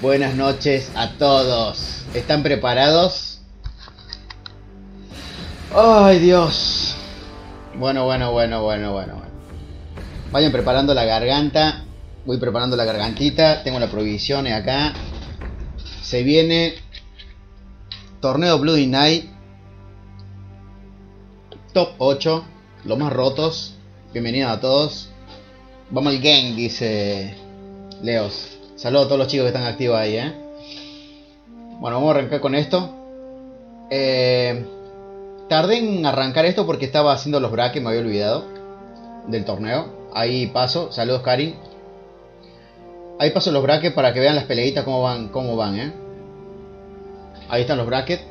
Buenas noches a todos. ¿Están preparados? Ay, Dios. Bueno, bueno, bueno, bueno, bueno. bueno. Vayan preparando la garganta. Voy preparando la gargantita. Tengo las provisiones acá. Se viene Torneo Bloody Night. Top 8. Los más rotos. Bienvenidos a todos. Vamos al gang, dice Leos. Saludos a todos los chicos que están activos ahí, ¿eh? Bueno, vamos a arrancar con esto. Eh, tardé en arrancar esto porque estaba haciendo los brackets, me había olvidado del torneo. Ahí paso. Saludos, Karin. Ahí paso los brackets para que vean las peleitas cómo van, cómo van, ¿eh? Ahí están los brackets.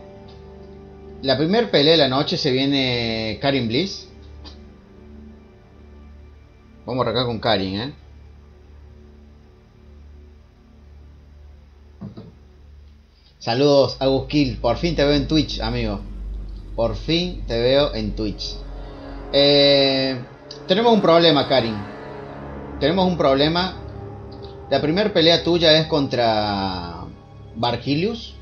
La primera pelea de la noche se viene Karin Bliss. Vamos a arrancar con Karin, ¿eh? Saludos, Aguskill. Por fin te veo en Twitch, amigo. Por fin te veo en Twitch. Eh, tenemos un problema, Karin. Tenemos un problema. La primera pelea tuya es contra Bargilius.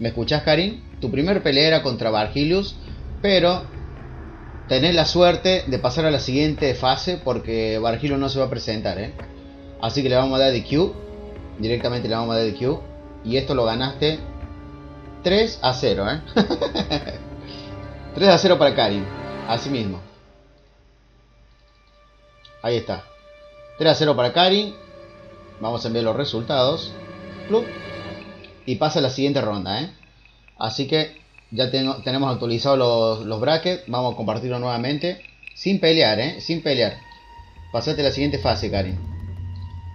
¿Me escuchás, Karin? Tu primer pelea era contra Bargilius, pero tenés la suerte de pasar a la siguiente fase porque Bargilius no se va a presentar, ¿eh? Así que le vamos a dar de Q. Directamente le vamos a dar de Q. Y esto lo ganaste 3 a 0, ¿eh? 3 a 0 para Karin. Así mismo. Ahí está. 3 a 0 para Karin. Vamos a enviar los resultados. Y pasa la siguiente ronda, ¿eh? Así que ya tenemos actualizados los, brackets. Vamos a compartirlo nuevamente. Sin pelear, ¿eh? Sin pelear. Pasate la siguiente fase, Karin.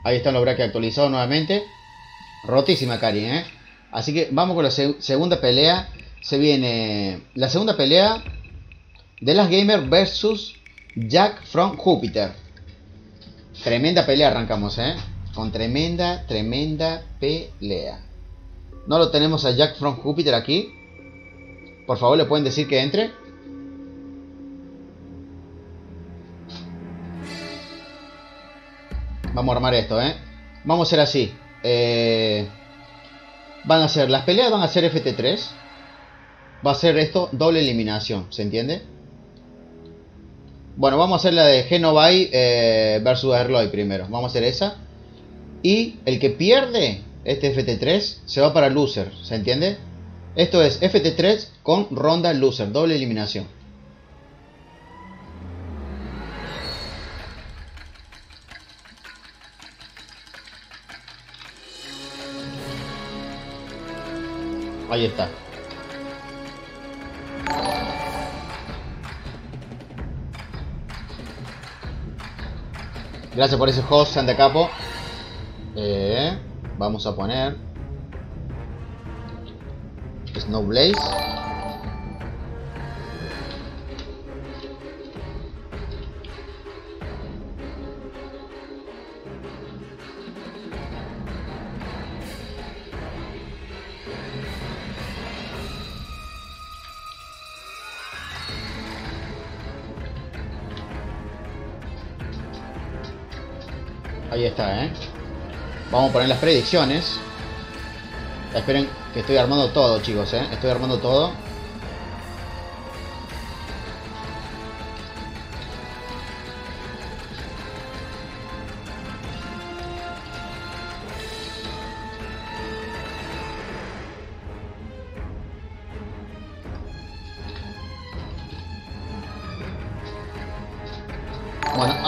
Ahí están los brackets actualizados nuevamente. Rotísima Karin, ¿eh? Así que vamos con la seg segunda pelea. Se viene la segunda pelea de las Gamer versus Jack from Júpiter. Tremenda pelea arrancamos, ¿eh? Con tremenda, tremenda pelea. No lo tenemos a Jack from Júpiter aquí. Por favor, le pueden decir que entre. Vamos a armar esto, ¿eh? Vamos a hacer así. Eh, van a ser, las peleas van a ser FT3. Va a ser esto doble eliminación, ¿se entiende? Bueno, vamos a hacer la de Genovai eh, versus Erloy primero. Vamos a hacer esa. Y el que pierde este FT3 se va para loser, ¿se entiende? Esto es FT3 con ronda loser, doble eliminación. Ahí está. Gracias por ese host, Santa Capo. Eh, vamos a poner Snowblaze. ¿Eh? Vamos a poner las predicciones. Esperen que estoy armando todo, chicos, ¿eh? Estoy armando todo.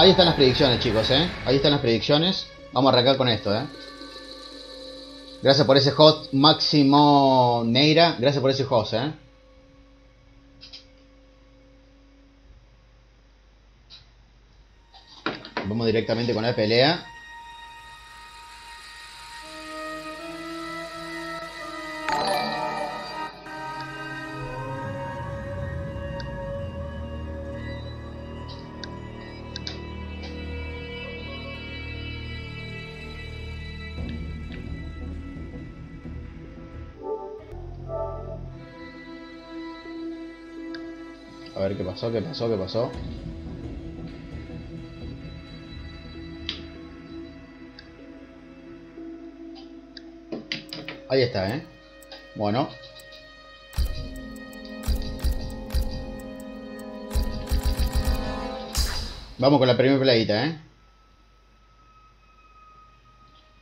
Ahí están las predicciones, chicos, ¿eh? Ahí están las predicciones. Vamos a arrancar con esto, ¿eh? Gracias por ese host, Máximo Neira. Gracias por ese host, ¿eh? Vamos directamente con la pelea. Pasó, qué pasó, qué pasó. Ahí está, ¿eh? Bueno. Vamos con la primera playita, ¿eh?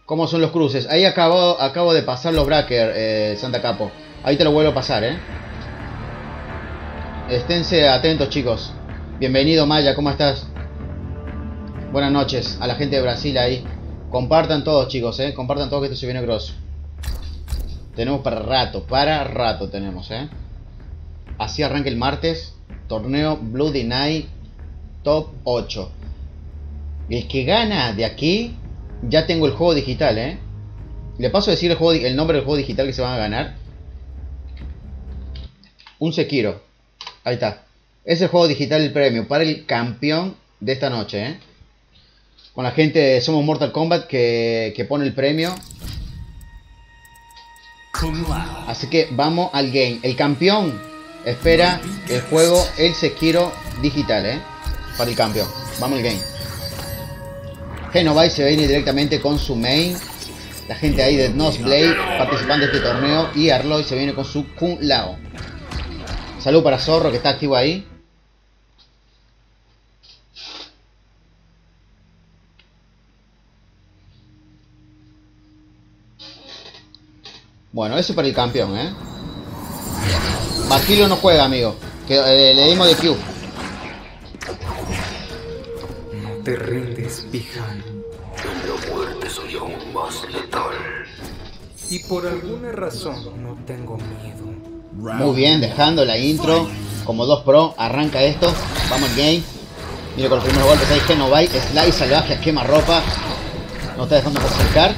¿Cómo son los cruces? Ahí acabo, acabo de pasar los Bracker, eh, Santa Capo. Ahí te lo vuelvo a pasar, ¿eh? Esténse atentos, chicos. Bienvenido, Maya, ¿cómo estás? Buenas noches a la gente de Brasil ahí. Compartan todos, chicos, ¿eh? Compartan todos que esto se viene grosso. Tenemos para rato, para rato tenemos, ¿eh? Así arranca el martes. Torneo Bloody Night Top 8. El que gana de aquí, ya tengo el juego digital, ¿eh? Le paso a decir el, el nombre del juego digital que se van a ganar. Un Sekiro. Ahí está. Es el juego digital el premio para el campeón de esta noche, ¿eh? Con la gente de Somos Mortal Kombat que, que pone el premio. Así que vamos al game. El campeón espera el juego El Sekiro digital, ¿eh? Para el campeón. Vamos al game. Genovai se viene directamente con su main. La gente ahí de Nosblade participando de este torneo. Y Arloy se viene con su Kun Lao. Salud para Zorro que está activo ahí. Bueno, eso para el campeón, ¿eh? Basilio no juega, amigo. Que, eh, le dimos de Q. No te rindes, Pijan. En la muerte soy aún más letal. Y por alguna razón no tengo miedo. Muy bien, dejando la intro. Como 2 pro, arranca esto. Vamos al game. Mira con los primeros golpes ahí Genovite, Slice salvaje, quema ropa. No está dejando acercar.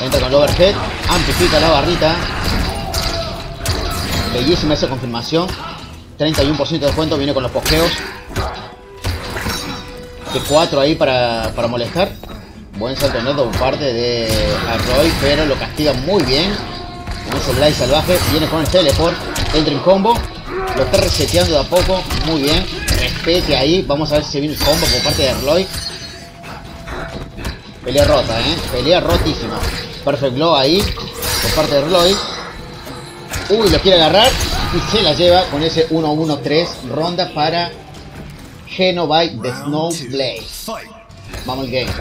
Entra con el overhead. Amplifica la barrita. Bellísima esa confirmación. 31% de descuento. Viene con los posqueos. Que 4 ahí para, para molestar. Buen salto por parte de Arroy. Pero lo castiga muy bien. Con ese slice salvaje. Viene con el teleport. Entra en combo. Lo está reseteando de a poco. Muy bien. Respete ahí. Vamos a ver si viene el combo por parte de Arloy. Pelea rota, ¿eh? Pelea rotísima. Perfect Glow ahí. Por parte de Arloy. Uy, lo quiere agarrar. Y se la lleva con ese 1-1-3. Ronda para Genovite de Snowblade. Vamos al game.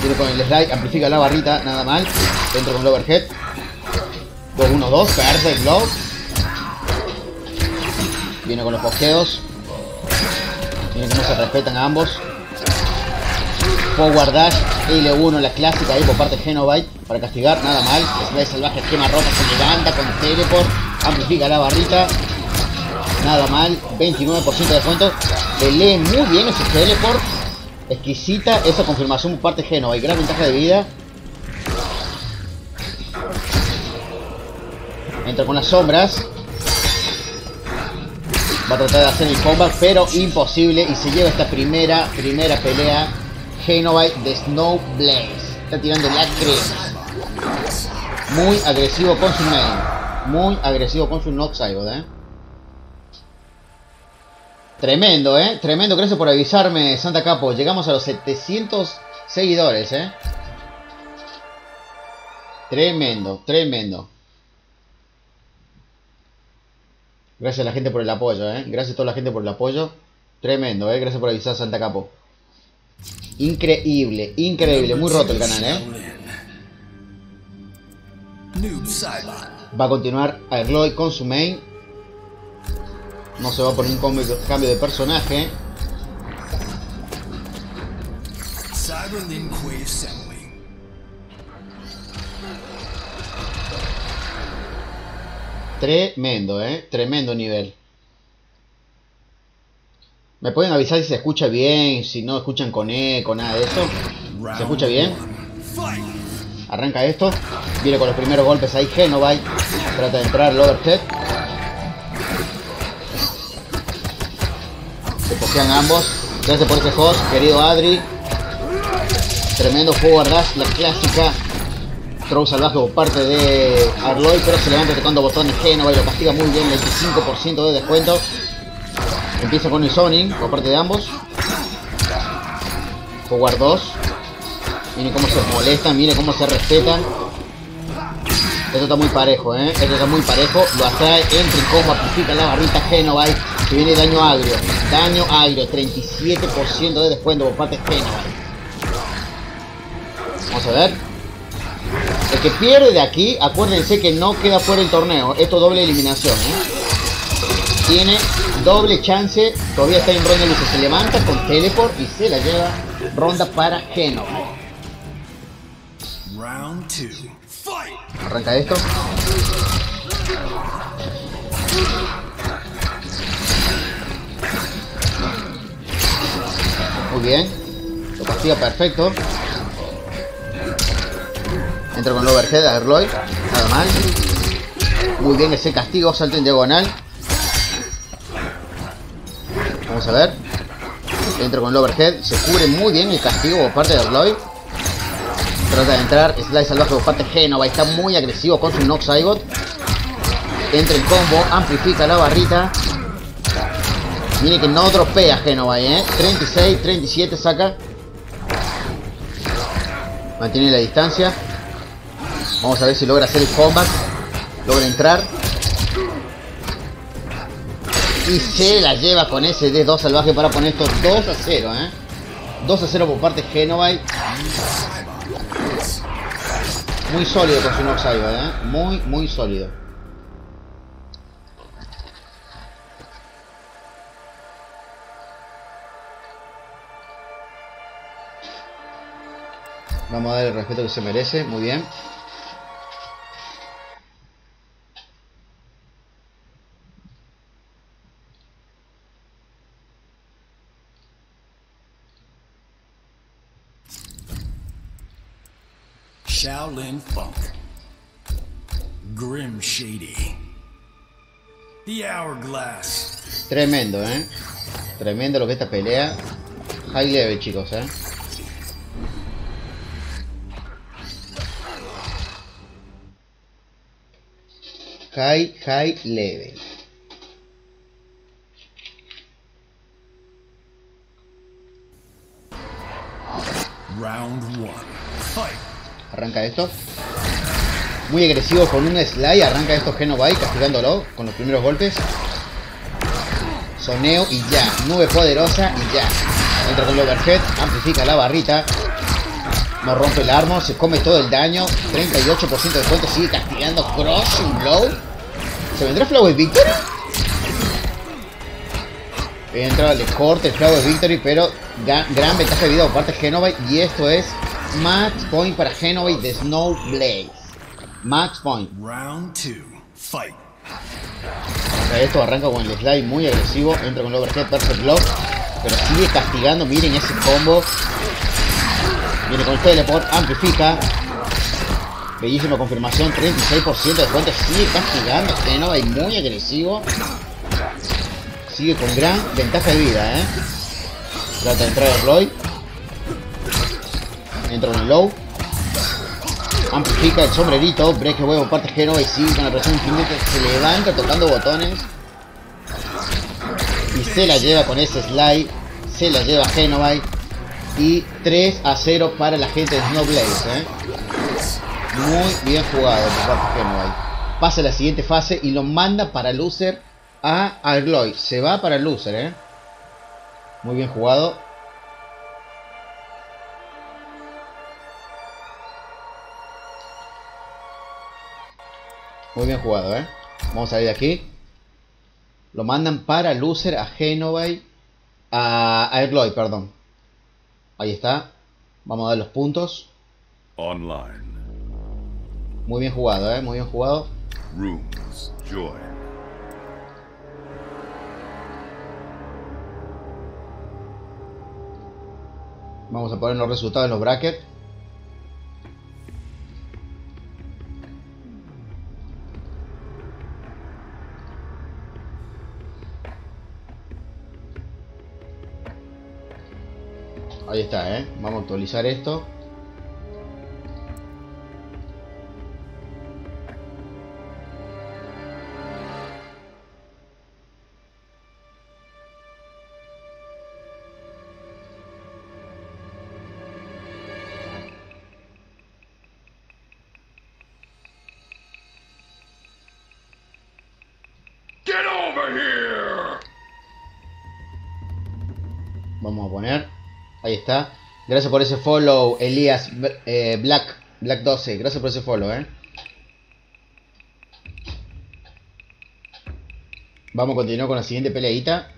Viene con el slide. Amplifica la barrita. Nada mal. Dentro con el overhead. 2-1-2. Perfect Glow. Viene con los posqueos. Miren cómo se respetan a ambos. Forward Dash, L1, la clásica ahí por parte de Genovite para castigar, nada mal. Slice salvaje, quema ropa, se levanta con teleport, amplifica la barrita. Nada mal, 29% de descuento. Le lee muy bien ese teleport. Exquisita esa confirmación por parte de Genovite. Gran ventaja de vida. Entra con las sombras. Va a tratar de hacer el combat, pero imposible. Y se lleva esta primera, primera pelea. Genovite de Snowblaze. Está tirando la crema. Muy agresivo con su main. Muy agresivo con su Noxibot, eh. Tremendo, eh. Tremendo. Gracias por avisarme, Santa Capo. Llegamos a los 700 seguidores, eh. Tremendo, tremendo. Gracias a la gente por el apoyo, eh. Gracias a toda la gente por el apoyo. Tremendo, eh. Gracias por avisar, Santa Capo. Increíble, increíble. Muy roto el canal, eh. Va a continuar Airloy con su main. No se va a poner un cambio de personaje. Tremendo, eh. Tremendo nivel. ¿Me pueden avisar si se escucha bien? Si no escuchan con eco, nada de eso. ¿Se escucha bien? Arranca esto. Viene con los primeros golpes ahí. Genovite. Trata de entrar el overhead. Se pokean ambos. Gracias por ese host, querido Adri. Tremendo forward dash, la clásica. Throw salvaje por parte de Arloy, pero se levanta tocando botones Genovite. Lo castiga muy bien, 25% de descuento. Empieza con el Sonic por parte de ambos. Forward 2. Miren cómo se molestan, miren cómo se respetan. Esto está muy parejo, ¿eh? Esto está muy parejo. Lo atrae, entra en combo, la barrita Genovite. Que viene daño agrio. Daño agrio. 37% de descuento por parte de Genovite. Vamos a ver. El que pierde de aquí, acuérdense que no queda fuera el torneo. Esto doble eliminación, ¿eh? Tiene doble chance. Todavía está en ronda luces. Se levanta con teleport y se la lleva. Ronda para Genovite. Round two. Fight! Arranca esto. Muy bien. Lo castiga perfecto. Entra con el overhead a Erloy. Nada mal. Muy bien ese castigo. Salto en diagonal. Vamos a ver. Entra con el overhead. Se cubre muy bien el castigo por parte de Erloy. Trata de entrar, Slice salvaje por parte de Genova, está muy agresivo con su Nox Zygot. Entra el combo, amplifica la barrita. Mire que no dropea Genova, ¿eh? 36, 37 saca. Mantiene la distancia. Vamos a ver si logra hacer el combat. Logra entrar. Y se la lleva con ese D2 salvaje para poner esto 2 a 0, ¿eh? 2 a 0 por parte de Genovite. Muy sólido con su Nox Zygot, ¿eh? Muy, muy sólido. Vamos a dar el respeto que se merece, muy bien. Shaolin Funk. Grim Shady. The Hourglass. Tremendo, ¿eh? Tremendo lo que esta pelea. High level, chicos, ¿eh? High, high level. Round one. Fight! Arranca esto. Muy agresivo con un slide. Arranca esto Genovite castigándolo con los primeros golpes. Soneo y ya. Nube poderosa y ya. Entra con el overhead. Amplifica la barrita. No rompe el armo. Se come todo el daño. 38% de descuento. Sigue castigando. Crushing Blow. ¿Se vendrá Flower Victory? Entra, le corta el Flower Victory. Pero ga- gran ventaja de vida por parte de Genovite. Y esto es Max Point para Genovite de Snowblaze. Max Point. Round two. Fight! Para esto arranca con el slide muy agresivo. Entra con el overhead perfect block. Pero sigue castigando. Miren ese combo. Viene con el teleport. Amplifica. Bellísima confirmación. 36% de descuento. Sigue castigando. Genova y muy agresivo. Sigue con gran ventaja de vida, eh. Trata de entrar a Roy. Entra el low. Amplifica el sombrerito, break huevo parte Genova y sigue con la presión infinita, se levanta tocando botones y se la lleva con ese slide, se la lleva Genovite y 3 a 0 para la gente de Snowblaze, ¿eh? muy bien jugado por parte de Genovite. Pasa a la siguiente fase y lo manda para Loser a Argloy, se va para Loser, ¿eh? muy bien jugado. Muy bien jugado, ¿eh? Vamos a salir de aquí. Lo mandan para Loser a Genovite. A, a Erloy, perdón. Ahí está. Vamos a dar los puntos. Online. Muy bien jugado, ¿eh? Muy bien jugado. Rooms. Join. Vamos a poner los resultados en los brackets. Ahí está, ¿eh? Vamos a actualizar esto. Gracias por ese follow, Elías eh, Black, Black 12. Gracias por ese follow, eh. Vamos a continuar con la siguiente peleita.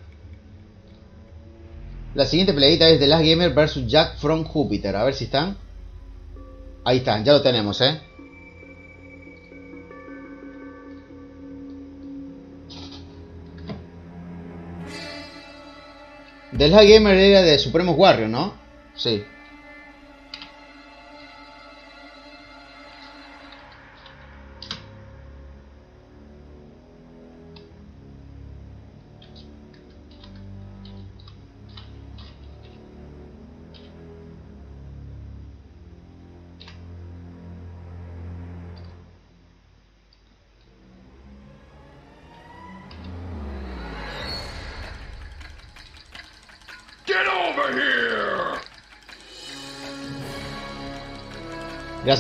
La siguiente peleita es The Last Gamer vs Jack from Jupiter. A ver si están. Ahí están, ya lo tenemos, eh. Last Gamer era de Supremos Warrior, ¿no? Sí.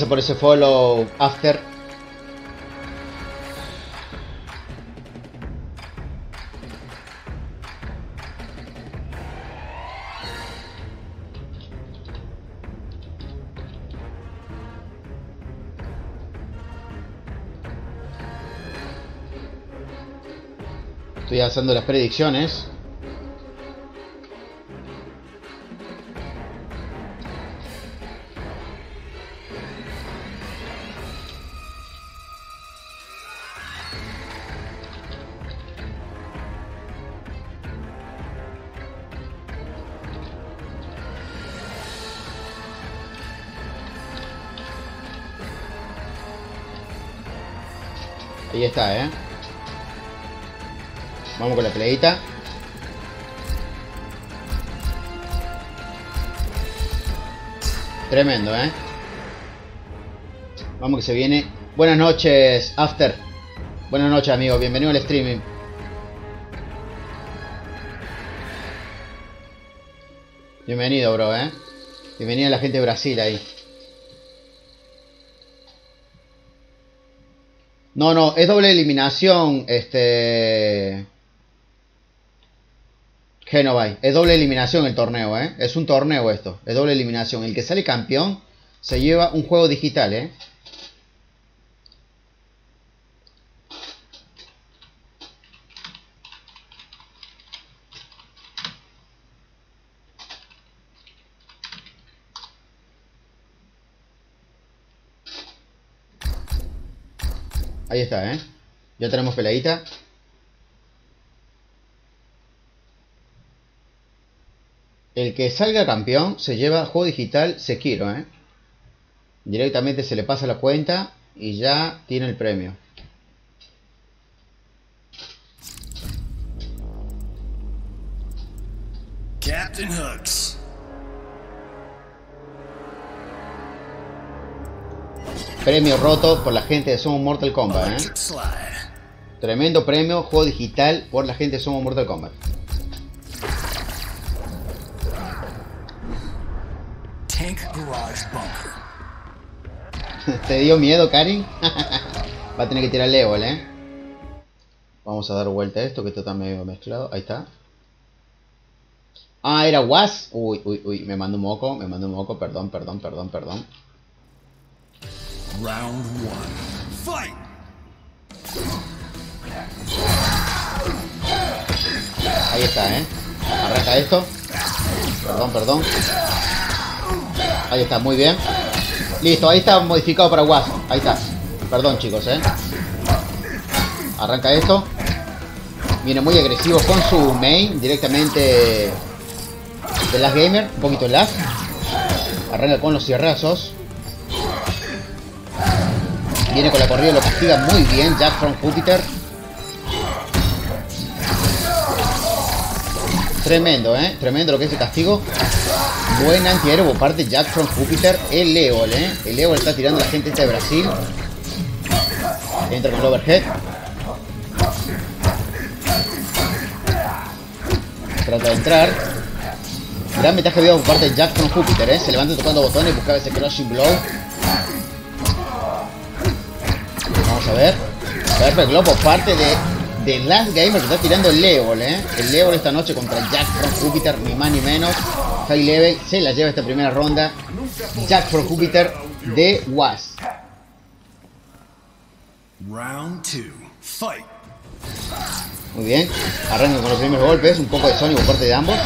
Por ese follow, After. Estoy haciendo las predicciones. ¿Eh? Vamos con la peleita. Tremendo, ¿eh? Vamos que se viene. Buenas noches, After. Buenas noches, amigos. Bienvenido al streaming. Bienvenido, bro, ¿eh? Bienvenida a la gente de Brasil ahí. No, no, es doble eliminación, este... Genovai. Es doble eliminación el torneo, ¿eh? Es un torneo esto. Es doble eliminación. El que sale campeón se lleva un juego digital, ¿eh? ¿Eh? Ya tenemos peladita. El que salga campeón se lleva juego digital Sekiro, ¿eh? Directamente se le pasa la cuenta y ya tiene el premio. Captain Hooks. Premio roto por la gente de Somos Mortal Kombat, ¿eh? Tremendo premio, juego digital por la gente de Somos Mortal Kombat. Tank Garage Bunker. ¿Te dio miedo, Karin? Va a tener que tirar level, ¿eh? Vamos a dar vuelta a esto, que esto está medio mezclado. Ahí está. Ah, era Was. Uy, uy, uy. Me mandó un moco, me mandó un moco. Perdón, perdón, perdón, perdón. Round one. Fight! Ahí está, ¿eh? Arranca esto. Perdón, perdón. Ahí está, muy bien. Listo, ahí está modificado para Was. Ahí está. Perdón, chicos, ¿eh? Arranca esto. Viene muy agresivo con su main directamente de las gamer. Un poquito lag. Arranca con los cierrazos. Viene con la corrida, lo castiga muy bien Jack from Júpiter. Tremendo, ¿eh? Tremendo lo que es el castigo. Buen antiaéreo por parte de Jack from Júpiter. El Leol, ¿eh? El Leol está tirando a la gente de Brasil. Entra con el overhead. Trata de entrar. Gran ventaja viva por parte de Jack from Júpiter, ¿eh? Se levanta tocando botones, buscaba ese crushing blow. A ver. Perfect Glow por parte de The Last Gamer que está tirando el level, ¿eh? El level esta noche contra Jack from Jupiter, ni más ni menos. High level, se la lleva esta primera ronda. Jack from Jupiter de Was. Round two. Fight. Muy bien. Arrancan con los primeros golpes. Un poco de sonido por parte de ambos.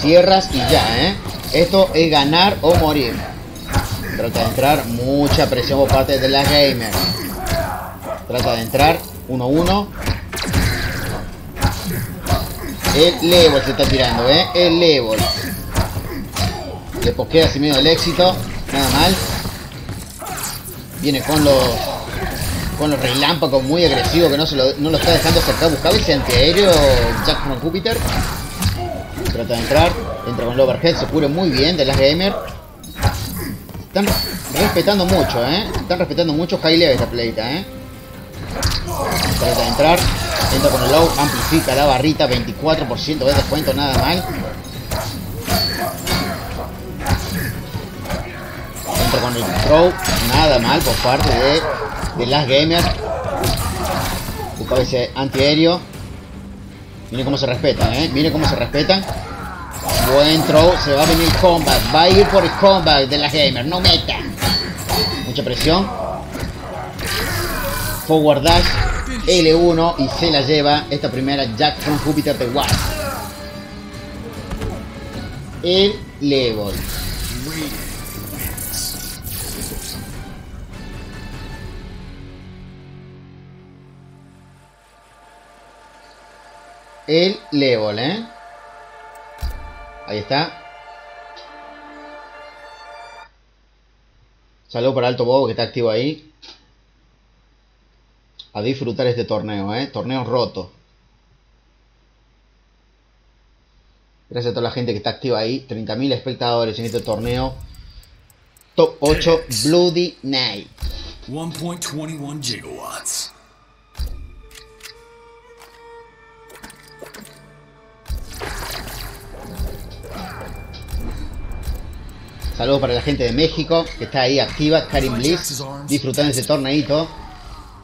Cierras y ya, ¿eh? Esto es ganar o morir. Trata de entrar. Mucha presión por parte de la gamer. Trata de entrar. 1-1. El level se está tirando, ¿eh? El level. Le posquea sin miedo el éxito. Nada mal. Viene con los con los relámpagos muy agresivos que no, se lo, no lo está dejando acercar. Buscaba ese antiaéreo Jack from Jupiter. Trata de entrar. Entra con el. Se cubre muy bien de las gamer. Están respetando mucho, ¿eh? Están respetando mucho high level esta pleita, ¿eh? Trata de entrar. Entra con el low. Amplifica la barrita. 24% de descuento. Nada mal. Entra con el throw. Nada mal por parte de, de las gamers. Buscaba ese antiaéreo. Miren cómo se respetan, ¿eh? Miren cómo se respetan. Buen throw. Se va a venir combat. Va a ir por el combat de las gamers. No meta. Mucha presión. Forward dash. L1 y se la lleva esta primera Jack from Jupiter de Wasp. El level. El level, ¿eh? Ahí está. Saludos para Alto Bobo que está activo ahí. A disfrutar este torneo, ¿eh? Torneo roto. Gracias a toda la gente que está activa ahí. 30.000 espectadores en este torneo. Top 8 Bloody Night. 1.21 gigawatts. Saludos para la gente de México que está ahí activa. Karim Bliss disfrutando ese torneito.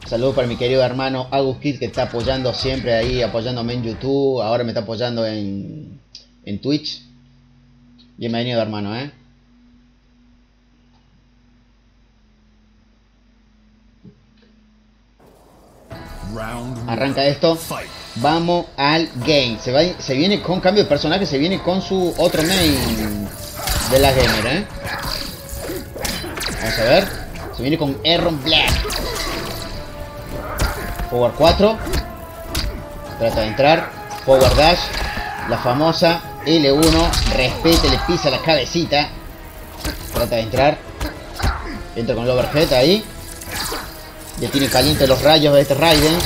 Saludos para mi querido hermano Agus Kid que está apoyando siempre ahí, apoyándome en YouTube. Ahora me está apoyando en, en Twitch. Bienvenido hermano, eh. Arranca esto. Vamos al game. Se, va, se viene con cambio de personaje, se viene con su otro main de la gamer, ¿eh? Vamos a ver. Se viene con Aaron Black. Power 4. Trata de entrar. Power Dash. La famosa L1. Respete, le pisa la cabecita. Trata de entrar. Entra con el overhead ahí. Ya tiene caliente los rayos de este Raiden.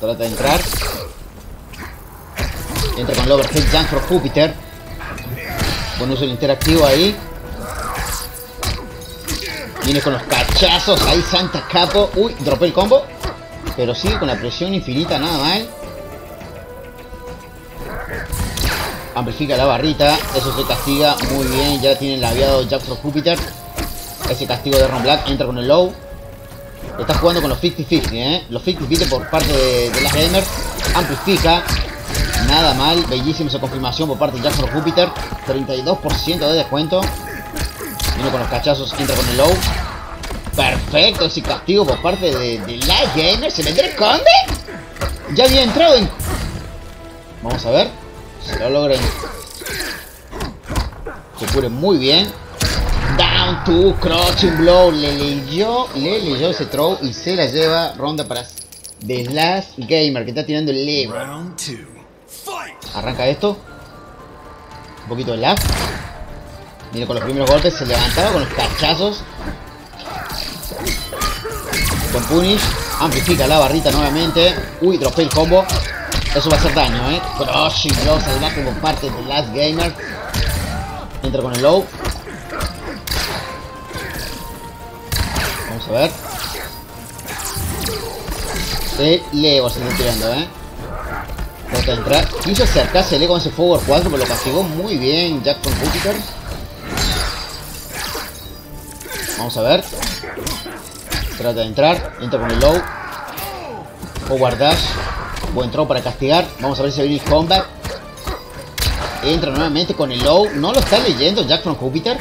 Trata de entrar. Entra con el overhead Jump for Jupiter. Buen uso del interactivo ahí. Viene con los cachazos. Ahí Santa Capo. Uy, dropé el combo. Pero sigue con la presión infinita, nada mal. Amplifica la barrita. Eso se castiga muy bien. Ya tiene el labiado Jack for Jupiter. Ese castigo de Ron Black. Entra con el low. Está jugando con los 50-50, ¿eh? Los 50-50 por parte de, de las gamers. Amplifica. Nada mal. Bellísima esa confirmación por parte de Jackson Jupiter. 32% de descuento. Viene con los cachazos. Entra con el low. Perfecto ese castigo por parte de, de la gamer. ¿Se mete el conde? Ya había entrado en... Vamos a ver. Se lo logran. Se cure muy bien. Down to crouching blow. Le leyó, le leyó ese throw y se la lleva ronda para The Last Gamer que está tirando el level. Arranca esto. Un poquito de lag. Viene con los primeros golpes. Se levantaba con los cachazos. Con punish. Amplifica la barrita nuevamente. Uy, dropé el combo. Eso va a hacer daño, eh. Crushing blow salvaje por parte de Last Gamer. Entra con el low. Vamos a ver. El Leo se está tirando, eh. Trata de entrar. Quiso acercarse con ese forward 4, pero lo castigó muy bien Jack con Jupiter. Vamos a ver. Trata de entrar. Entra con el low. Forward dash. Buen throw para castigar. Vamos a ver si viene el comeback. Entra nuevamente con el low. No lo está leyendo Jack from Jupiter.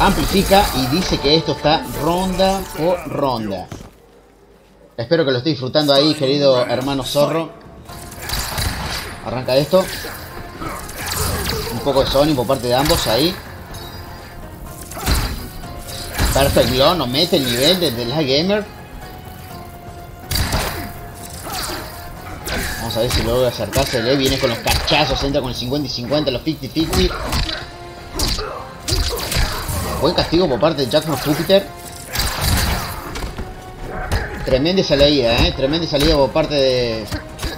Amplifica y dice que esto está ronda por ronda. Espero que lo esté disfrutando ahí, querido hermano zorro. Arranca esto. Un poco de Sony por parte de ambos ahí. Perfect Glow nos mete el nivel desde la gamer. Vamos a ver si logra acercarse. Le viene con los cachazos, entra con el 50 y 50, los 50-50. Buen castigo por parte de Jack from Jupiter. Tremenda salida, eh. Tremenda salida por parte de,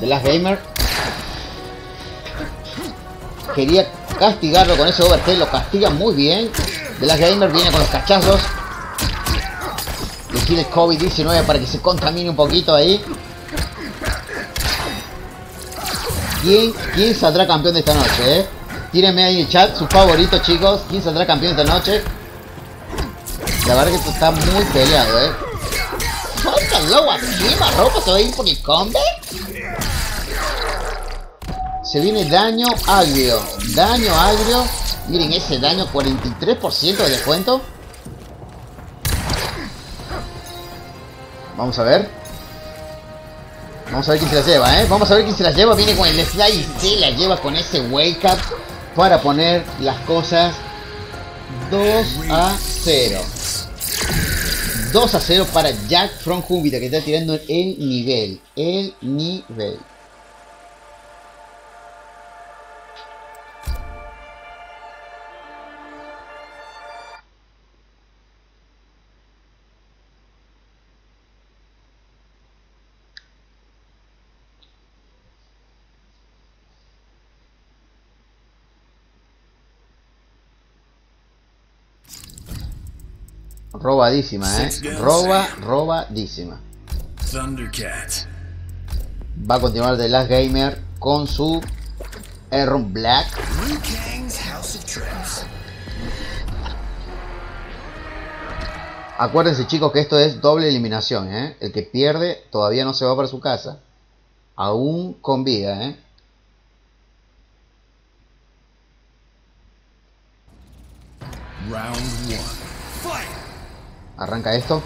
de Last Gamer. Quería castigarlo con ese overtail, lo castiga muy bien. De Last Gamer viene con los cachazos. Tira el COVID-19 para que se contamine un poquito ahí. ¿Quién, ¿Quién saldrá campeón de esta noche, eh? Tírenme ahí en el chat sus favoritos, chicos. ¿Quién saldrá campeón de esta noche? La verdad que esto está muy peleado, eh. ¿Marroco se va por el combat? Se viene daño agrio. Daño agrio. Miren ese daño, 43% de descuento. Vamos a ver. Vamos a ver quién se la lleva, ¿eh? Vamos a ver quién se la lleva. Viene con el slide y se la lleva con ese wake up para poner las cosas 2 a 0. 2 a 0 para Jack from Júpiter que está tirando el nivel. El nivel. Robadísima, eh. Roba, robadísima. Thundercat. Va a continuar The Last Gamer con su Aaron Black. Acuérdense chicos que esto es doble eliminación, ¿eh? El que pierde todavía no se va para su casa. Aún con vida, ¿eh? Round! Arranca esto.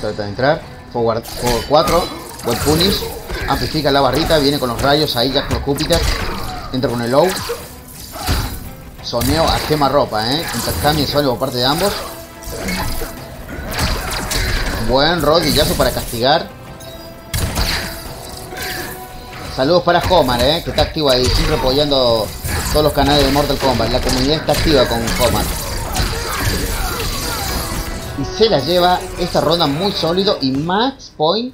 Trata de entrar. Forward, forward 4. Buen punish. Amplifica la barrita. Viene con los rayos ahí. Jack con Júpiter. Entra con el low. Soneo a quema ropa, ¿eh? Intercambio soneo por parte de ambos. Buen rodillazo para castigar. Saludos para Homar, ¿eh? Que está activo ahí. Siempre apoyando todos los canales de Mortal Kombat. La comunidad está activa con Homar. Y se la lleva esta ronda muy sólido y max point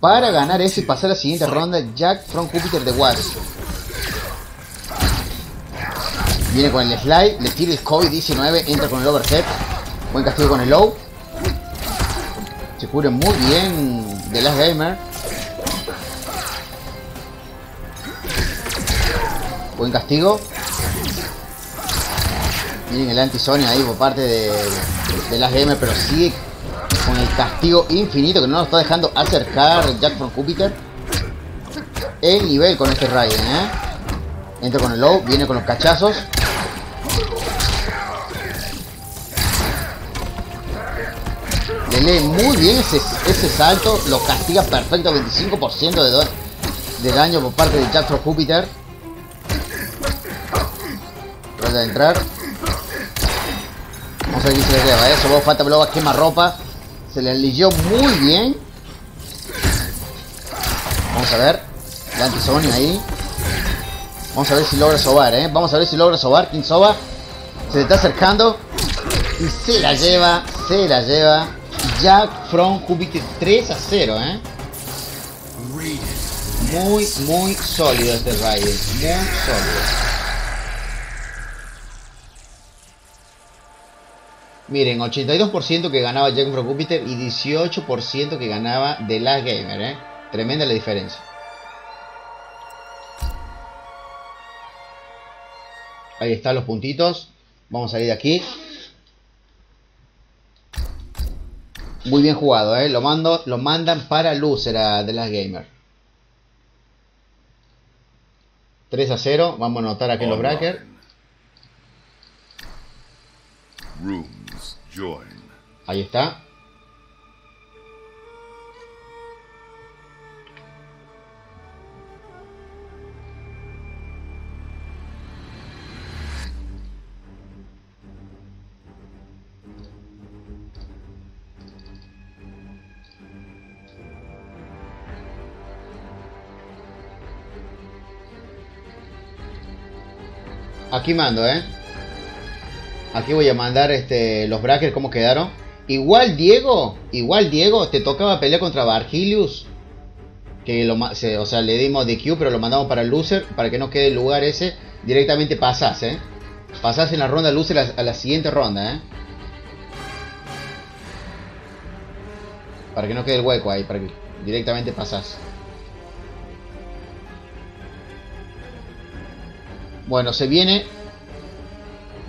para ganar eso y pasar a la siguiente ronda Jack from Jupiter de Watts. Viene con el slide, le tira el COVID-19, entra con el overhead. Buen castigo con el low. Se cubre muy bien de Last Gamer. Buen castigo. Miren el anti-Sony ahí por parte de, Last Gamer, pero sigue con el castigo infinito que no nos está dejando acercar Jack from Jupiter. El nivel con este Raiden, ¿eh? Entra con el low, viene con los cachazos. Le lee muy bien ese, ese salto, lo castiga perfecto, 25% de, de daño por parte de Jack from Jupiter. De entrar. Vamos a ver quién se le lleva. Eso falta luego quema ropa. Se le leyó muy bien. Vamos a ver. El anti ahí. Vamos a ver si logra sobar, ¿eh? Vamos a ver si logra sobar. ¿Quién soba? Se está acercando. Y se la lleva, se la lleva. Jack from Jupiter 3 a 0, ¿eh? Muy, muy sólido este Raiden. Muy sólido. Miren, 82% que ganaba Jack from Jupiter y 18% que ganaba The Last Gamer, ¿eh? Tremenda la diferencia. Ahí están los puntitos. Vamos a salir de aquí. Muy bien jugado, ¿eh? Lo, mando, lo mandan para loser a The Last Gamer. 3 a 0. Vamos a anotar aquí los brackets. Rooms join. Ahí está. Aquí mando, ¿eh? Aquí voy a mandar este, los brackets, cómo quedaron. Igual Diego, igual Diego, te tocaba pelear contra Vargilius. Que lo, se- o sea, le dimos DQ, pero lo mandamos para el loser. Para que no quede el lugar ese. Directamente pasás, ¿eh? Pasás en la ronda loser a, a la siguiente ronda, ¿eh? Para que no quede el hueco ahí, para que directamente pasás. Bueno, se viene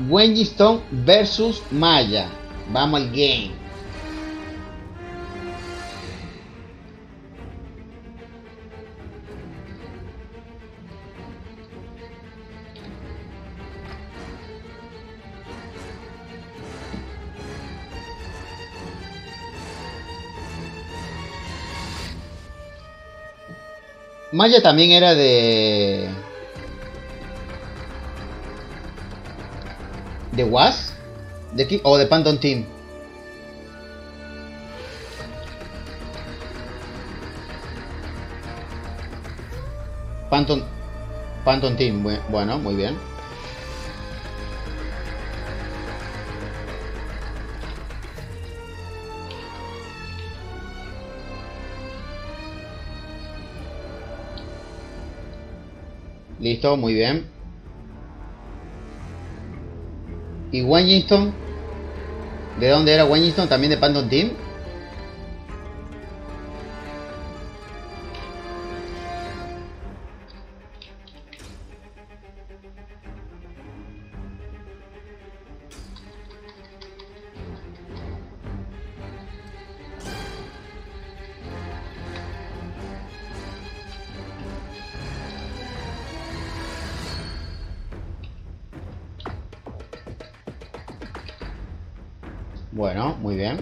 Wengiston versus Maya. Vamos al game. Maya también era de. ¿De Was? ¿De qué? ¿O de Panton Team? Panton. Panton Team, bue- bueno, muy bien. Listo, muy bien. ¿Y Wellington? ¿De dónde era Wellington? ¿También de Panton Team? Bueno, muy bien.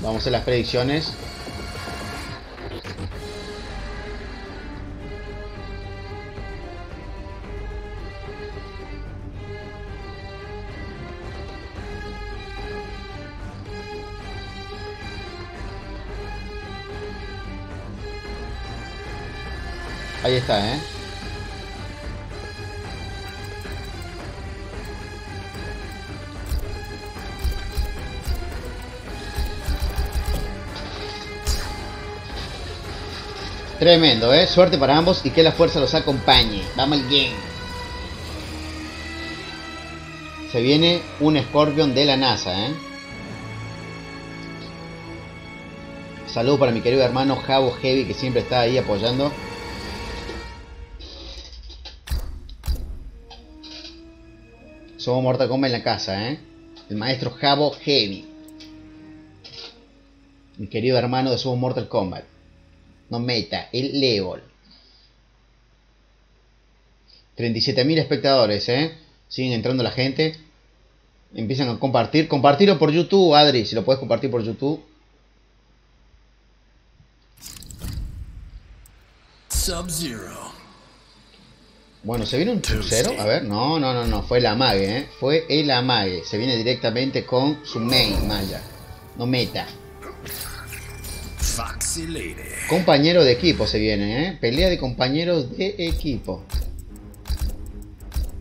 Vamos a las predicciones. Ahí está, ¿eh? Tremendo, ¿eh? Suerte para ambos y que la fuerza los acompañe. Vamos al game. Se viene un Scorpion de la NASA, ¿eh? Saludos para mi querido hermano Javo Heavy que siempre está ahí apoyando. Somos Mortal Kombat en la casa, ¿eh? El maestro Javo Heavy. Mi querido hermano de Somos Mortal Kombat. No meta, el level. 37.000 espectadores, ¿eh? Siguen entrando la gente. Empiezan a compartir. Compartirlo por YouTube, Adri, si lo puedes compartir por YouTube. Sub-Zero. Bueno, ¿se viene un crucero? A ver, no, no, no, no, fue el amague, ¿eh? Fue el amague. Se viene directamente con su main, Maya. No meta. Compañero de equipo se viene, ¿eh? Pelea de compañeros de equipo.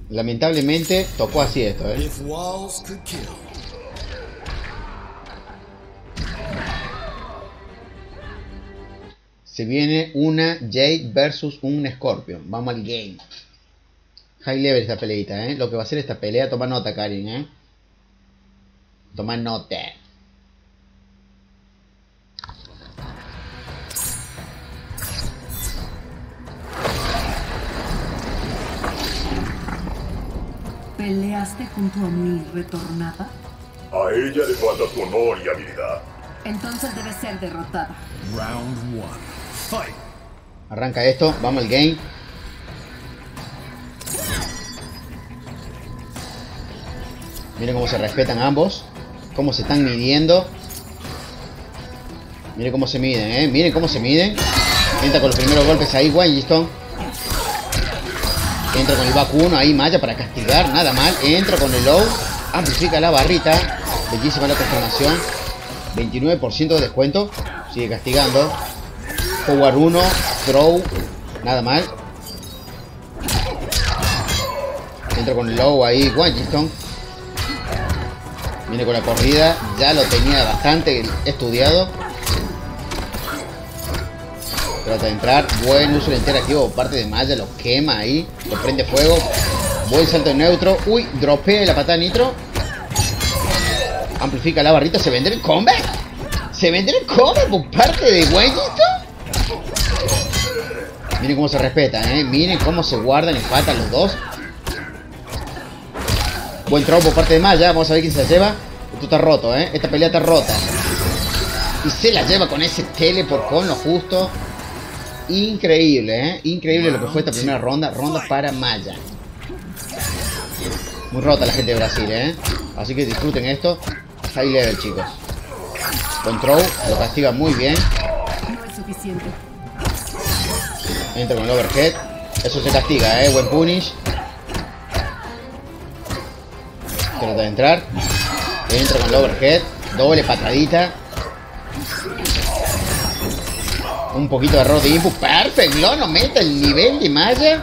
Lamentablemente tocó así esto, ¿eh? Se viene una Jade versus un Scorpion. Vamos al game. High level esta peleita, ¿eh? Lo que va a ser esta pelea, toma nota, Karin, ¿eh? Toma nota. ¿Peleaste junto a mi retornada? A ella le falta su honor y habilidad. Entonces debe ser derrotada. Round one. Fight. Arranca esto, vamos al game. Miren cómo se respetan ambos. Cómo se están midiendo. Miren cómo se miden, eh. Miren cómo se miden. Entra con los primeros golpes ahí, Stone. Entra con el 1 ahí, Maya, para castigar. Nada mal. Entra con el low. Amplifica la barrita. Bellísima la transformación. 29% de descuento. Sigue castigando. Power 1. Throw. Nada mal. Entra con el low ahí, Stone. Viene con la corrida. Ya lo tenía bastante estudiado. Trata de entrar. Buen uso interactivo por parte de Maya. Lo quema ahí. Lo prende fuego. Buen salto de neutro. Uy, dropea la patada nitro. Amplifica la barrita. ¿Se vende el combat? ¿Se vende el combat por parte de Wayito? Miren cómo se respetan, ¿eh? Miren cómo se guardan y faltan los dos. Buen tropo por parte de Maya. Vamos a ver quién se la lleva. Esto está roto, ¿eh? Esta pelea está rota. Y se la lleva con ese teleport con lo justo. Increíble, ¿eh? Increíble lo que fue esta primera ronda. Ronda para Maya. Muy rota la gente de Brasil, ¿eh? Así que disfruten esto. High level, chicos. Control, lo castiga muy bien. No es suficiente. Entra con el overhead. Eso se castiga, ¿eh? Buen punish. Trata de entrar. Entra con el overhead. Doble patadita. Un poquito de error de input. Perfecto. No meta el nivel de malla.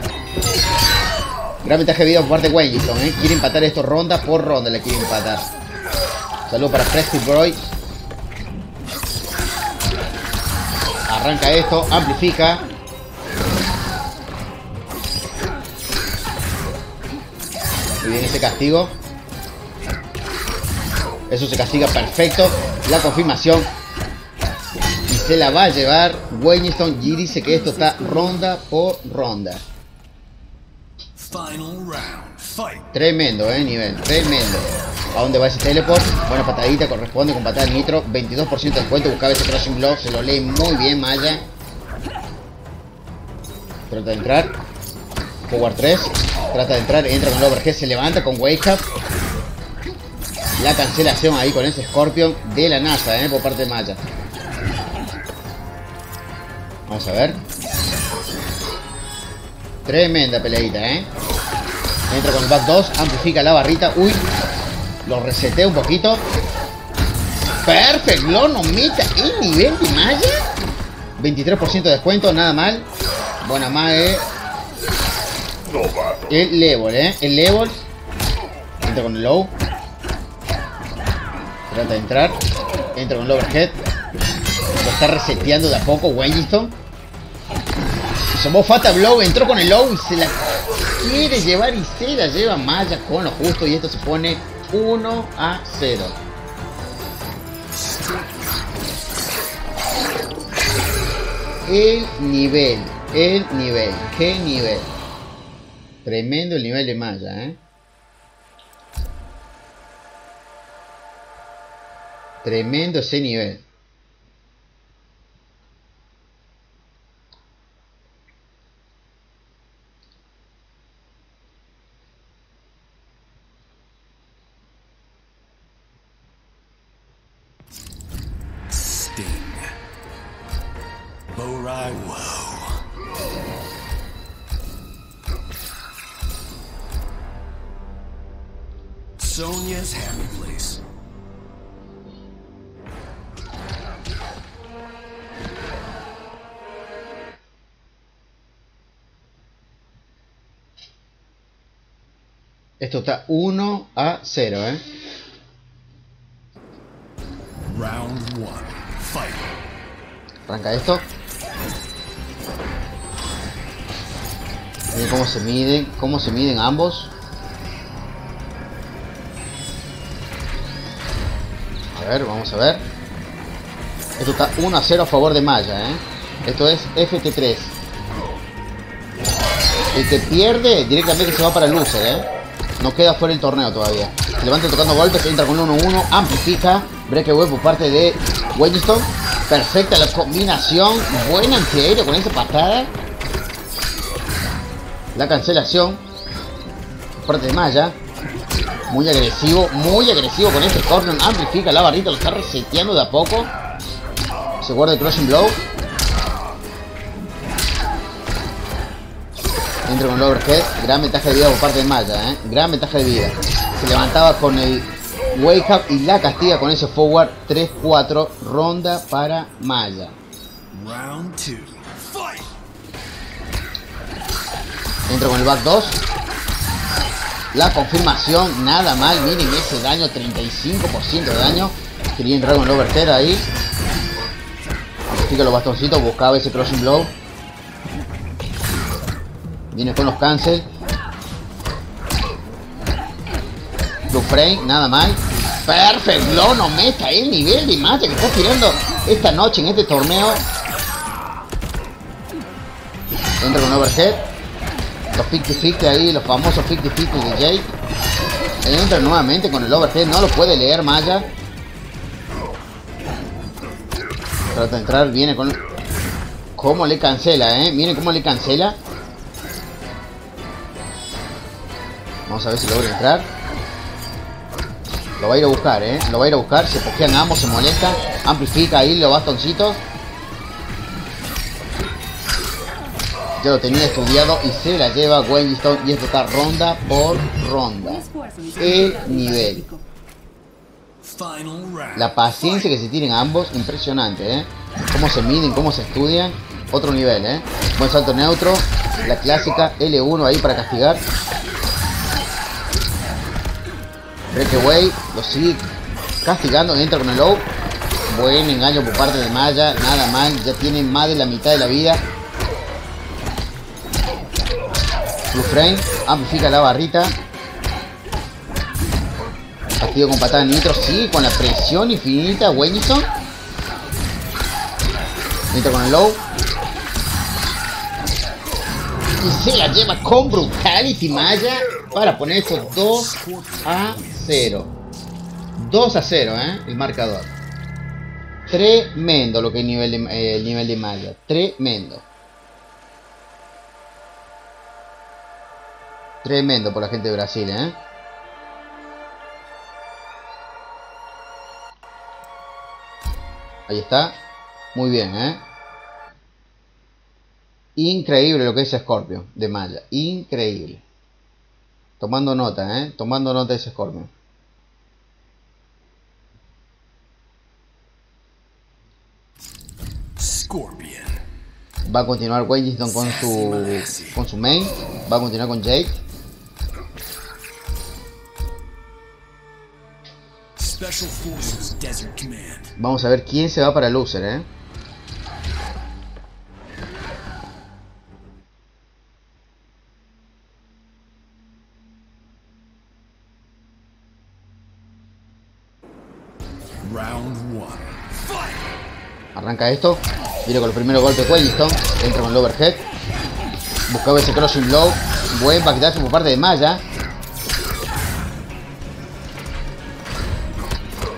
Gran ventaja de vida por parte de Wellington. ¿eh? Quiere empatar esto ronda por ronda. Le quiere empatar. Saludos para Prestige Boy. Arranca esto. Amplifica. Muy bien ese castigo. Eso se castiga perfecto. La confirmación. Y se la va a llevar Wellington. Y dice que esto está ronda por ronda. Final round. Fight. Tremendo, eh, nivel. Tremendo. ¿A dónde va ese teleport? Buena patadita, corresponde con patada nitro. 22% de descuento. Buscaba ese Crushing Blow. Se lo lee muy bien, Maya. Trata de entrar. Power 3. Trata de entrar. Entra con el overhead. Se levanta con Wake Up. La cancelación ahí con ese Scorpion de la NASA, ¿eh? Por parte de Maya. Vamos a ver. Tremenda peleita, ¿eh? Entra con el back 2, amplifica la barrita. Uy, lo resetea un poquito. Perfecto, lo nomita el nivel de Maya. 23% de descuento, nada mal. Buena. Novato. El level, ¿eh? El level. Entra con el low. Trata de entrar. Entra con el overhead. Lo está reseteando de a poco Wellington. Somos Fata Blow. Entró con el low y se la quiere llevar y se la lleva Maya con lo justo. Y esto se pone 1 a 0. El nivel. El nivel. ¿Qué nivel? Tremendo el nivel de Maya, ¿eh? Tremendo ese nivel. Esto está 1 a 0, ¿eh? Round one. Fight. Arranca esto. Miren cómo se miden, cómo se miden ambos. A ver, vamos a ver. Esto está 1 a 0 a favor de Maya, ¿eh? Esto es FT3. El que pierde directamente se va para el loser, ¿eh? No queda fuera el torneo todavía. Levanta tocando golpes, entra con 1-1, amplifica. Breakaway por parte de Wedneston. Perfecta la combinación. Buen antiaéreo con esa patada. La cancelación. Por parte de Maya. Muy agresivo, muy agresivo con este Scorpion. Amplifica la barrita, lo está reseteando de a poco. Se guarda el Crushing Blow. Entra con el overhead. Gran ventaja de vida por parte de Maya, ¿eh? Gran ventaja de vida. Se levantaba con el wake up y la castiga con ese forward 3-4. Ronda para Maya. Round! Entra con el back 2. La confirmación, nada mal. Miren ese daño, 35% de daño. Quería entrar con el overhead ahí. Así que los bastoncitos, buscaba ese crossing blow. Viene con los cancel. Frame, nada mal. Perfect blow, no meta el nivel de mate que está tirando esta noche en este torneo. Entra con overhead. Los 50-50 ahí, los famosos 50-50 de Jake. Entra nuevamente con el overhead, no lo puede leer Maya. Trata de entrar, viene con... ¿Cómo le cancela, eh? Miren cómo le cancela. Vamos a ver si logra entrar. Lo va a ir a buscar, eh. Lo va a ir a buscar. Se pokean ambos, se molesta. Amplifica ahí los bastoncitos. Ya lo tenía estudiado y se la lleva Stone y esto está ronda por ronda. El nivel. La paciencia que se tienen ambos, impresionante, ¿eh? Cómo se miden, cómo se estudian. Otro nivel, ¿eh? Buen salto neutro. La clásica L1 ahí para castigar. Breakaway. Lo sigue castigando. Entra con el low. Buen engaño por parte de Maya. Nada mal. Ya tiene más de la mitad de la vida. Blue frame. Amplifica la barrita. Castigo con patada nitro. Sí, con la presión infinita. Wellington. Entra con el low. Y se la lleva con Brutality Maya para poner esto 2 a 0. 2 a 0, ¿eh? El marcador. Tremendo lo que el nivel de, eh, el nivel de Maya. Tremendo. Tremendo por la gente de Brasil, ¿eh? Ahí está. Muy bien, ¿eh? Increíble lo que es Scorpio de Maya. Increíble. Tomando nota, ¿eh? Tomando nota de ese Scorpio. Scorpion. Va a continuar Wellington con su con su main. Va a continuar con Jake. Vamos a ver quién se va para loser, ¿eh? Arranca esto. Viene con el primer golpe Wellington. Entra con el overhead. Buscaba ese crossing blow. Buen backdash por parte de Maya.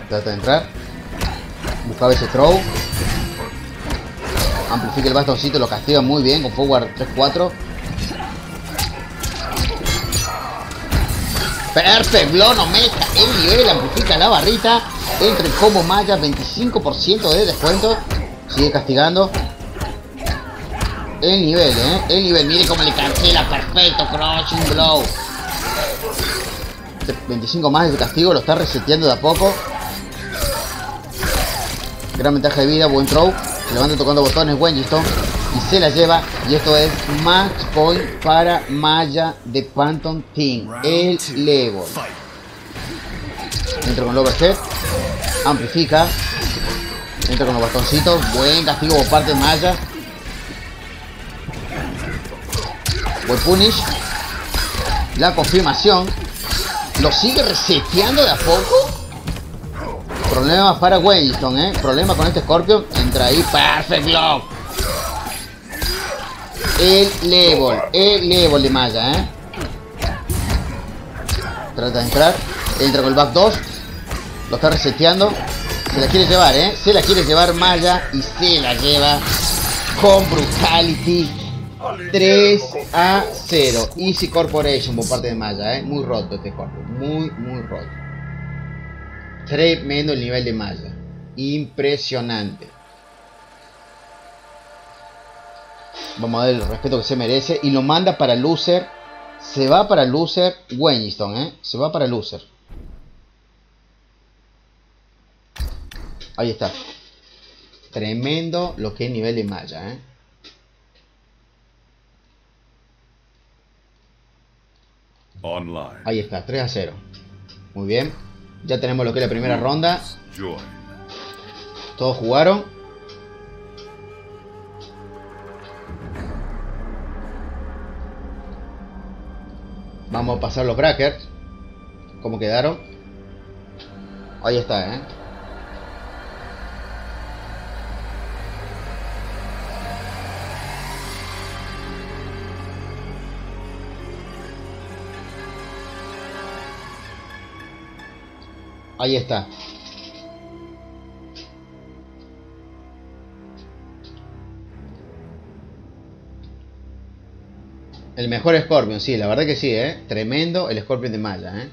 Trata de entrar. Buscaba ese throw. Amplifica el bastoncito, lo castiga muy bien con forward 3-4. No meta el nivel, amplifica la barrita. Entra el combo Maya, 25% de descuento. Sigue castigando. El nivel, eh. El nivel, mire cómo le cancela, perfecto, crushing blow. 25 más de castigo, lo está reseteando de a poco. Gran ventaja de vida, buen throw. Se levanta tocando botones Wengiston. Y se la lleva. Y esto es match point para Maya de Phantom Team. El level. Entra con el overhead. Amplifica. Entra con los bastoncitos. Buen castigo por parte de Maya. Buen punish. La confirmación. Lo sigue reseteando de a poco. Problemas para Wellington, eh. Problema con este Scorpion. Entra ahí. Perfect block. El level. El level de Maya, eh. Trata de entrar. Entra con el back 2. Lo está reseteando. Se la quiere llevar, ¿eh? Se la quiere llevar Maya y se la lleva con Brutality. 3 a 0. Easy Corporation por parte de Maya, ¿eh? Muy roto este corpo. Muy, muy roto. Tremendo el nivel de Maya. Impresionante. Vamos a dar el respeto que se merece. Y lo manda para Loser. Se va para Loser Weniston, ¿eh? Se va para Loser. Ahí está. Tremendo lo que es nivel de malla, ¿eh? Online. Ahí está, 3 a 0. Muy bien. Ya tenemos lo que es la primera ronda. Todos jugaron. Vamos a pasar los brackets. ¿Cómo quedaron? Ahí está, ¿eh? Ahí está. El mejor Scorpion, sí, la verdad que sí, ¿eh? Tremendo el Scorpion de Maya, ¿eh?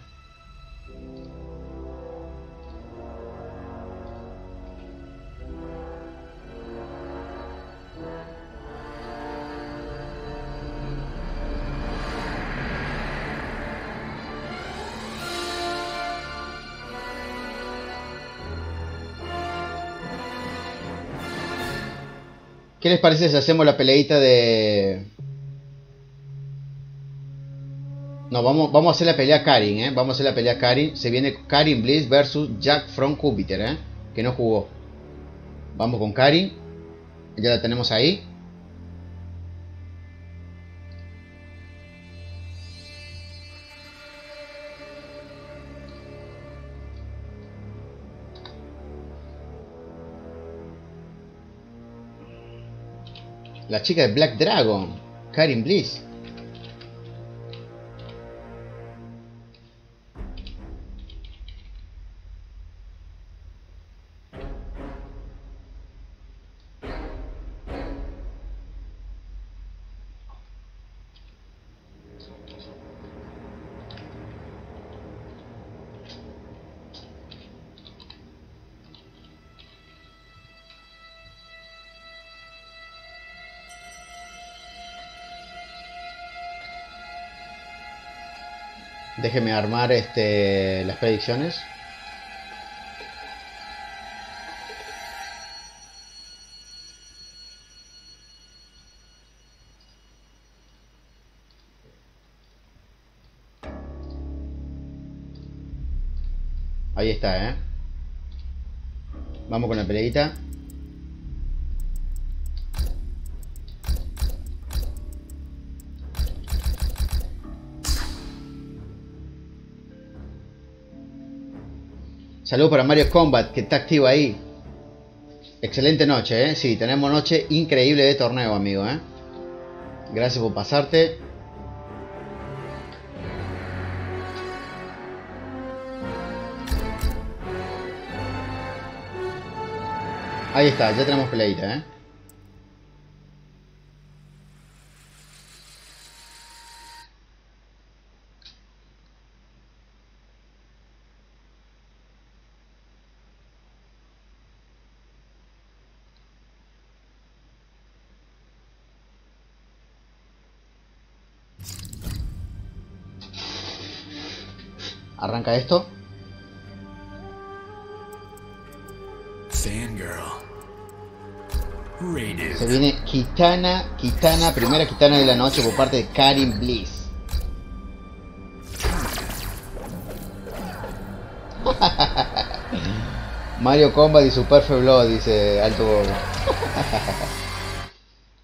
¿Qué les parece si hacemos la peleita de... No, vamos, vamos a hacer la pelea Karin, ¿eh? Vamos a hacer la pelea Karin. Se viene Karin Bliss versus Jack from Jupiter, ¿eh? Que no jugó. Vamos con Karin. Ya la tenemos ahí. La chica de Black Dragon. Karin Bliss. Déjeme armar este las predicciones. Ahí está, ¿eh? Vamos con la peleita. Saludos para Mario Combat, que está activo ahí. Excelente noche, ¿eh? Sí, tenemos noche increíble de torneo, amigo, ¿eh? Gracias por pasarte. Ahí está, ya tenemos peleita, ¿eh? Esto. Se viene Kitana, Kitana, primera Kitana de la noche por parte de Karin Bliss. Mario Combat y Super Blood, dice Alto Bobo.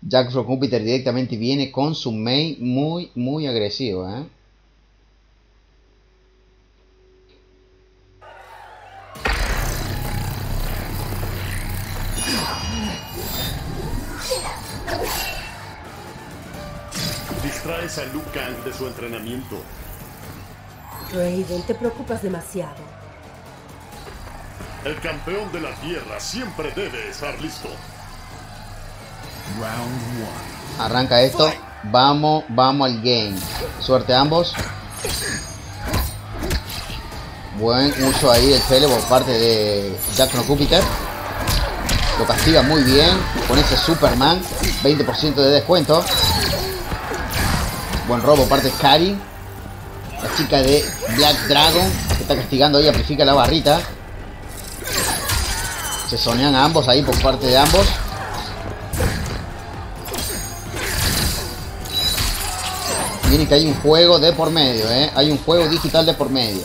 Jack from Jupiter directamente viene con su main muy, muy agresivo, ¿eh? Su entrenamiento. Raiden, te preocupas demasiado. El campeón de la Tierra siempre debe estar listo. Round one. Arranca esto. Vamos, vamos al game. Suerte a ambos. Buen uso ahí del tele por parte de Jackson Júpiter. Lo castiga muy bien con ese Superman. 20% de descuento. Buen robo por parte Karin. La chica de Black Dragon. Que está castigando ahí, amplifica la barrita. Se sonean ambos ahí por parte de ambos. Miren que hay un juego de por medio, ¿eh? Hay un juego digital de por medio.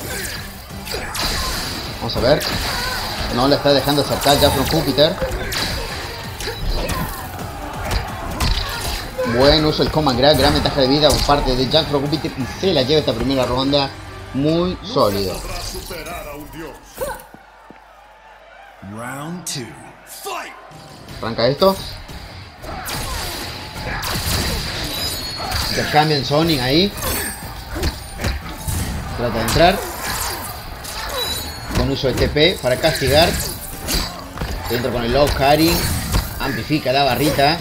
Vamos a ver. No le está dejando acercar ya con Júpiter. Buen uso el Command Grab, gran ventaja de vida por parte de Jack Júpiter y se la lleva esta primera ronda muy sólido. Round two. Fight! Arranca esto. Intercambian Sonic ahí. Trata de entrar. Con uso de TP para castigar. Dentro con el low carry. Amplifica la barrita.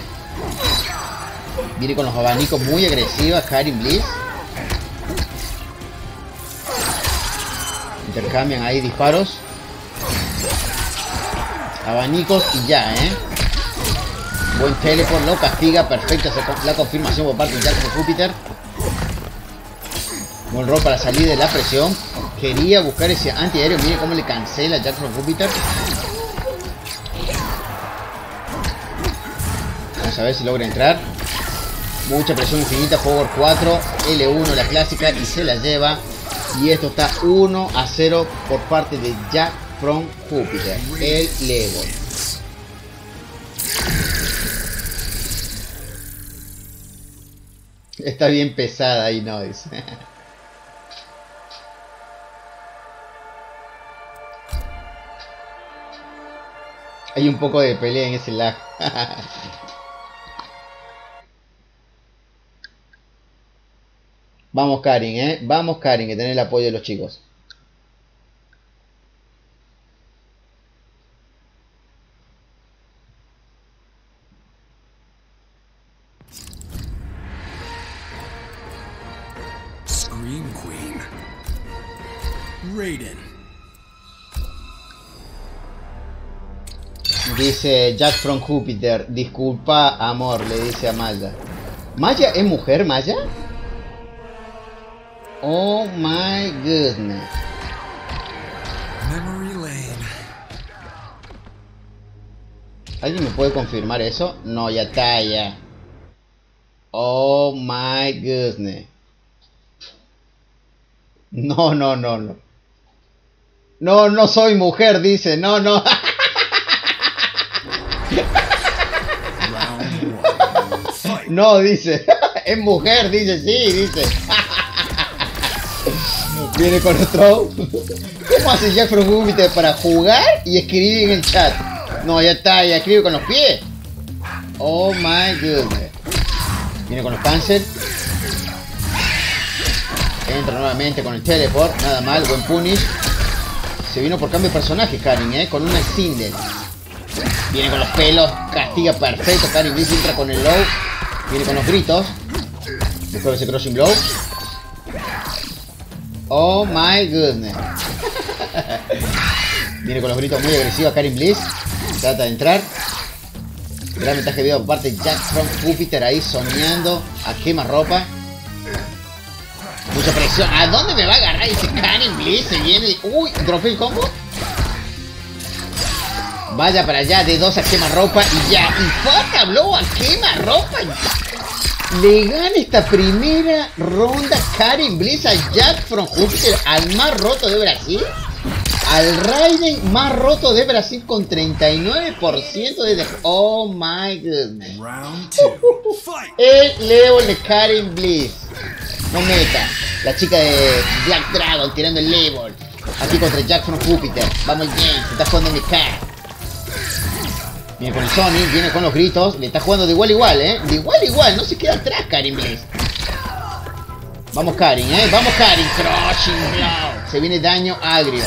Viene con los abanicos muy agresivos. Karin Bliss. Intercambian ahí disparos. Abanicos y ya, ¿eh? Buen teleport, lo castiga, perfecta la confirmación por parte de Jack de Júpiter. Buen roll para salir de la presión. Quería buscar ese antiaéreo, mire cómo le cancela Jack from Júpiter. Vamos a ver si logra entrar. Mucha presión infinita, Power 4, L1 la clásica y se la lleva. Y esto está 1 a 0 por parte de Jack from Júpiter, el Lego. Está bien pesada ahí, no. Hay un poco de pelea en ese lag. Vamos Karin, eh. Vamos Karin, que tener el apoyo de los chicos. Scream Queen. Raiden. Dice Jack from Júpiter, disculpa amor, le dice a Maya. ¿Maya es mujer, Maya? Oh my goodness. Memory Lane. ¿Alguien me puede confirmar eso? No, ya está, ya. Oh my goodness. No, no, no, no. No, no soy mujer, dice. No, no. No, dice. Es mujer, dice, sí, dice. Viene con otro. ¿Cómo hace Jack from Júpiter para jugar y escribir en el chat? No, ya está, ya escribe con los pies. Oh my goodness. Viene con los Panzer. Entra nuevamente con el teleport. Nada mal, buen punish. Se vino por cambio de personaje, Karin, ¿eh? Con una Cinder. Viene con los pelos. Castiga perfecto. Karin Bliss entra con el low. Viene con los gritos. Después ese crossing blow. Oh my goodness. Viene con los gritos muy agresivos Karin Bliss. Trata de entrar. Gran ventaja de vida de Jack from Júpiter ahí soñando a quema ropa. Mucha presión. ¿A dónde me va a agarrar ese Karin Bliss? Se viene. Uy, dropé el combo. Vaya para allá de dos a quema ropa y ya. Y Faca Blow a quema ropa. Le gana esta primera ronda Karen Bliss a Jack from Júpiter al más roto de Brasil. Al Raiden más roto de Brasil con 39% de... Oh my goodness. Round two. Fight! El level de Karen Bliss. No meta. La chica de Black Dragon tirando el level. Aquí contra Jack from Júpiter. Vamos James, se está jugando en mi cara. Viene con el Sonic, viene con los gritos. Le está jugando de igual a igual, ¿eh? De igual a igual, no se queda atrás Karim Bliss. Vamos Karin, ¿eh? Vamos Karin. Crushing Blow. Se viene daño agrio.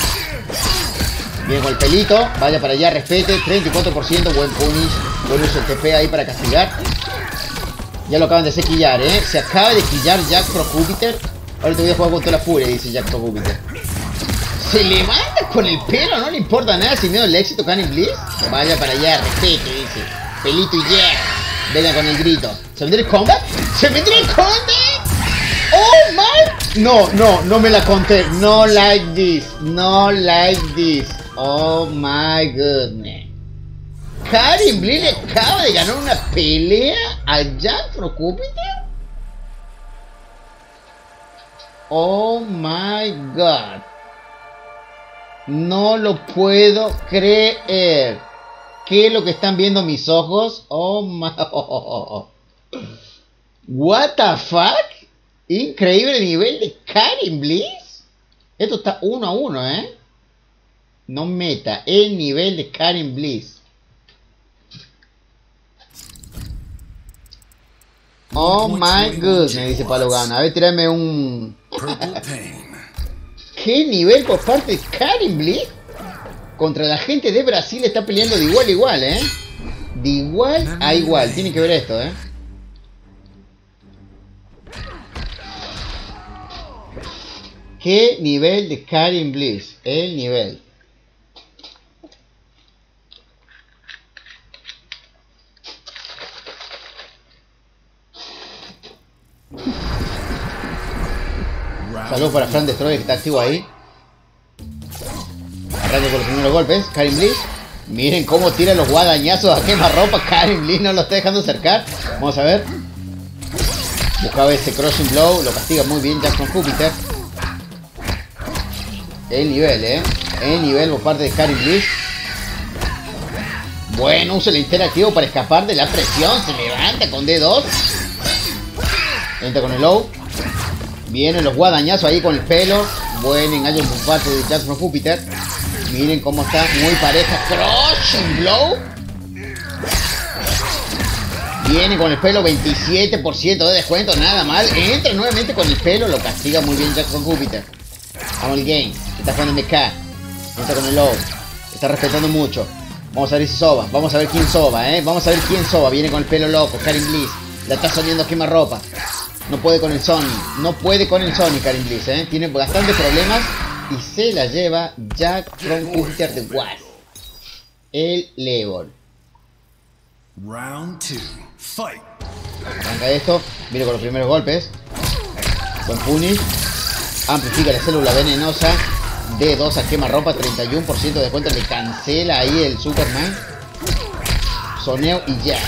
Viene con el pelito. Vaya para allá, respete. 34%. Buen punish. Buen uso TP ahí para castigar. Ya lo acaban de sequillar, ¿eh? Se acaba de quillar Jack Pro Júpiter. Ahora te voy a jugar con toda la furia, dice Jack Pro Júpiter. Se levanta con el pelo, no le importa nada sin miedo al éxito, Canin Bliss. Vaya para allá, respete, dice. Pelito y yeah. Venga con el grito. ¿Se vendrá el combat? ¿Se vendrá el combat? ¡Oh, my! No, no, no me la conté. No like this. No like this. Oh, my goodness. Karin Bliss le acaba de ganar una pelea a Jack Júpiter. Oh, my God. No lo puedo creer. ¿Qué es lo que están viendo mis ojos? Oh my. What the fuck? Increíble nivel de Karin Bliss. Esto está uno a uno, ¿eh? No meta el nivel de Karin Bliss. Oh my goodness, me dice Palo Gana. A ver, tírame un. ¿Qué nivel por parte de Karin Bliss? Contra la gente de Brasil está peleando de igual a igual, ¿eh? De igual a igual. Tienen que ver esto, ¿eh? ¿Qué nivel de Karin Bliss? El nivel. Saludos para Fran Destroyer que está activo ahí. Arranca con los primeros golpes. Karim Bliss. Miren cómo tira los guadañazos a quemarropa. Karim Bliss no lo está dejando acercar. Vamos a ver. Buscaba ese crushing blow. Lo castiga muy bien Jackson Júpiter. El nivel, eh. El nivel por parte de Karim Bliss. Bueno, usa el interactivo para escapar de la presión. Se levanta con D2. Entra con el low. Vienen los guadañazos ahí con el pelo. Buen engaño por parte de Jackson Júpiter. Miren cómo está muy pareja. Crushing Blow. Viene con el pelo 27% de descuento. Nada mal. Entra nuevamente con el pelo. Lo castiga muy bien Jackson Júpiter. Vamos al game. Está jugando MK. Entra con el low. Está respetando mucho. Vamos a ver si soba. Vamos a ver quién soba, eh. Vamos a ver quién soba. Viene con el pelo loco. Karim Bliss. La está soniendo quema ropa. No puede con el Sony. No puede con el Sony, Karim Bliss, ¿eh? Tiene bastantes problemas. Y se la lleva Jack from Júpiter de Wasp. El level. Round two. Fight. Arranca esto. Viene con los primeros golpes. Buen punish. Amplifica la célula venenosa. D2 a quema ropa. 31% de cuenta. Le cancela ahí el Superman. Soneo y ya.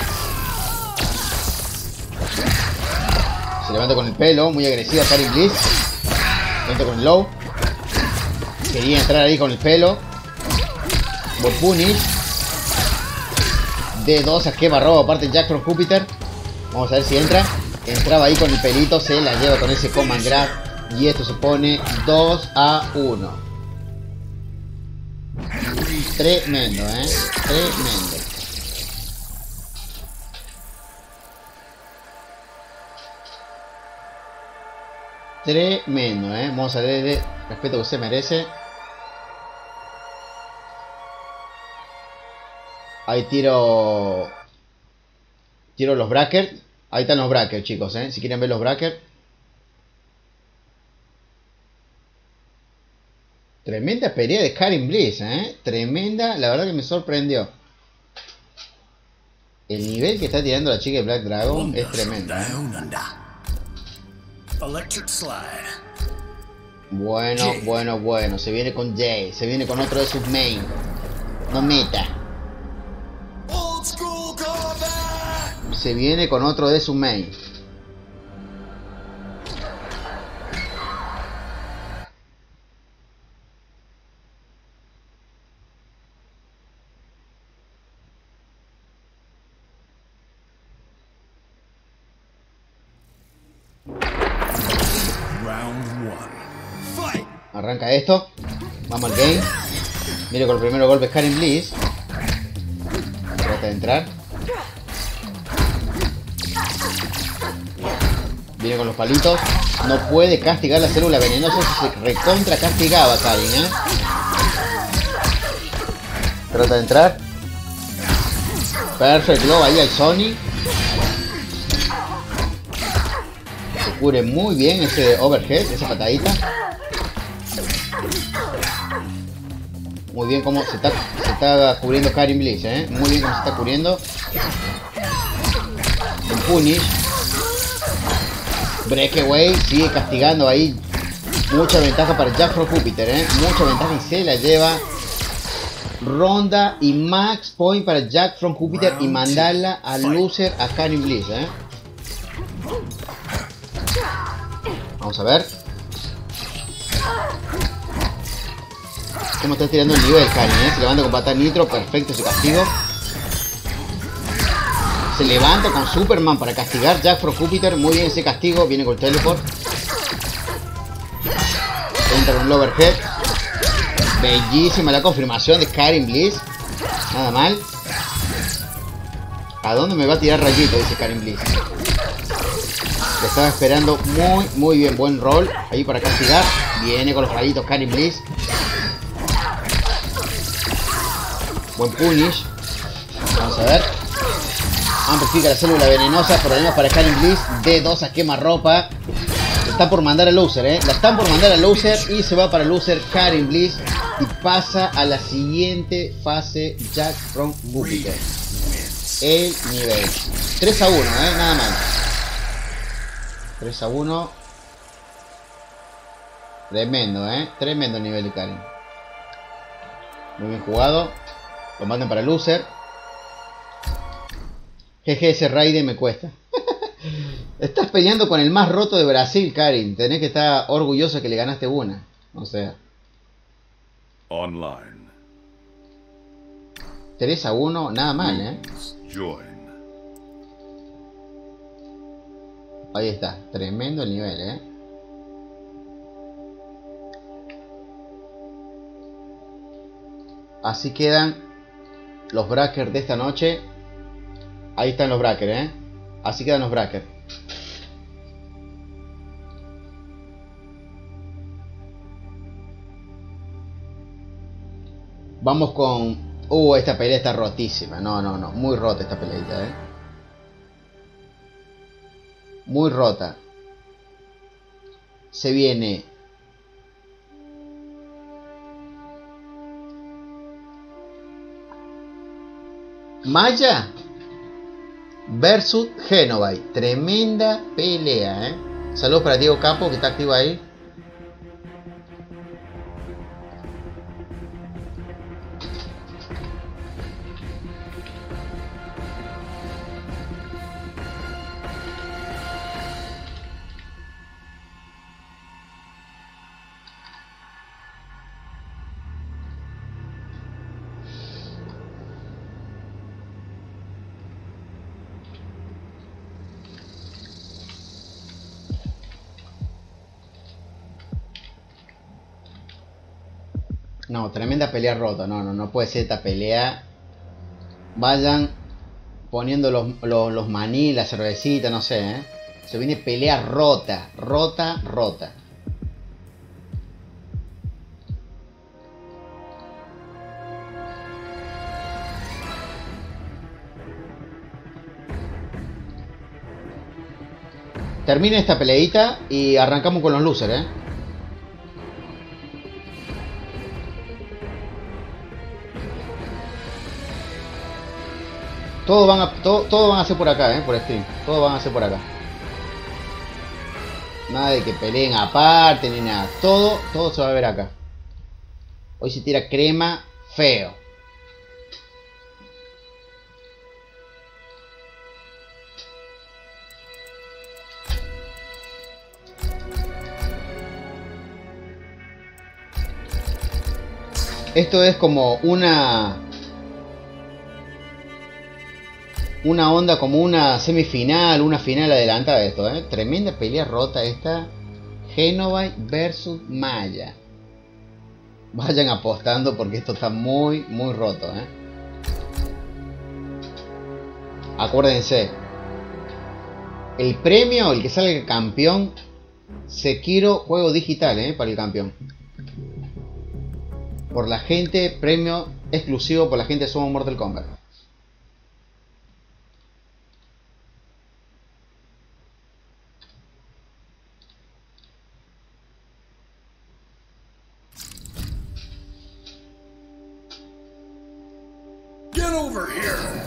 Se levanta con el pelo, muy agresiva Karin Bliss. Entra con el low. Quería entrar ahí con el pelo. Buen punish. D2 a quema robo aparte Jack from Júpiter. Vamos a ver si entra. Entraba ahí con el pelito, se la lleva con ese command grab. Y esto se pone 2 a 1. Tremendo, eh. Tremendo. Tremendo, ¿eh? Vamos a darle el respeto que usted merece. Ahí tiro... Tiro los brackets. Ahí están los brackets, chicos, ¿eh? Si quieren ver los brackets. Tremenda pelea de Karin Bliss, ¿eh? Tremenda, la verdad que me sorprendió. El nivel que está tirando la chica de Black Dragon es tremendo. ¿eh? Electric slide. Bueno, bueno, bueno. Se viene con Jay. Se viene con otro de sus main. No meta. Old school combat. Se viene con otro de sus main. Arranca esto. Vamos al game. Mire con el primer golpe es Karen Bliss. Trata de entrar. Viene con los palitos. No puede castigar la célula venenosa. Se recontra castigaba Karin, ¿eh? Trata de entrar. Perfect Glow ahí al Sony. Cubre muy bien ese overhead, esa patadita. Muy bien como se está, se está cubriendo Karin Bliss, ¿eh? Muy bien como se está cubriendo. Un punish. Breakaway sigue castigando ahí. Mucha ventaja para Jack from Júpiter, ¿eh? Mucha ventaja y se la lleva. Ronda y max point para Jack from Júpiter y mandarla al loser a Karin Bliss, ¿eh? Vamos a ver. Cómo está tirando el nivel Karin, ¿eh? Se levanta con pata nitro, perfecto ese castigo. Se levanta con Superman para castigar Jack from Júpiter. Muy bien ese castigo. Viene con teleport. Entra con un overhead. Bellísima la confirmación de Karin Bliss. Nada mal. ¿A dónde me va a tirar rayito? Dice Karin Bliss. Le estaba esperando muy, muy bien. Buen roll. Ahí para castigar. Viene con los rayitos Karin Bliss. Buen punish. Vamos a ver. Amplifica la célula venenosa. Problemas para Karin Bliss. D2 a quema ropa. Está por mandar al loser, eh. La están por mandar al loser. Y se va para el loser Karin Bliss. Y pasa a la siguiente fase Jack from Júpiter. El nivel. 3 a 1, eh. Nada mal. 3 a 1. Tremendo, eh. Tremendo el nivel de Karin. Muy bien jugado. Lo mandan para el loser. Jeje, ese Raiden me cuesta. Estás peleando con el más roto de Brasil, Karin. Tenés que estar orgulloso que le ganaste una. O sea, Online. 3 a 1, nada mal, ¿eh? Join. Ahí está, tremendo el nivel, ¿eh? Así quedan los brackers de esta noche. Ahí están los brackers, ¿eh? Así quedan los brackers. Vamos con... Uh, esta pelea está rotísima. No, no, no. Muy rota esta peleita, ¿eh? Muy rota. Se viene... Maya versus Genovai. Tremenda pelea, ¿eh? Saludos para Diego Capo, que está activo ahí. No, tremenda pelea rota. No, no, no puede ser esta pelea. Vayan poniendo los, los, maní, la cervecita, no sé, ¿eh? Se viene pelea rota, rota, rota. Termina esta peleita y arrancamos con los losers, ¿eh? Todos van a, todo, todo van a ser por acá, ¿eh? Por stream. Todos van a ser por acá. Nada de que peleen aparte ni nada. Todo, todo se va a ver acá. Hoy se tira crema feo. Esto es como una una onda como una semifinal, una final adelantada de esto, ¿eh? Tremenda pelea rota esta. Genovai versus Maya. Vayan apostando porque esto está muy, muy roto, ¿eh? Acuérdense. El premio, el que salga campeón, Sekiro juego digital, ¿eh? Para el campeón. Por la gente, premio exclusivo por la gente de Sumo Mortal Kombat.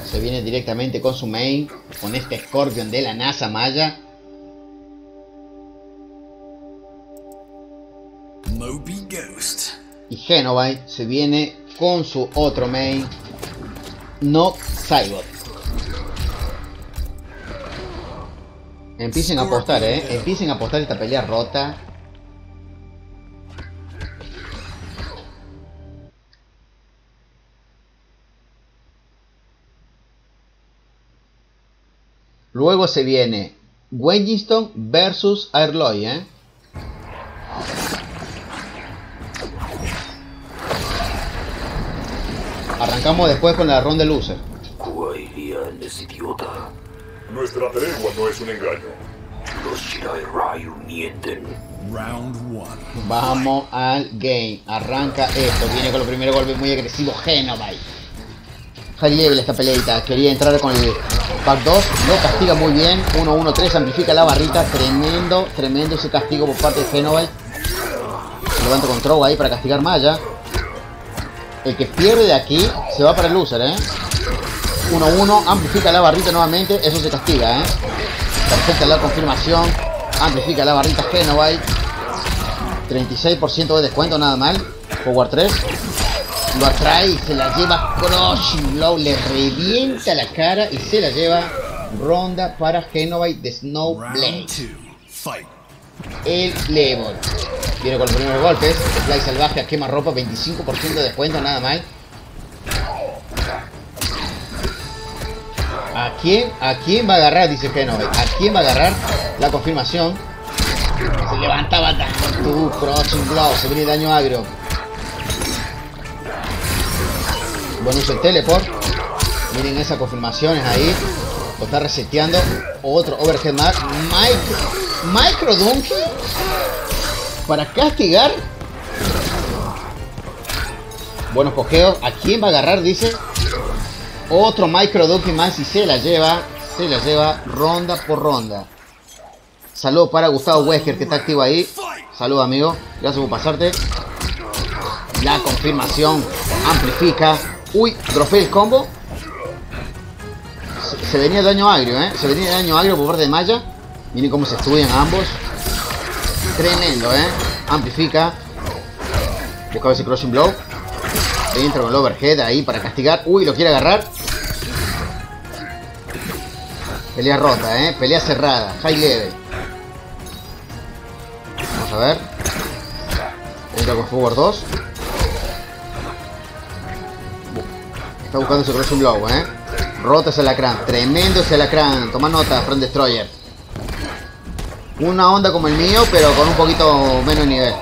Se viene directamente con su main, con este Scorpion de la NASA Maya. Moby Ghost. Y Genovite se viene con su otro main, No Cybot. Empiecen a apostar, eh. Empiecen a apostar esta pelea rota. Luego se viene Wengiston versus Airloy, eh. Arrancamos después con la ronda de loser. Idiota. Nuestra tregua no es un engaño. Los Shirai Ryu mienten. Round one. Vamos al game. Arranca esto. Viene con los primeros golpes muy agresivos. Genovite. High level esta peleita. Quería entrar con el back 2. Lo castiga muy bien. 1-1-3. Amplifica la barrita. Tremendo. Tremendo ese castigo por parte de Genovite. Levanta control ahí para castigar Maya. El que pierde de aquí se va para el loser, ¿eh? 1-1. Amplifica la barrita nuevamente. Eso se castiga, ¿eh? Perfecta la confirmación. Amplifica la barrita Genovite. 36% de descuento, nada mal. Power 3. Lo atrae y se la lleva Crushing Blow. Le revienta la cara y se la lleva. Ronda para Genovite de Snowblade. El level. Viene con los primeros golpes. Fly salvaje a quema ropa. 25% de descuento, nada mal. ¿A quién, ¿A quién va a agarrar? Dice Genovite. ¿A quién va a agarrar? La confirmación. Se levantaba tu Crushing Blow. Se viene daño agrio. Bueno, usa el teleport. Miren esas confirmaciones ahí. Lo está reseteando. Otro overhead mark. Micro, micro donkey. Para castigar. Buenos cojeos. ¿A quién va a agarrar? Dice. Otro micro donkey más y se la lleva. Se la lleva ronda por ronda. Saludos para Gustavo Wesker que está activo ahí. Saludos amigo. Gracias por pasarte. La confirmación. Amplifica. Uy, dropé el combo. Se, venía daño agrio, ¿eh? Se venía daño agrio por parte de Maya. Miren cómo se estudian ambos. Tremendo, ¿eh? Amplifica. Buscaba ese crushing blow. Entra con el overhead ahí para castigar. Uy, lo quiere agarrar. Pelea rota, ¿eh? Pelea cerrada. High level. Vamos a ver. Entra con Forward 2. Está buscando ese crushing blow, ¿eh? Rota ese lacrán. Tremendo ese lacrán. Toma nota, Front Destroyer. Una onda como el mío, pero con un poquito menos nivel.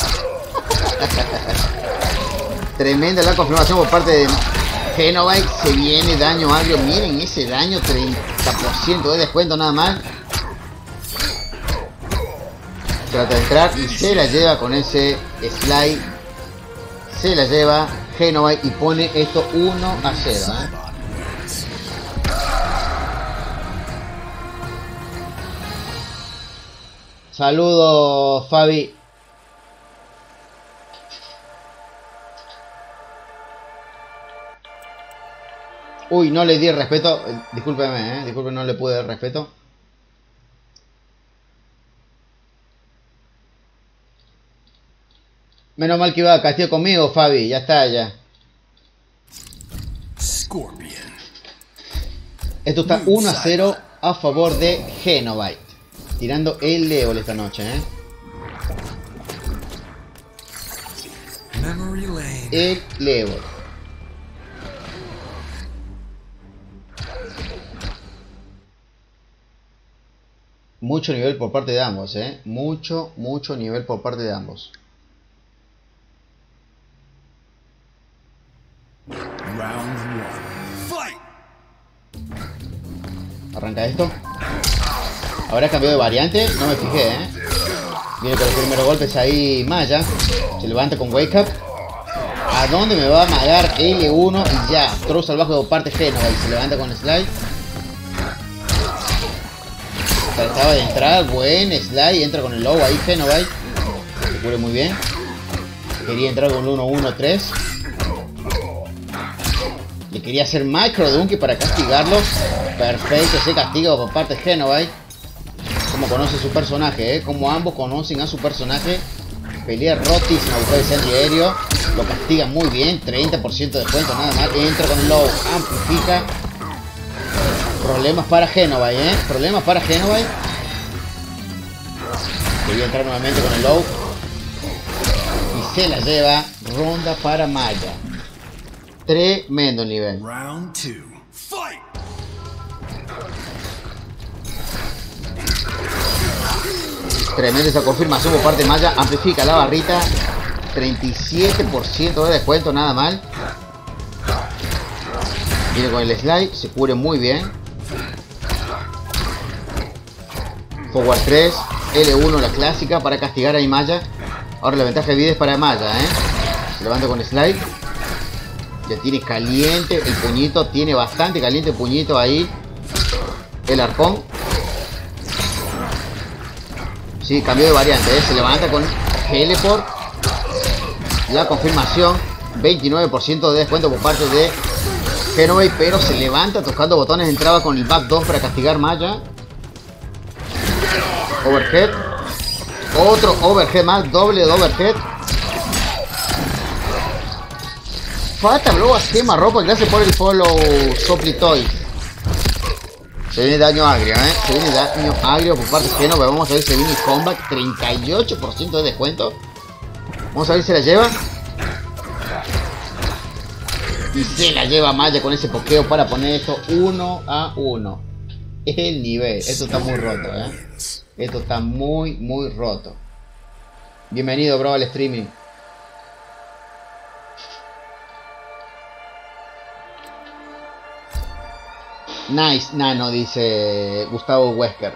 Tremenda la confirmación por parte de Genovite. Se viene daño agrio. Miren ese daño, 30% de descuento nada más. Trata de entrar y se la lleva con ese slide. Se la lleva Genovite y pone esto 1 a 0. ¿eh? Saludos, Fabi. Uy, no le di respeto. Eh, Discúlpeme, eh. Disculpe, no le pude dar respeto. Menos mal que iba a castigo conmigo, Fabi. Ya está, ya. Scorpion. Esto está 1 a 0 a favor de Genovite. Tirando el Leol esta noche, ¿eh? Memory Lane. El Leol. Mucho nivel por parte de ambos, ¿eh? Mucho, mucho nivel por parte de ambos. Round one. Fight. Arranca esto. Habrá cambiado de variante, no me fijé, ¿eh? Viene con los primeros golpes ahí Maya. Se levanta con Wake Up. ¿A dónde me va a magar L1? Y ya, Troll salvaje de parte Genova. Y se levanta con Slide. Trataba de entrar, buen Slide. Entra con el low ahí Genova. Se cubre muy bien. Quería entrar con el 1-1-3. Le quería hacer Micro Donkey para castigarlo. Perfecto, ese castigo por parte de Genovite. Como conoce su personaje, ¿eh? Como ambos conocen a su personaje. Pelea rotísima, busca de aéreo. Lo castiga muy bien. 30% de descuento, nada más. Entra con el low, amplifica. Problemas para Genovite, ¿eh? Problemas para Genovite. Quería entrar nuevamente con el low. Y se la lleva. Ronda para Maya. Tremendo nivel. Round two. Fight! Tremenda esa confirmación por parte de Maya. Amplifica la barrita. 37% de descuento, nada mal. Viene con el slide, se cubre muy bien. Forward 3, L1 la clásica para castigar a Maya. Ahora la ventaja de vida es para Maya, ¿eh? Se levanta con slide. Ya tiene caliente el puñito, tiene bastante caliente el puñito ahí. El arpón. Sí, cambio de variante, ¿eh? se levanta con Teleport. La confirmación, 29% de descuento por parte de Genovay, pero se levanta tocando botones, entraba con el back 2 para castigar Maya. Overhead. Otro overhead más, doble de overhead. Falta blow a quema ropa, gracias por el follow Sopli Toys. Se viene daño agrio, ¿eh? Se viene daño agrio por parte de Geno. pero Vamos a ver si viene el comeback. 38% de descuento. Vamos a ver si la lleva. Y se la lleva Maya con ese pokeo para poner esto 1 a 1. El nivel. Esto está muy roto, ¿eh? Esto está muy, muy roto. Bienvenido, bro, al streaming. Nice, nano, dice Gustavo Wesker.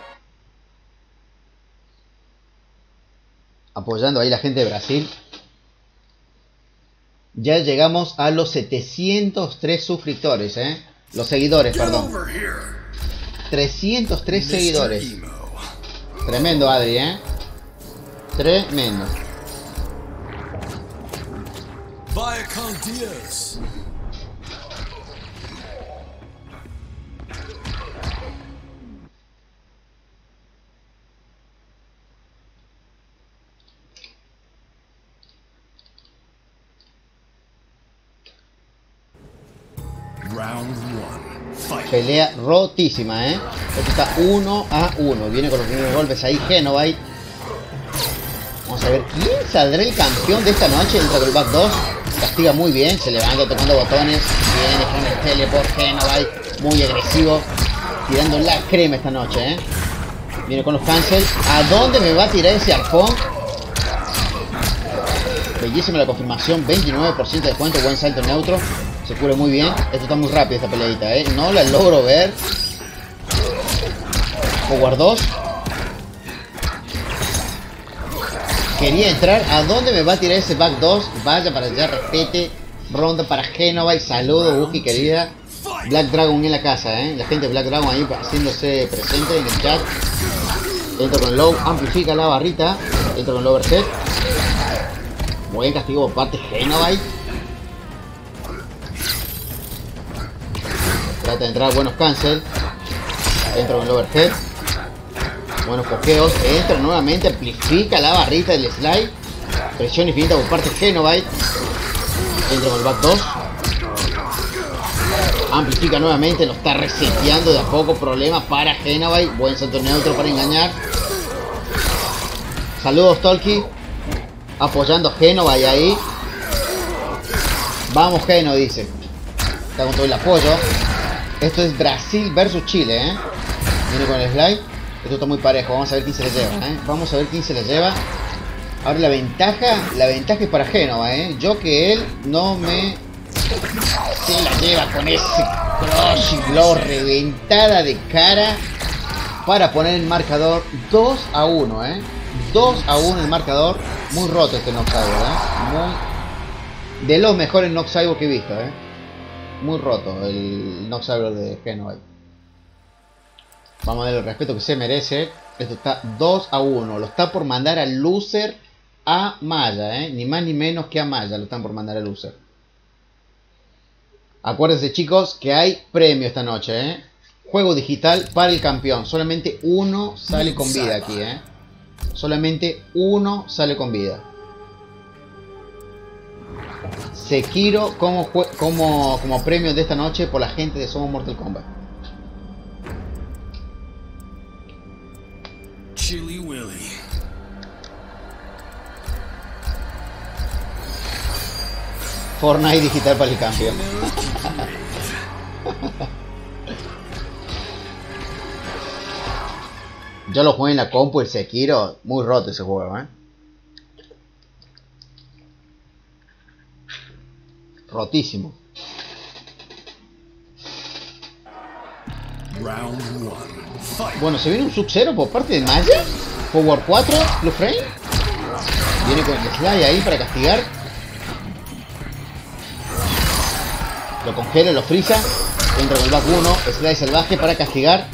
Apoyando ahí la gente de Brasil. Ya llegamos a los 703 suscriptores, ¿eh? Los seguidores, perdón. over here, 303 Mr. seguidores. Tremendo, Adri, ¿eh? Tremendo. Pelea rotísima, ¿eh? Esto está 1 a 1. Viene con los primeros golpes ahí Genovite. Vamos a ver quién saldrá el campeón de esta noche. Entra con el back 2. Castiga muy bien. Se levanta tocando botones. Viene con el teleport Genovite. Muy agresivo. Tirando la crema esta noche, ¿eh? Viene con los cancel. ¿A dónde me va a tirar ese arpón? Bellísima la confirmación. 29% de descuento. Buen salto neutro. Se cubre muy bien. Esto está muy rápido esta peleadita, ¿eh? No la logro ver. Forward 2. Quería entrar. ¿A dónde me va a tirar ese back 2? Vaya para allá, respete. Ronda para Genova y saludo, Buki querida. Black Dragon en la casa, ¿eh? La gente de Black Dragon ahí haciéndose presente en el chat. Entra con low, amplifica la barrita. Entra con el overset. Buen castigo por parte Genovite. Trata de entrar buenos cancel. Entra con el overhead. Buenos pokeos. Entra nuevamente. Amplifica la barrita del slide. Presión infinita por parte de Genovite. Entra con el back 2. Amplifica nuevamente. Lo está reseteando de a poco. Problemas para Genovite. Buen salto neutro para engañar. Saludos Tolki. Apoyando a Genovite ahí. Vamos Geno, dice. Está con todo el apoyo. Esto es Brasil versus Chile, ¿eh? Viene con el slide. Esto está muy parejo. Vamos a ver quién se le lleva, ¿eh? Vamos a ver quién se le lleva. Ahora la ventaja, la ventaja es para Génova, ¿eh? Yo que él no me... Se la lleva con ese crushing blow reventada de cara. para poner el marcador 2 a 1, ¿eh? 2 a 1 el marcador. Muy roto este Nox Cyborg, ¿eh? Muy... De los mejores Nox Cyborg que he visto, ¿eh? Muy roto el Nox Cyborg de Genoa. Vamos a darle el respeto que se merece. Esto está 2 a 1. Lo está por mandar al loser a Maya, ¿eh? Ni más ni menos que a Maya lo están por mandar al loser. Acuérdense chicos que hay premio esta noche, ¿eh? Juego digital para el campeón. Solamente uno sale con vida aquí, ¿eh? Solamente uno sale con vida. Sekiro como, como, como premio de esta noche por la gente de Somos Mortal Kombat. Chili Willy. Fortnite digital para el campeón. Yo lo jugué en la compu, el Sekiro. Muy roto ese juego, ¿eh? Rotísimo. Round one. Fight. Bueno, se viene un Sub-Zero por parte de Maya. Forward 4, Blue Frame. Viene con el slide ahí para castigar. Lo congela, lo frisa. Entra con el back 1, slide salvaje para castigar.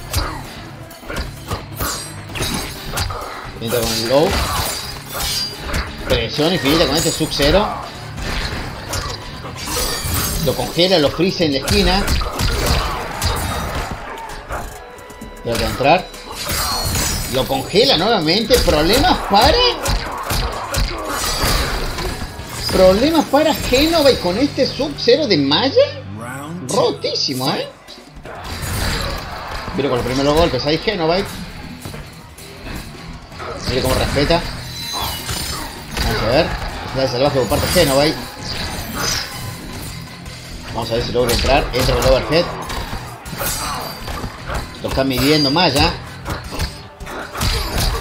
Entra con el low. Presión infinita con este Sub-Zero. Lo congela, lo frisa en la esquina. Trata de entrar. Lo congela nuevamente. Problemas para. Problemas para Genova y con este Sub-Zero de Maya. Rotísimo, ¿eh? Mire con los primeros golpes ahí Genovite. Mire cómo respeta. Vamos a ver. Salvaje por parte de Genovite. Vamos a ver si logra entrar. Entra con el overhead. Lo está midiendo Maya.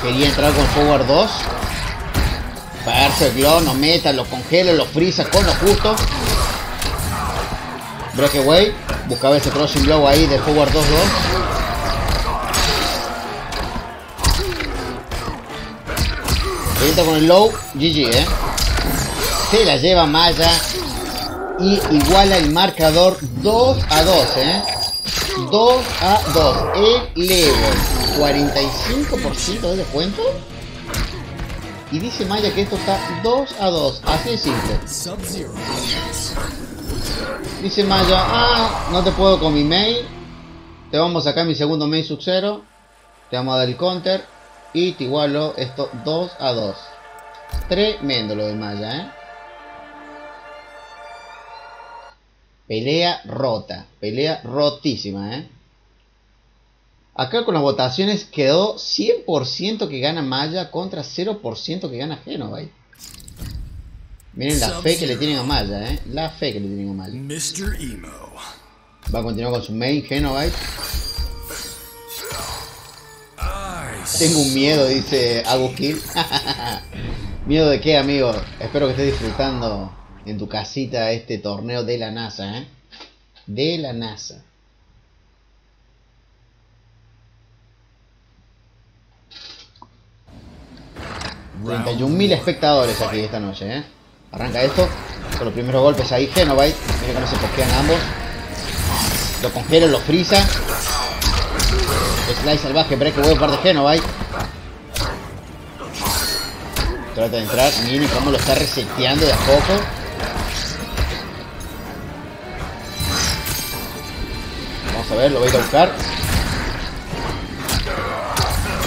Quería entrar con Forward 2. Perfect Glow, no meta, lo congela, lo frisa con lo justo. Breakaway. Buscaba ese crossing blow ahí de Forward 2-2. Entra con el low. GG, eh. Se la lleva Maya. Y iguala el marcador 2 a 2, eh. 2 a 2. El level. 45% de descuento. Y dice Maya que esto está 2 a 2. Así de simple. Dice Maya, ah, no te puedo con mi mail. Te vamos a sacar mi segundo mail sub-zero. Te vamos a dar el counter. Y te igualo esto 2 a 2. Tremendo lo de Maya, ¿eh? Pelea rota. Pelea rotísima, ¿eh? Acá con las votaciones quedó 100% que gana Maya contra 0% que gana Genovite. Miren la fe que le tienen a Maya, ¿eh? La fe que le tienen a Maya. Mr. Emo. Va a continuar con su main Genovite. Ice. Tengo un miedo, dice Agustín. ¿Miedo de qué, amigo? Espero que estés disfrutando en tu casita este torneo de la NASA, ¿eh? De la NASA. 31.000 espectadores aquí esta noche, ¿eh? Arranca esto. Con los primeros golpes ahí, Genovite. Mira cómo se posquean ambos. Lo congela, lo frisa. Slide salvaje, breakaway por parte de Genovite. Trata de entrar. Miren cómo lo está reseteando de a poco. A ver, lo voy a buscar.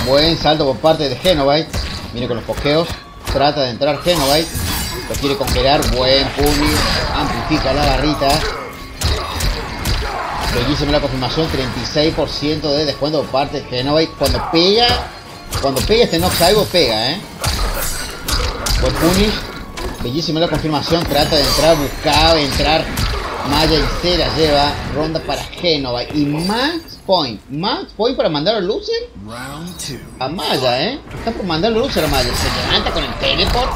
Buen salto por parte de Genovite. Viene con los posqueos. Trata de entrar Genovite. Lo quiere congelar. Buen puni. Amplifica la barrita. Bellísima la confirmación. 36% de descuento por parte de Genovite. Cuando pega. Cuando pega este Nox Cyber pega, eh. Buen punish. Bellísima la confirmación. Trata de entrar. Buscaba entrar. Maya y se la lleva. Ronda para Genova. Y Max Point. Max Point para mandar. Round two. A Maya, ¿eh? Está por mandar al loser a Maya. Se levanta con el teleport.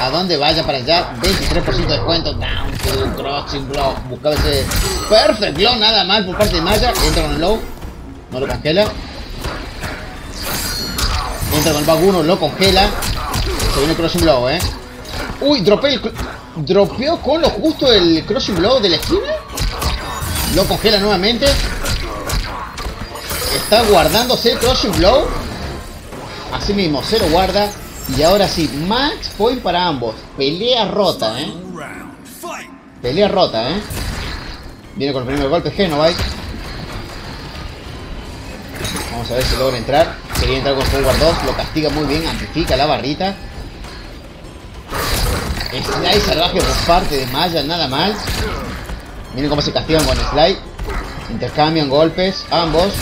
A donde vaya para allá. 23% de descuento. Down to crossing block. Buscaba ese perfect block nada más por parte de Maya. Entra con el low. No lo congela. Entra con el bug 1, lo congela. Se viene el Crushing Blow, eh. Uy, el. Dropeó con lo justo el Crushing Blow de la esquina. Lo congela nuevamente. Está guardándose el Crushing Blow. Así mismo, cero guarda. Y ahora sí, max point para ambos. Pelea rota, eh. Pelea rota, eh. Viene con el primer golpe Genovite. Vamos a ver si logra entrar. Quería entrar con Forward 2. Lo castiga muy bien. Amplifica la barrita. Sly salvaje por parte de Maya. Nada mal. Miren cómo se castigan con Sly. Intercambian golpes. Ambos.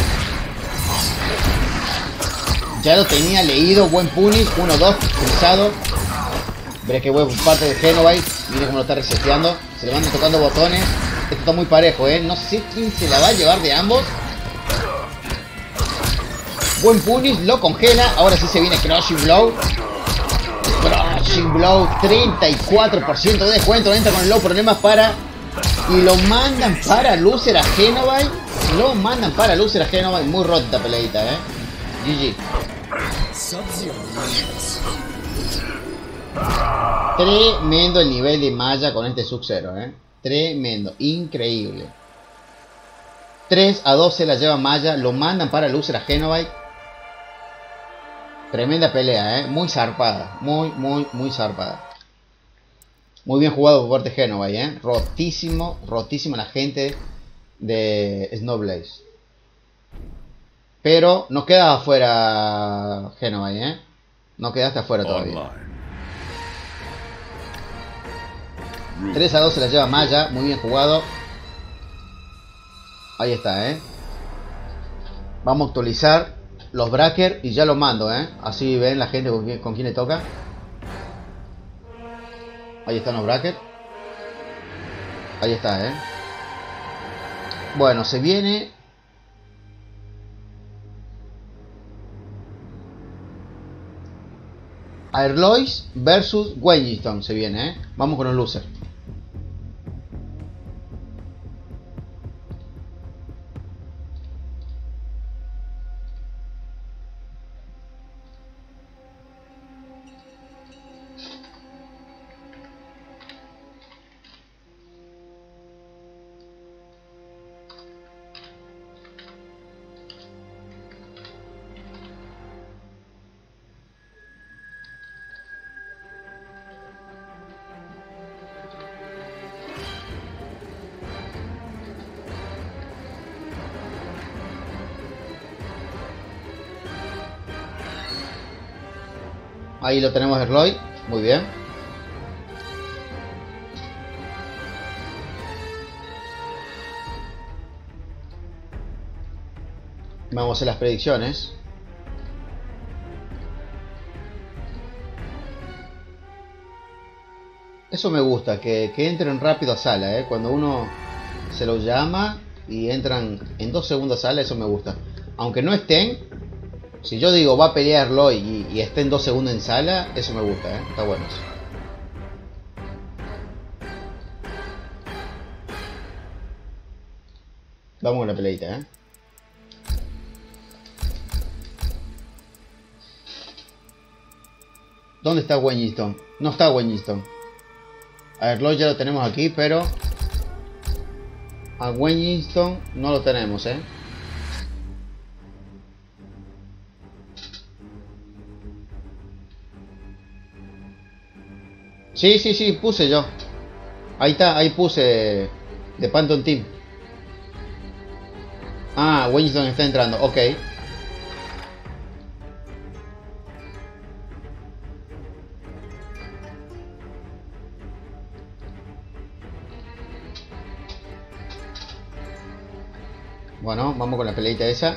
Ya lo tenía leído. Buen punish. 1-2. Cruzado. Veré que por parte de Genovite. Miren cómo lo está reseteando. Se le van tocando botones. Esto está muy parejo, ¿eh? No sé quién se la va a llevar de ambos. Buen punish, lo congela. Ahora sí se viene Crushing Blow. Blow, 34% de descuento. Entra con el low problemas para. Y lo mandan para Loser a Genovite. Lo mandan para Loser a Genovite. Muy rota peleita, ¿eh? GG. Tremendo el nivel de malla con este Sub-Zero, ¿eh? Tremendo, increíble. 3 a 2 se la lleva Maya, lo mandan para Loser a Genovite. Tremenda pelea, ¿eh? Muy zarpada, muy, muy, muy zarpada. Muy bien jugado por parte de Genovite, ¿eh? Rotísimo, rotísimo la gente de Snowblaze. Pero no queda afuera Genovite, ¿eh? No quedaste afuera todavía. Online. 3 a 2 se la lleva Maya, muy bien jugado. Ahí está, ¿eh? Vamos a actualizar los brackers y ya los mando, ¿eh? Así ven la gente con quién, le toca. Ahí están los brackets. Ahí está, ¿eh? Bueno, se viene... Airlois versus Wellington se viene, ¿eh? Vamos con los losers. Ahí lo tenemos Erloy. Muy bien. Vamos a las predicciones. Eso me gusta, que, entren rápido a sala, ¿eh? Cuando uno se los llama y entran en dos segundos a sala, eso me gusta. Aunque no estén, si yo digo va a pelearlo y, y esté en dos segundos en sala, eso me gusta, ¿eh? Está bueno eso. Vamos con la peleita, ¿eh? ¿Dónde está Wellington? No está Wellington. A ver, ya lo tenemos aquí, pero... A Wellington no lo tenemos, ¿eh? Sí, sí, sí, puse yo. Ahí está, ahí puse de Phantom Team. Ah, Wellington está entrando, ok. Bueno, vamos con la peleita esa.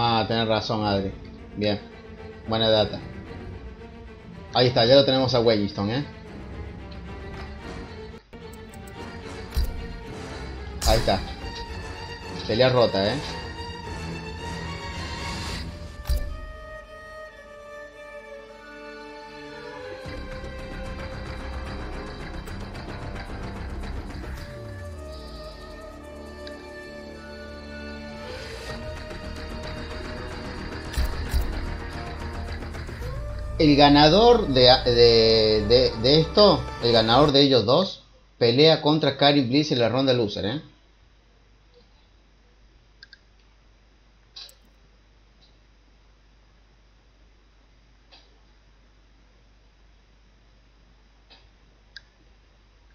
Ah, tenés razón, Adri. Bien. Buena data. Ahí está, ya lo tenemos a Wellington, ¿eh? Ahí está. Pelea rota, eh. El ganador de, de, de, de esto, el ganador de ellos dos, pelea contra Karin Bliss en la ronda loser, ¿eh?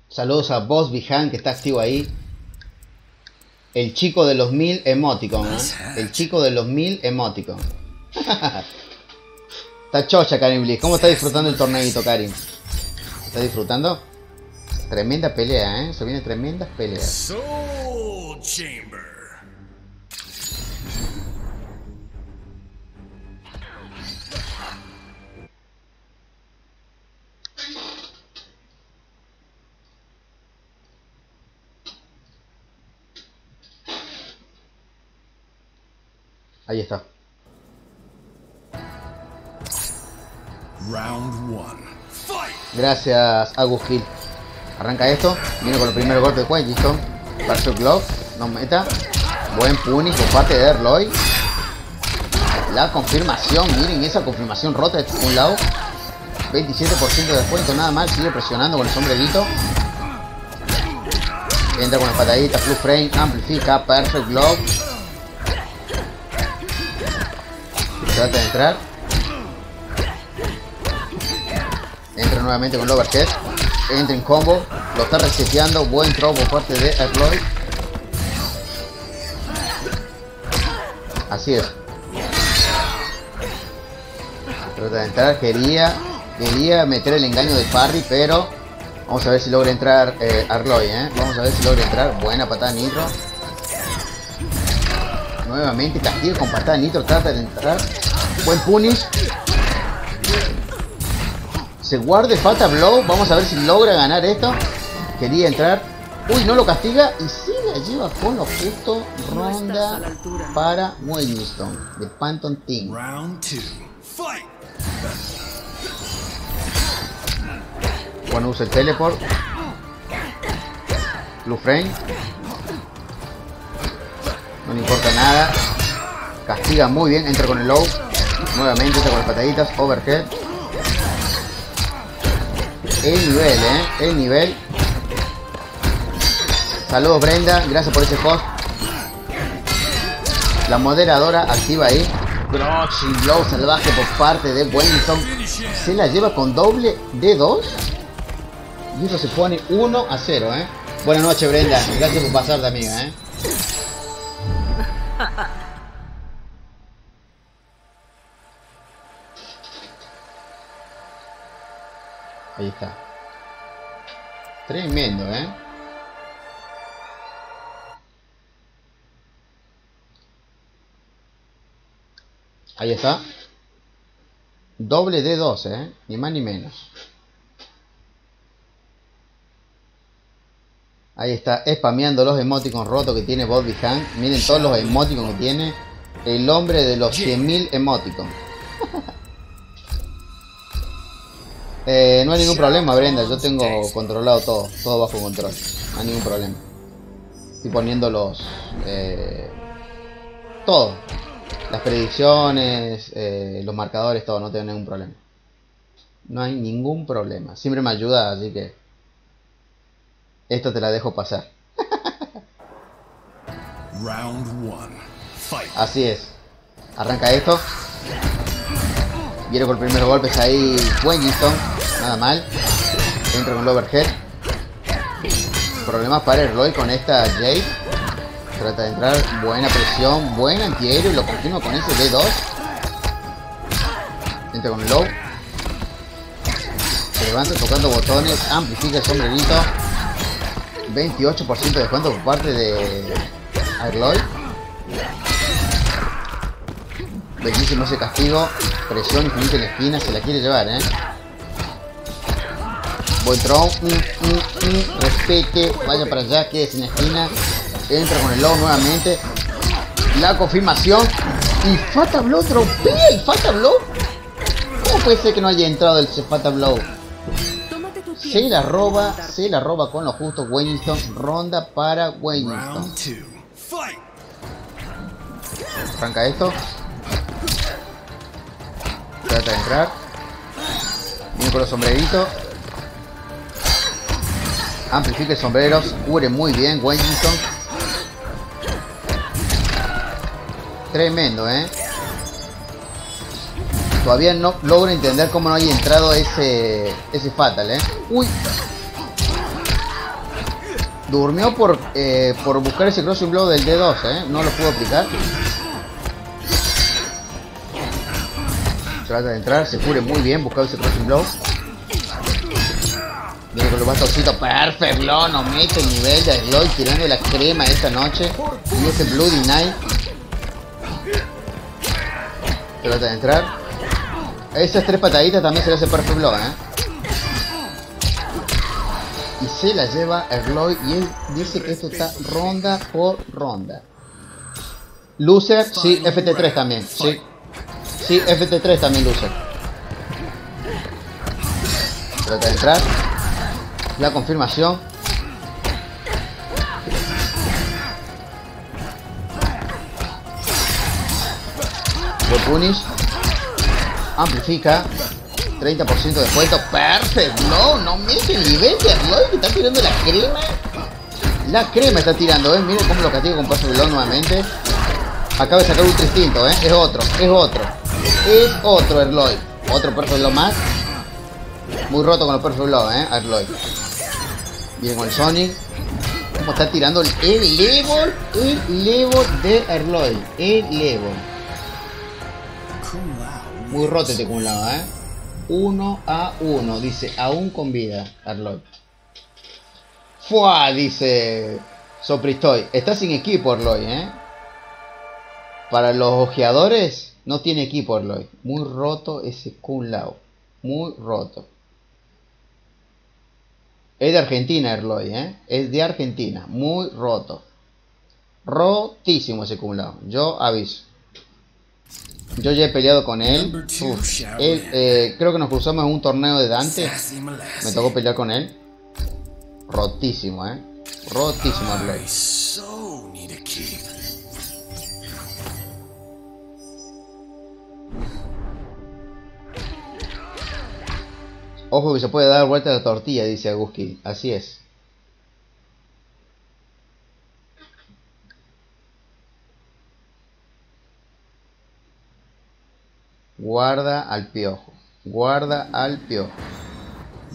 Saludos a Boss Bihan que está activo ahí. El chico de los mil emoticon, ¿eh? El chico de los mil emoticon. está chocha Karim Bliss. ¿Cómo está disfrutando el torneito, Karim? ¿Está disfrutando? Tremenda pelea, ¿eh? Se vienen tremendas peleas. Soul Chamber. Ahí está. Round one. Gracias, Agus. Arranca esto. Viene con el primer golpe de Quake, listo. Glove. No meta. Buen punish por parte de Erloy. La confirmación, miren esa confirmación rota de un lado. 27% de descuento, nada mal. Sigue presionando con el sombrerito. Entra con las pataditas, Blue Frame, amplifica, Perfect Glove. Trata de entrar. Nuevamente con el overhead. Entra en combo. Lo está reseteando. Buen throw por parte de Erloy. Así es. Trata de entrar. Quería. Quería meter el engaño de Parry, pero. Vamos a ver si logra entrar eh, Arloy, ¿eh? Vamos a ver si logra entrar. Buena patada nitro. Nuevamente castigo con patada nitro. Trata de entrar. Buen punish. Se guarde, falta blow. Vamos a ver si logra ganar esto. Quería entrar. Uy, no lo castiga. Y sí la lleva con lo justo. Ronda para Wellington de Panton Team. Round two. Fight! Bueno, usa el teleport. Blue frame. No le importa nada. Castiga muy bien. Entra con el low. Nuevamente entra con las pataditas. Overhead. El nivel, eh. El nivel. Saludos Brenda. Gracias por ese post. La moderadora activa ahí. Crushing Blow salvaje por parte de Wellington. Se la lleva con doble de 2. Y eso se pone 1 a 0, ¿eh? Buenas noches, Brenda. Gracias por pasar de amiga, ¿eh? Ahí está. Tremendo, ¿eh? Ahí está. Doble de 12, ¿eh? Ni más ni menos. Ahí está, spameando los emoticons rotos que tiene Bobby Han. Miren todos los emoticons que tiene. El hombre de los 100.000 emoticons. Eh, no hay ningún problema, Brenda. Yo tengo controlado todo. Todo bajo control. No hay ningún problema. Estoy poniendo los... eh, todo. Las predicciones, eh, los marcadores, todo. No tengo ningún problema. No hay ningún problema. Siempre me ayuda, así que... Esto te la dejo pasar. Round one. Fight! Así es. Arranca esto. Viene con el primer golpe ahí Wellington. Nada mal. Entra con el overhead. Problemas para Erloy con esta Jade. Trata de entrar. Buena presión. Buen antiaéreo. Y lo continúa con ese D2. Entra con el low. Se levanta tocando botones. Amplifica el sombrerito. 28% de descuento por parte de Erloy. Bellísimo ese castigo. Presión infinita en la esquina. Se la quiere llevar, eh. Buen tron. Mm, mm, mm. Respete. Vaya para allá. Quédese en la esquina. Entra con el low nuevamente. La confirmación. Y Fata Blow dropea el Fata Blow. ¿Cómo puede ser que no haya entrado el Fata Blow? Se la roba, se la roba con lo justo Wellington. Ronda para Wellington. Arranca esto. Trata de entrar. Viene con los sombreritos. Amplifica el sombrero. Cubre muy bien Wellington. Tremendo, eh. Todavía no logro entender cómo no haya entrado ese, ese Fatal, eh. Uy. Durmió por, eh, por buscar ese crossing blow del D2, eh. No lo pudo aplicar. Trata de entrar, se cubre muy bien, buscando ese crossing blow. Viene con los bastoncitos, perfect blow, no mete el nivel de Lloyd tirando la crema esta noche. Y ese Bloody Knight. Trata de entrar. Esas tres pataditas también se le hace perfect blow, eh. Y se la lleva Erloy y él dice que esto está ronda por ronda. Loser, sí, FT3 también, sí. Sí, FT3 también Loser. Trata de entrar. La confirmación. Buen punish. Amplifica. 30% de descuento. Perfect. No, no mete el nivel de Arloy que está tirando la crema. La crema está tirando, eh. Miren cómo lo castiga con Perfect Blow nuevamente. Acaba de sacar un instinto, eh. Es otro, es otro. Es otro Erloy. Otro Perfect Blow más. Muy roto con los Perfect eh. Erloy. Viene con el Sonic. Cómo está tirando el, el level. El level de Erloy. El level. Muy roto este Kun Lao, eh. 1 a 1, dice, aún con vida, Arloy. ¡Fua! Dice Sopristoy. Está sin equipo, Arloy, eh. Para los ojeadores, no tiene equipo, Arloy. Muy roto ese Kun Lao. Muy roto. Es de Argentina, Arloy, eh. Es de Argentina. Muy roto. Rotísimo ese Lao. Yo aviso. Yo ya he peleado con él. Uf, él, eh, creo que nos cruzamos en un torneo de Dante. Me tocó pelear con él. Rotísimo, eh. Rotísimo, I Ojo que se puede dar vuelta a la tortilla, dice Aguski. Así es. Guarda al piojo. Guarda al piojo.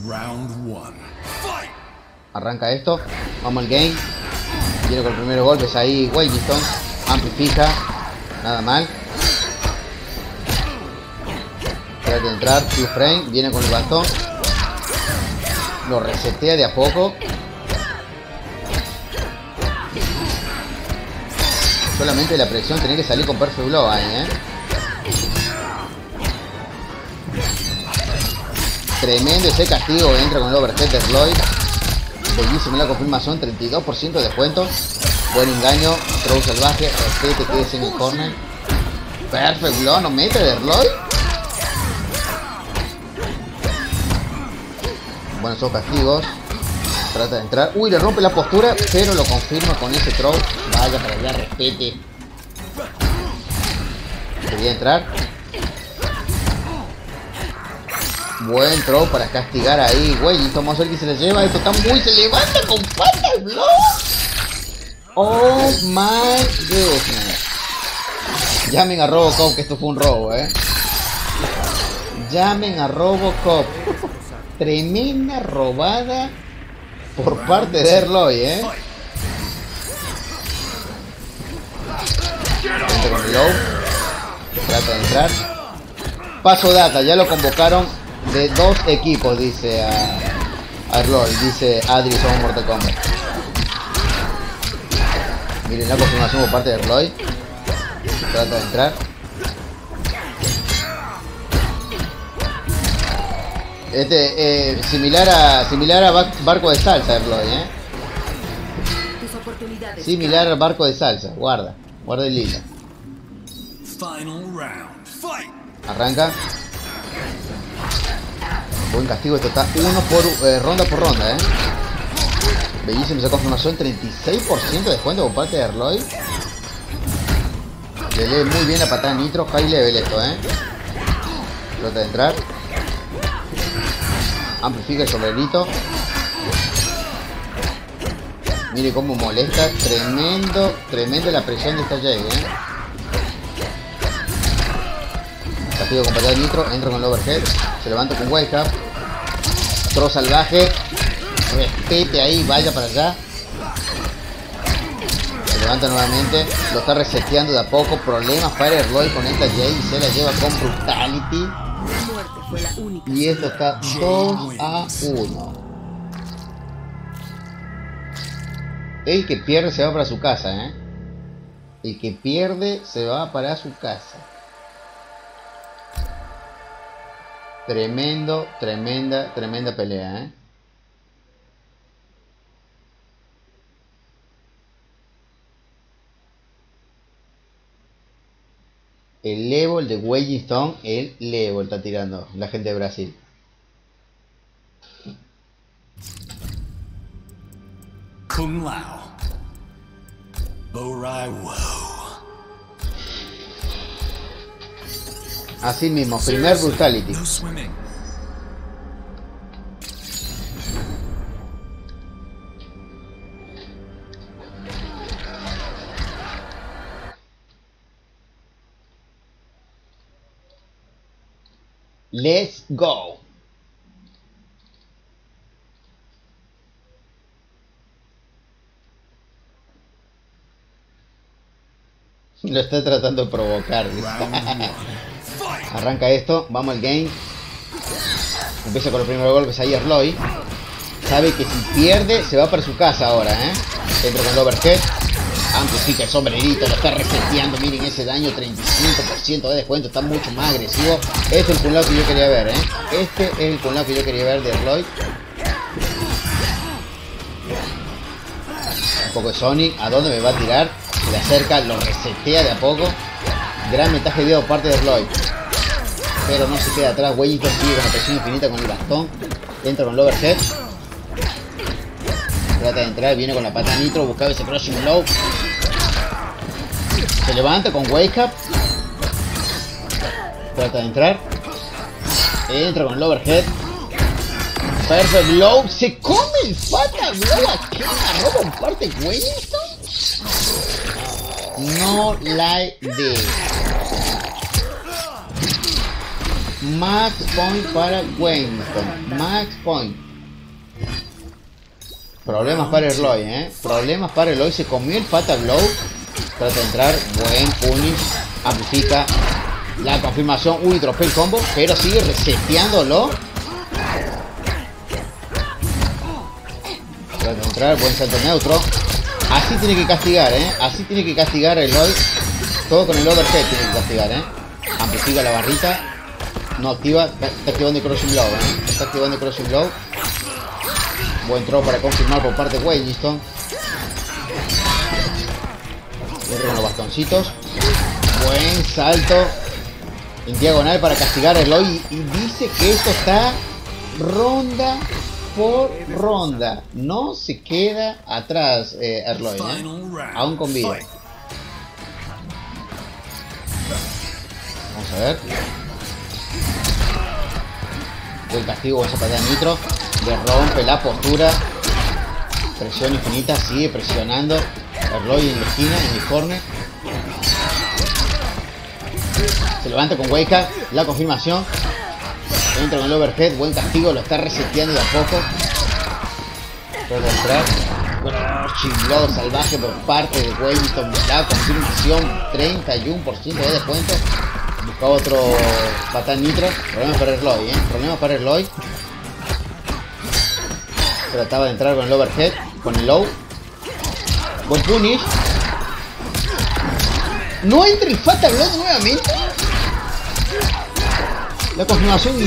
Round one. Arranca esto. Vamos al game. Viene con el primer golpe. Es ahí Wellington. Amplifica. Nada mal. Trata de entrar. Two frame. Viene con el bastón. Lo resetea de a poco. Solamente la presión tiene que salir con Perfect Blow ahí, eh. Tremendo ese castigo entra con el overhead de Lloyd. Bellísima la confirmación, 32% de descuento. Buen engaño, throw salvaje, respete, quédese en el corner. Perfect blow, no mete de Lloyd. Buenos esos castigos. Trata de entrar. Uy, le rompe la postura, pero lo confirma con ese throw. Vaya para allá, respete. Quería entrar. Buen throw para castigar ahí, güey. Y Tomás el que se le lleva. Esto está muy. Se levanta con Fatal Blow. Oh my goodness. Llamen a Robocop que esto fue un robo, eh. Llamen a Robocop. Tremenda robada por parte de Erloy, eh. Entra con low. Trata de entrar. Paso data, ya lo convocaron de dos equipos, dice a, a Erloy, dice Adri, somos Mortal Kombat. Miren la confirmación por parte de Erloy. Trata de entrar. Este, eh, similar a similar a bar- barco de salsa, Erloy, eh. Tus oportunidades. Similar al barco de salsa, guarda. Guarda el hilo. Final round. Fight! Arranca. Buen castigo, esto está uno por eh, ronda por ronda, eh. Bellísima esa confirmación, 36% de descuento por parte de Erloy. Le lee muy bien la patada nitro, high level esto, eh. Trata de entrar. Amplifica el sombrerito. Mire cómo molesta. Tremendo, tremenda la presión de esta Jay, eh. Castigo con patada nitro, entra con el overhead. Se levanta con wake up. Tro salvaje. Respete ahí, vaya para allá. Se levanta nuevamente. Lo está reseteando de a poco. Problemas para Erloy con esta Jay. Y se la lleva con Brutality. La muerte fue la única. Y esto está 2 a 1. El que pierde se va para su casa, ¿eh? El que pierde se va para su casa. Tremendo, tremenda, tremenda pelea, ¿eh? El level de Wellington, el level está tirando la gente de Brasil. Kung Lao. Borai. Así mismo, primer brutality. No Let's go. Lo está tratando de provocar. Arranca esto, vamos al game. Empieza con el primer golpe ahí Erloy. Sabe que si pierde se va para su casa ahora, ¿eh? Entra con el overhead. Amplifica el sombrerito, lo está reseteando. Miren ese daño, 35% de descuento, está mucho más agresivo. Este es el punlado que yo quería ver, ¿eh? Este es el punlado que yo quería ver de Erloy. Un poco de Sonic, ¿a dónde me va a tirar? Le acerca, lo resetea de a poco. Gran ventaja de parte de Erloy. Pero no se queda atrás. Wellington sigue con la presión infinita con el bastón. Entra con el overhead. Trata de entrar, viene con la pata nitro, buscaba ese próximo low. Se levanta con wake up. Trata de entrar. Entra con el overhead. Perfect low. Se come el pata blow aquí. La roba en parte Wellington. No like this. Max point para Wellington. Max point. Problemas para Erloy, eh. Problemas para Erloy. Se comió el Fatal Blow. Trata de entrar. Buen punish. Amplifica la confirmación. Uy, dropé el combo. Pero sigue reseteándolo. Trata de entrar. Buen salto neutro. Así tiene que castigar, eh. Así tiene que castigar Erloy. Todo con el overhead tiene que castigar, eh. Amplifica la barrita. No activa. Está está activando el crossing blow, eh. Está activando el crossing blow. Buen throw para confirmar por parte de Wellington. Los bastoncitos. Buen salto. En diagonal para castigar a Eloy. Y dice que esto está ronda por ronda. No se queda atrás eh, Erloy, ¿eh? Aún con vida. Vamos a ver. Buen castigo con esa patada de nitro. Le rompe la postura. Presión infinita. Sigue presionando. Erloy en la esquina, en el corner. Se levanta con Wake La confirmación. Entra con el overhead. Buen castigo. Lo está reseteando de a poco. Puede entrar. Bueno, chingado salvaje por parte de Wellington. La confirmación. 31% de descuento. Busca otro patán nitro. Problemas para Erloy, ¿eh? Problemas para Erloy. Trataba de entrar con el overhead. Con el low. Buen punish. ¿No entra el Fatal Blood nuevamente? La confirmación y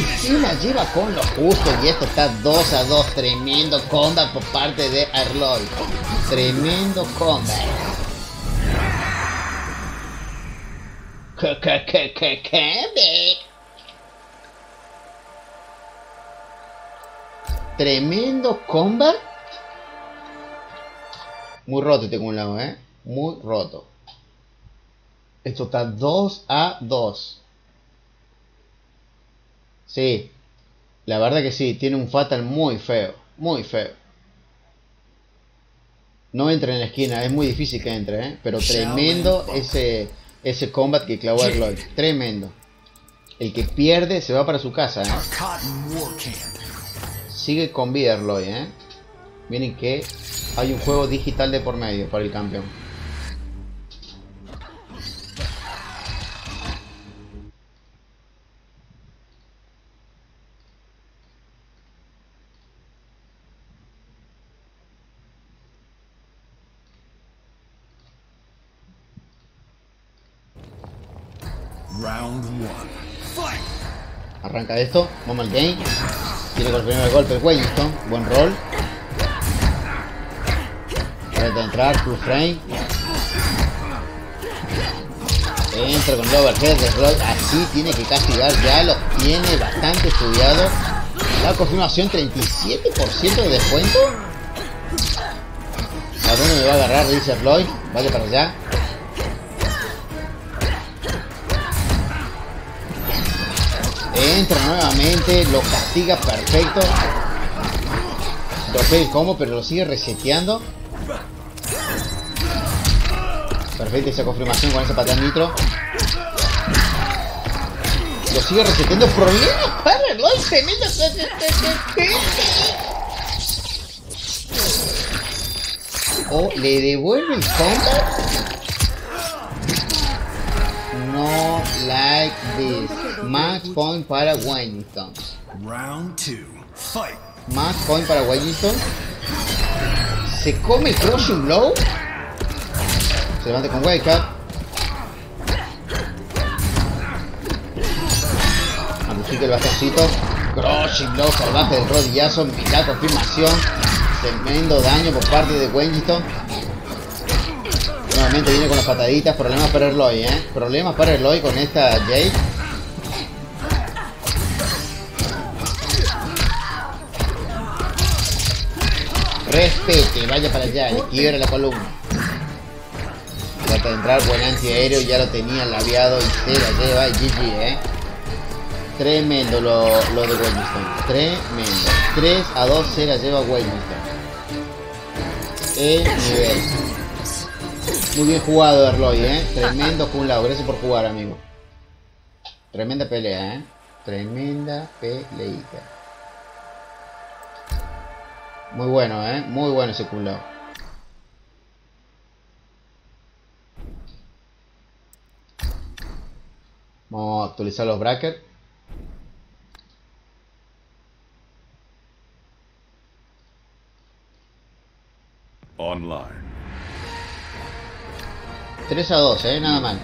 lleva con lo justo. Y esto está 2 a 2. Tremendo combat por parte de Erloy. Tremendo combat. ¿Qué, qué, qué, qué, qué, Tremendo combat. Muy roto este acumulado, eh. Muy roto. Esto está 2 a 2. Sí. La verdad que sí, tiene un fatal muy feo. Muy feo. No entra en la esquina, es muy difícil que entre, ¿eh? Pero tremendo ese, ese combat que clavó a Lloyd. Tremendo. El que pierde se va para su casa, ¿eh? Sigue con vida Lloyd, ¿eh? Miren que hay un juego digital de por medio para el campeón. Round one. Arranca esto, vamos al game. Tiene con el primer golpe el Wellington. Buen rol. Trata de entrar, full frame. Entra con el overhead de roll. Así tiene que castigar. Ya lo tiene bastante estudiado. La confirmación 37% de descuento. ¿A dónde me va a agarrar? Dice Floyd. Vale para allá. Entra nuevamente, lo castiga perfecto. Dropea el combo, pero lo sigue reseteando. Perfecta esa confirmación con esa patada nitro. Lo sigue reseteando. Problema para el tremendo. O le devuelve el combat. No like this. Max point para Wellington. Round two. Fight! Max point para Wellington. Se come el Crushing Blow. Se levanta con Wake Up. Amplifica el bastoncito. Crushing Blow salvaje del rodillazo. La confirmación. Tremendo daño por parte de Wellington. Nuevamente viene con las pataditas. Problemas para Eloy, eh. Problemas para Eloy con esta Jade. Respete, vaya para allá, le quiebra la columna. Trata de entrar, buen antiaéreo, ya lo tenía labiado y se la lleva GG, eh. Tremendo lo, lo de Wellington, tremendo. 3 a 2 se la lleva Wellington. El nivel. Muy bien jugado, Erloy, eh. Tremendo Kun Lao, gracias por jugar, amigo. Tremenda pelea, eh. Tremenda peleita. Muy bueno, eh. Muy bueno ese Kun Lao. Vamos a actualizar los brackets. Online. 3 a 2, eh. Nada mal.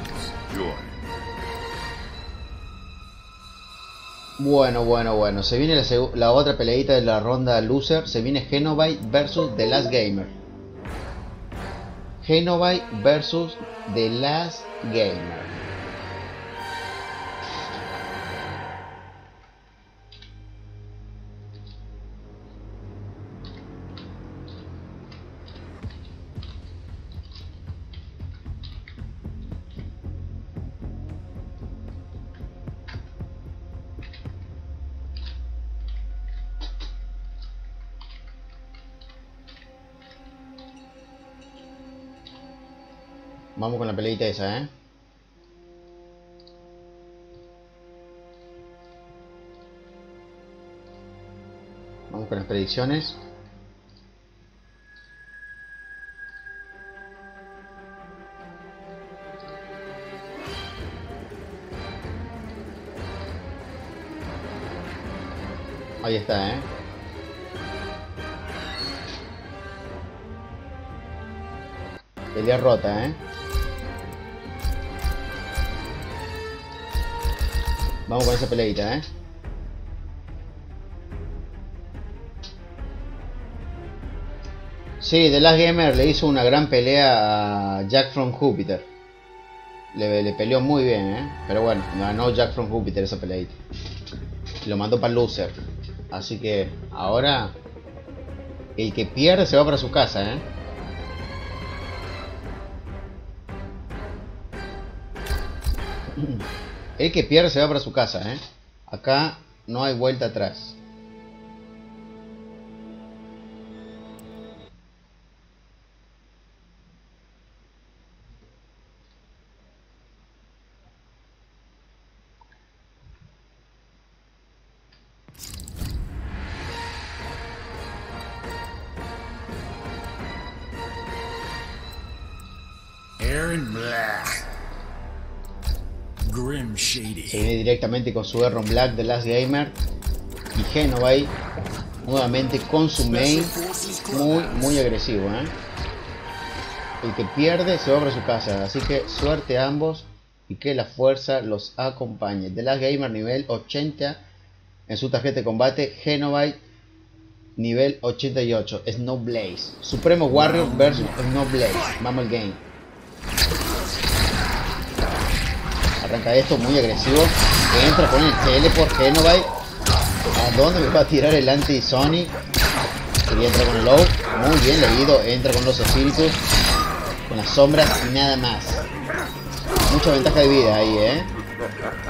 Bueno, bueno, bueno. Se viene la, otra peleita de la ronda loser. Se viene Genovite versus The Last Gamer. Genovite versus The Last Gamer. Vamos con la peleita esa, ¿eh? Vamos con las predicciones. Ahí está, ¿eh? Pelea rota, ¿eh? Vamos con esa peleita, ¿eh? Sí, The Last Gamer le hizo una gran pelea a Jack from Jupiter. le, le peleó muy bien, ¿eh? Pero bueno, ganó Jack from Jupiter esa peleita. Lo mandó para loser. Así que ahora el que pierde se va para su casa, ¿eh? El que pierde se va para su casa, ¿eh? Acá no hay vuelta atrás. Se viene directamente con su Erron Black de Last Gamer. Y Genovite nuevamente con su main. Muy, muy agresivo, ¿eh? El que pierde se va para su casa. Así que suerte a ambos y que la fuerza los acompañe. The Last Gamer nivel 80 en su tarjeta de combate. Genovite nivel 88. Snow Blaze. Supremo Warrior versus Snow Blaze. Vamos al game. Arranca esto muy agresivo. Entra con el teleport Genovite. ¿A dónde me va a tirar el anti-Sony? Quería entrar con el low. Muy bien leído. Entra con los espíritus. Con las sombras y nada más. Mucha ventaja de vida ahí, eh.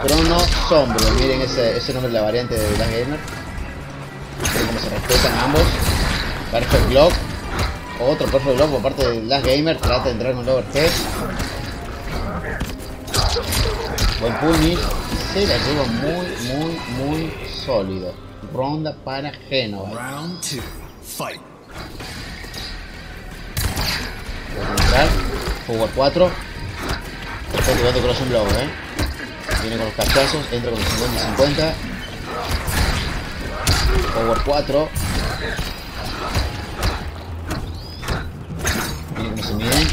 Crono Sombro. Miren ese, ese nombre de la variante de Last Gamer. Miren cómo se respetan ambos. Perfect. Otro Perfect Block por parte de Last Gamer. Trata de entrar con el overhead. Buen. Y se la lleva muy, muy, muy sólido. Ronda para Genova. Round two. Fight. Power 4. Está tirando Crossing Blow, eh. Viene con los cachazos. Entra con los 50 y 50. Power 4. Viene como se miden.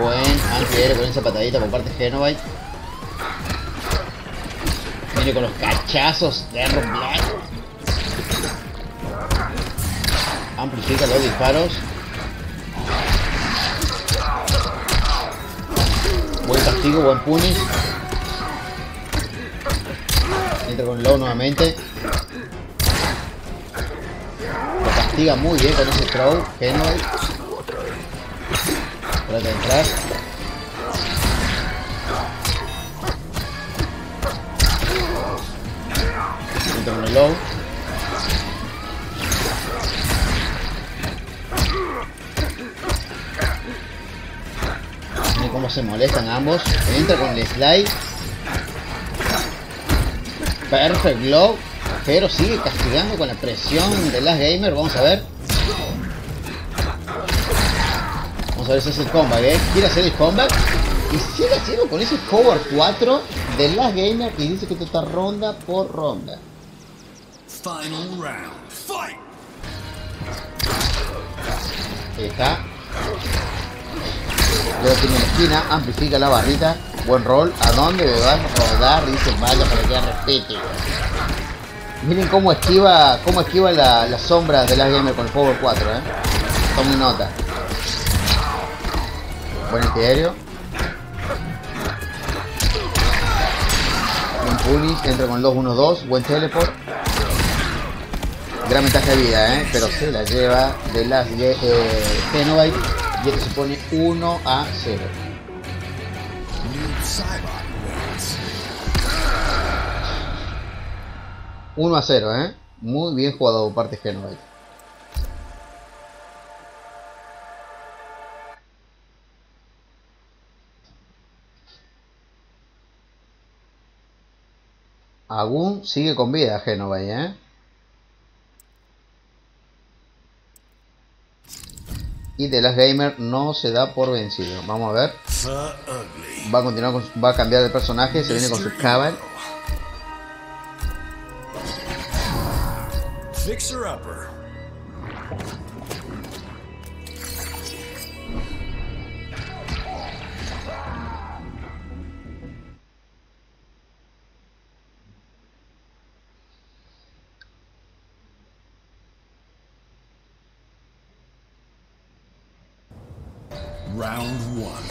Buen antiaéreo con esa patadita por parte de Genovite. Viene con los cachazos de Aaron Black. Amplifica los disparos. Buen castigo, buen punish. Entra con low nuevamente. Lo castiga muy bien con ese throw. Genoid. Trata de entrar. Miren cómo se molestan ambos. Entra con el slide. Perfect blow. Pero sigue castigando con la presión de Last Gamer. Vamos a ver. Vamos a ver si es el comeback, ¿eh? Quiere hacer el comeback. Y sigue haciendo con ese cover 4 de Last Gamer. Y dice que esto está ronda por ronda. Final round. Fight. Ahí está. Luego tiene la esquina, amplifica la barrita. Buen rol. ¿A dónde me van a rodar? Dice vaya para que respete. Miren cómo esquiva, cómo esquiva la, la sombra de la gamer con el Power 4, eh. Tomen nota. Buen antiaéreo. Buen punish, entra con 2-1-2, buen teleport. Gran ventaja de vida, ¿eh? pero se la lleva de las eh, Genovite y esto se pone 1 a 0. New Cybot wins. 1 a 0, ¿eh? Muy bien jugado por parte de Genovite. Aún sigue con vida Genovite, ¿eh? Y The Last Gamer no se da por vencido. Vamos a ver. Va a continuar con, va a cambiar de personaje, se viene con su Cabal. Fixer Upper. Round one.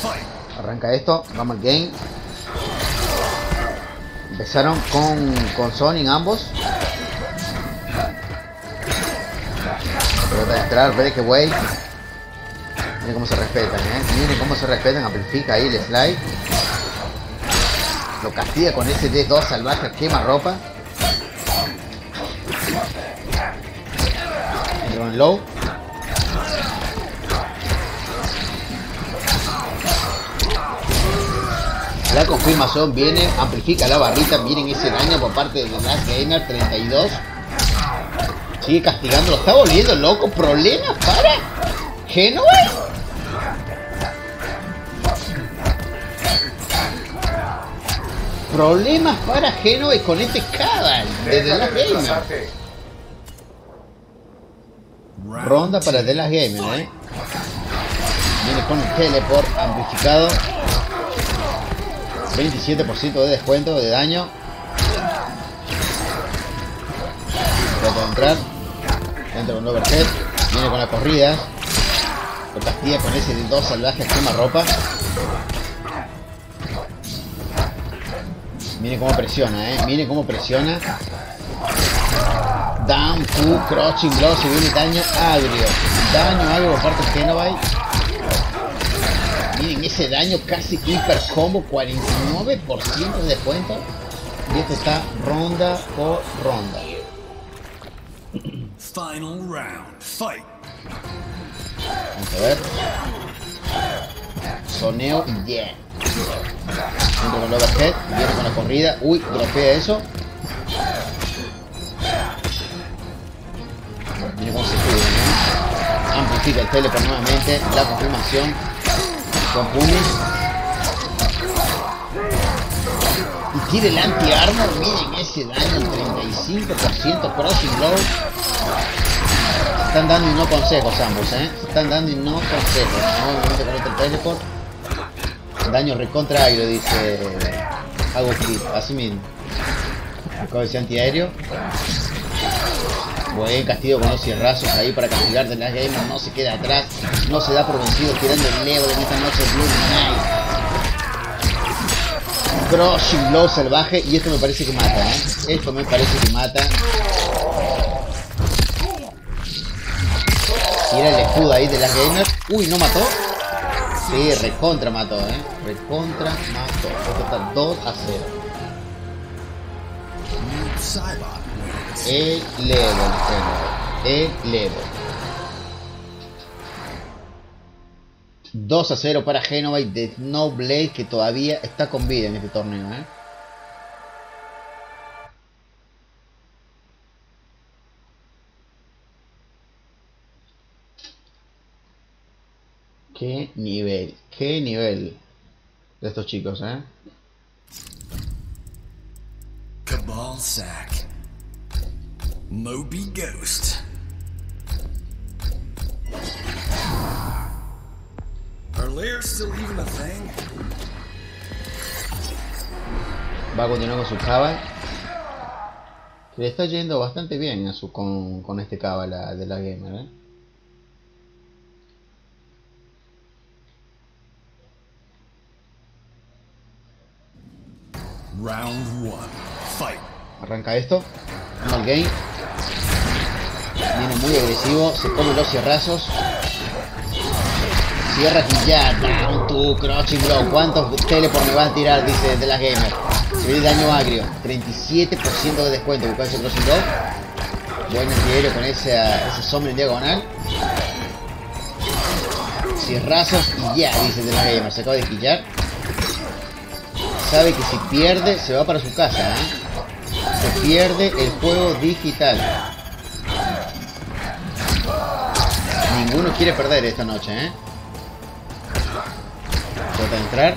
Fight. Arranca esto, vamos al game. Empezaron con, con Sonic ambos. Pelota de entrar, Breakaway. Miren cómo se respetan, eh. Miren cómo se respetan. Amplifica ahí el slide. Lo castiga con ese D2 salvaje, quema ropa. En low. La confirmación viene, amplifica la barrita, miren ese daño por parte de Last Gamer 32. Sigue castigando, lo está volviendo loco. ¿Problemas para Genova? Problemas para Genova con este Cabal de The Last Gamer. Ronda para The Last Gamer, eh. Viene con un teleport amplificado. 27% de descuento de daño. De entrar. Entra con overhead. Viene con la corrida. Lo castiga con ese de dos salvajes quema ropa. Miren cómo presiona, eh. Miren cómo presiona. Down, two, crouching blow, se viene daño agrio. Daño agrio por parte de Genovite. Miren ese daño casi hiper combo, 49% de descuento. Y esto está ronda por ronda. Final round. Fight. Vamos a ver. Soneo y yeah. Entra con el overhead, viene con la corrida. Uy, dropea eso. Miren cómo se cuida, ¿no? Amplifica el teleport nuevamente. La confirmación con Punis. Y tira el anti-armor. Miren ese daño, el 35% crossing blow. Se están dando y no consejos ambos, ¿eh? Están dando y no consejos. Nuevamente con el teleport. Daño recontra aire, dice Hago clip, así mismo. Acabo ese antiaéreo. Buen castigo con los cierrazos ahí para castigar de las gamer. No se queda atrás. No se da por vencido tirando el level en esta noche Blue Knight. Crushing Blow salvaje. Y esto me parece que mata, ¿eh? Esto me parece que mata. Tira el escudo ahí de las gamers. Uy, ¿no mató? Sí, recontra mató, ¿eh? Recontra mató. Esto está 2 a 0. Wins. El level, El level. 2 a 0 para Genovite de Snowblade que todavía está con vida en este torneo, ¿eh? Qué nivel, qué nivel de estos chicos, ¿eh? ball sack. Moby Ghost. Are Lair still even a thing? Va a continuar con su cabal. Le está yendo bastante bien a su, con, con este cabal de la gamer, ¿eh? Round 1. Arranca esto. Vamos al game. Viene muy agresivo. Se come los cierrazos. Cierra ya. Down to crouching blow. ¿Cuántos teleport me van a tirar? Dice de las gamers. Se ve daño agrio. 37% de descuento. Buscar ese crouching blow. Buen antiaéreo con ese, ese sombra en diagonal. Cierrazos y ya, dice de las gamers. Se acaba de quillar. Sabe que si pierde, se va para su casa. ¿eh? Se pierde el juego digital. Ninguno quiere perder esta noche, ¿eh? Trata de entrar.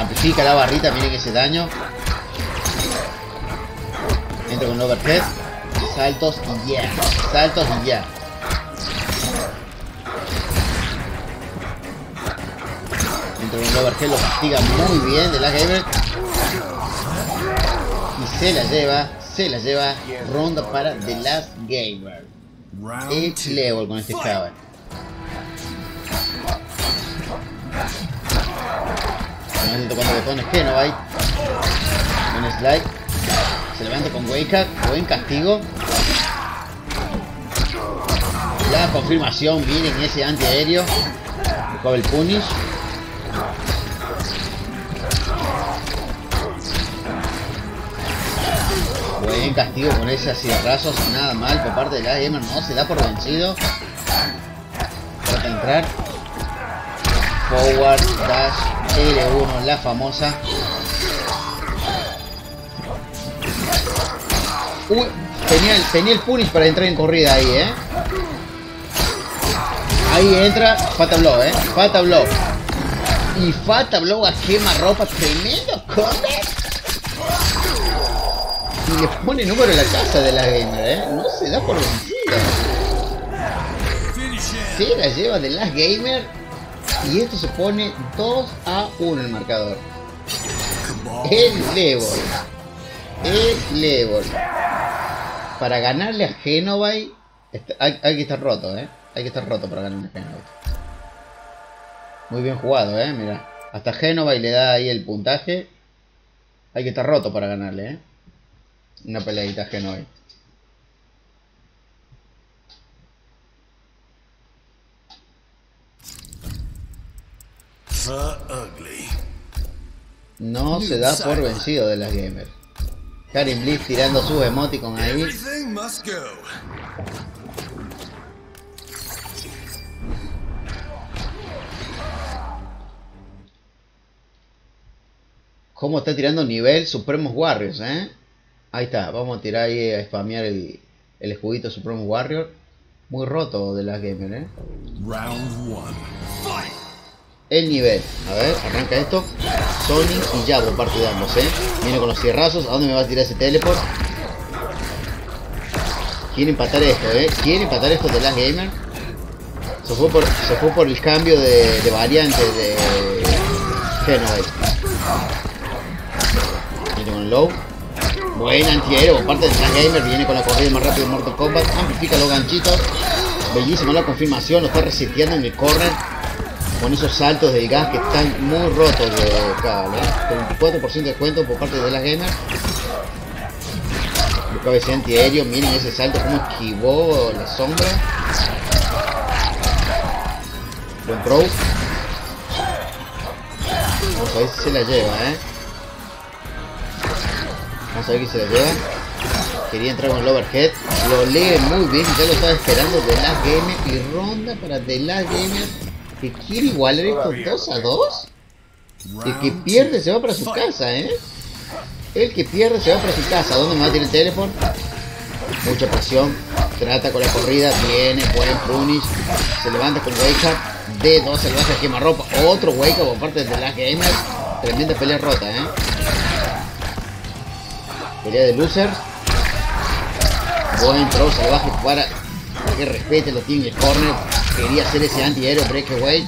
Amplifica la barrita, miren ese daño. Entra con overhead. Saltos y ya. Saltos y ya. Entra con overhead, lo castiga muy bien de la gamer se la lleva, se la lleva ronda para The Last Gamer. Two. level con este Fight. Cabal. Se tocando botones Genovite. Un slide. Se levanta con Wake. Buen castigo. La confirmación viene en ese antiaéreo. El punish. Buen castigo con ese cierrazos, nada mal por parte de la Gamer, no se da por vencido. Trata entrar. Forward, dash, L1, la famosa. Uy, tenía el, tenía el punish para entrar en corrida ahí, eh. Ahí entra Fata Blow, eh. Fata Blow. Y Fata Blow a quema ropa. Tremendo comeback. Y le pone número en la casa de la gamer, eh. No se da por vencida. Se la lleva de las gamer. Y esto se pone 2 a 1 el marcador. El level. El level. Para ganarle a está- Hay, hay que estar roto, eh. Hay que estar roto para ganarle a Genovite. Muy bien jugado, eh. Mira. Hasta Genovite le da ahí el puntaje. Hay que estar roto para ganarle, eh. Una peleadita ugly. No se da por vencido de las gamers. Karim Bliss tirando sus emoticon ahí. Everything must go. ¿Cómo está tirando nivel Supremos Warriors, eh? Ahí está, vamos a tirar ahí a spamear el, el escudito Supremos Warrior. Muy roto de las gamers, eh. Round one. Fight! El nivel, a ver, arranca esto. Sonic y Jabo parte de ambos, eh. Viene con los cierrazos, ¿a dónde me va a tirar ese teleport? Quiere empatar esto, eh. Quiere empatar esto de las gamers. Se fue por, se fue por el cambio de, de variante de Genovite. Viene con low. Buen antiaéreo por parte de Stan Gamer. Viene con la corrida más rápida de Mortal Kombat. Amplifica los ganchitos. Bellísima la confirmación. Lo está reseteando en el corner. Con esos saltos del gas que están muy rotos de Cabal. ¿eh? 34% de descuento por parte de la Gamer. Buscaba ese antiaéreo. Miren ese salto. Cómo esquivó la sombra. Buen throw. Vamos a ver si se la lleva, eh. Vamos a ver si se lleva. Quería entrar con el overhead. Lo lee muy bien. Ya lo estaba esperando de Last Gamer. Y ronda para The Last Gamer. Que quiere igualar esto 2 a 2. El que pierde se va para su casa, eh. El que pierde se va para su casa. ¿Dónde me va a tirar el teleport? Mucha presión. Trata con la corrida. Viene. Buen punish. Se levanta con wake up. D2 se le baja quema ropa. Otro wake up por parte de The Last Gamer. Tremenda pelea rota, eh. Pelea de losers. Buen throw, baja para para que respete, lo tiene en el corner. Quería hacer ese antiaéreo breakaway.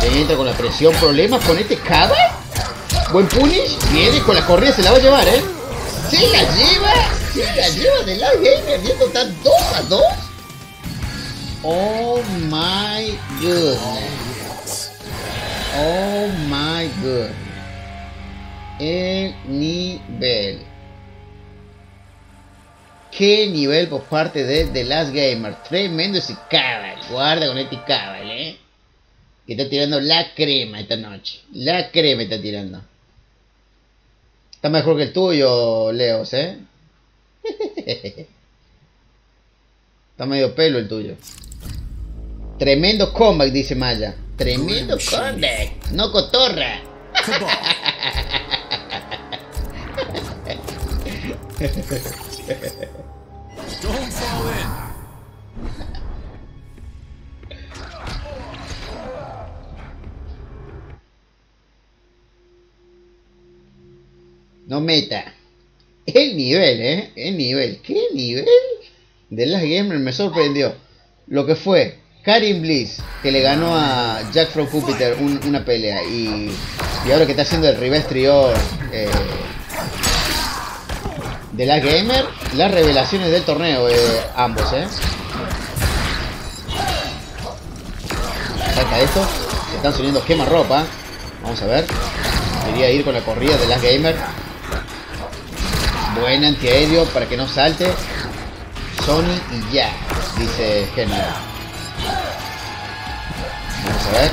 Se entra con la presión. ¿Problemas con este Cava? Buen punish. Viene con la corrida, se la va a llevar, ¿eh? Se la lleva. Se la lleva de la gamer. Viendo está 2 a 2. Oh my goodness. Oh my god. El nivel. Qué nivel por parte de The Last Gamer. Tremendo ese Cabal. Guarda con este Cabal, eh. Que está tirando la crema esta noche. La crema está tirando. Está mejor que el tuyo, Leos, eh. Está medio pelo el tuyo. Tremendo comeback, dice Maya. Tremendo comeback. No cotorra. Don't fall in. No meta. El nivel, ¿eh? El nivel. ¿Qué nivel? De las Gamer me sorprendió. Lo que fue Karim Bliss, que le ganó a Jack from Jupiter un- una pelea. Y, y ahora que está haciendo el reverse trior eh, de la Gamer, las revelaciones del torneo, eh, ambos, ¿eh? Saca esto. están saliendo quema ropa. Vamos a ver. Quería ir con la corrida de las gamer. Buen antiaéreo para que no salte. Sony y ya, dice Genova. Vamos a ver.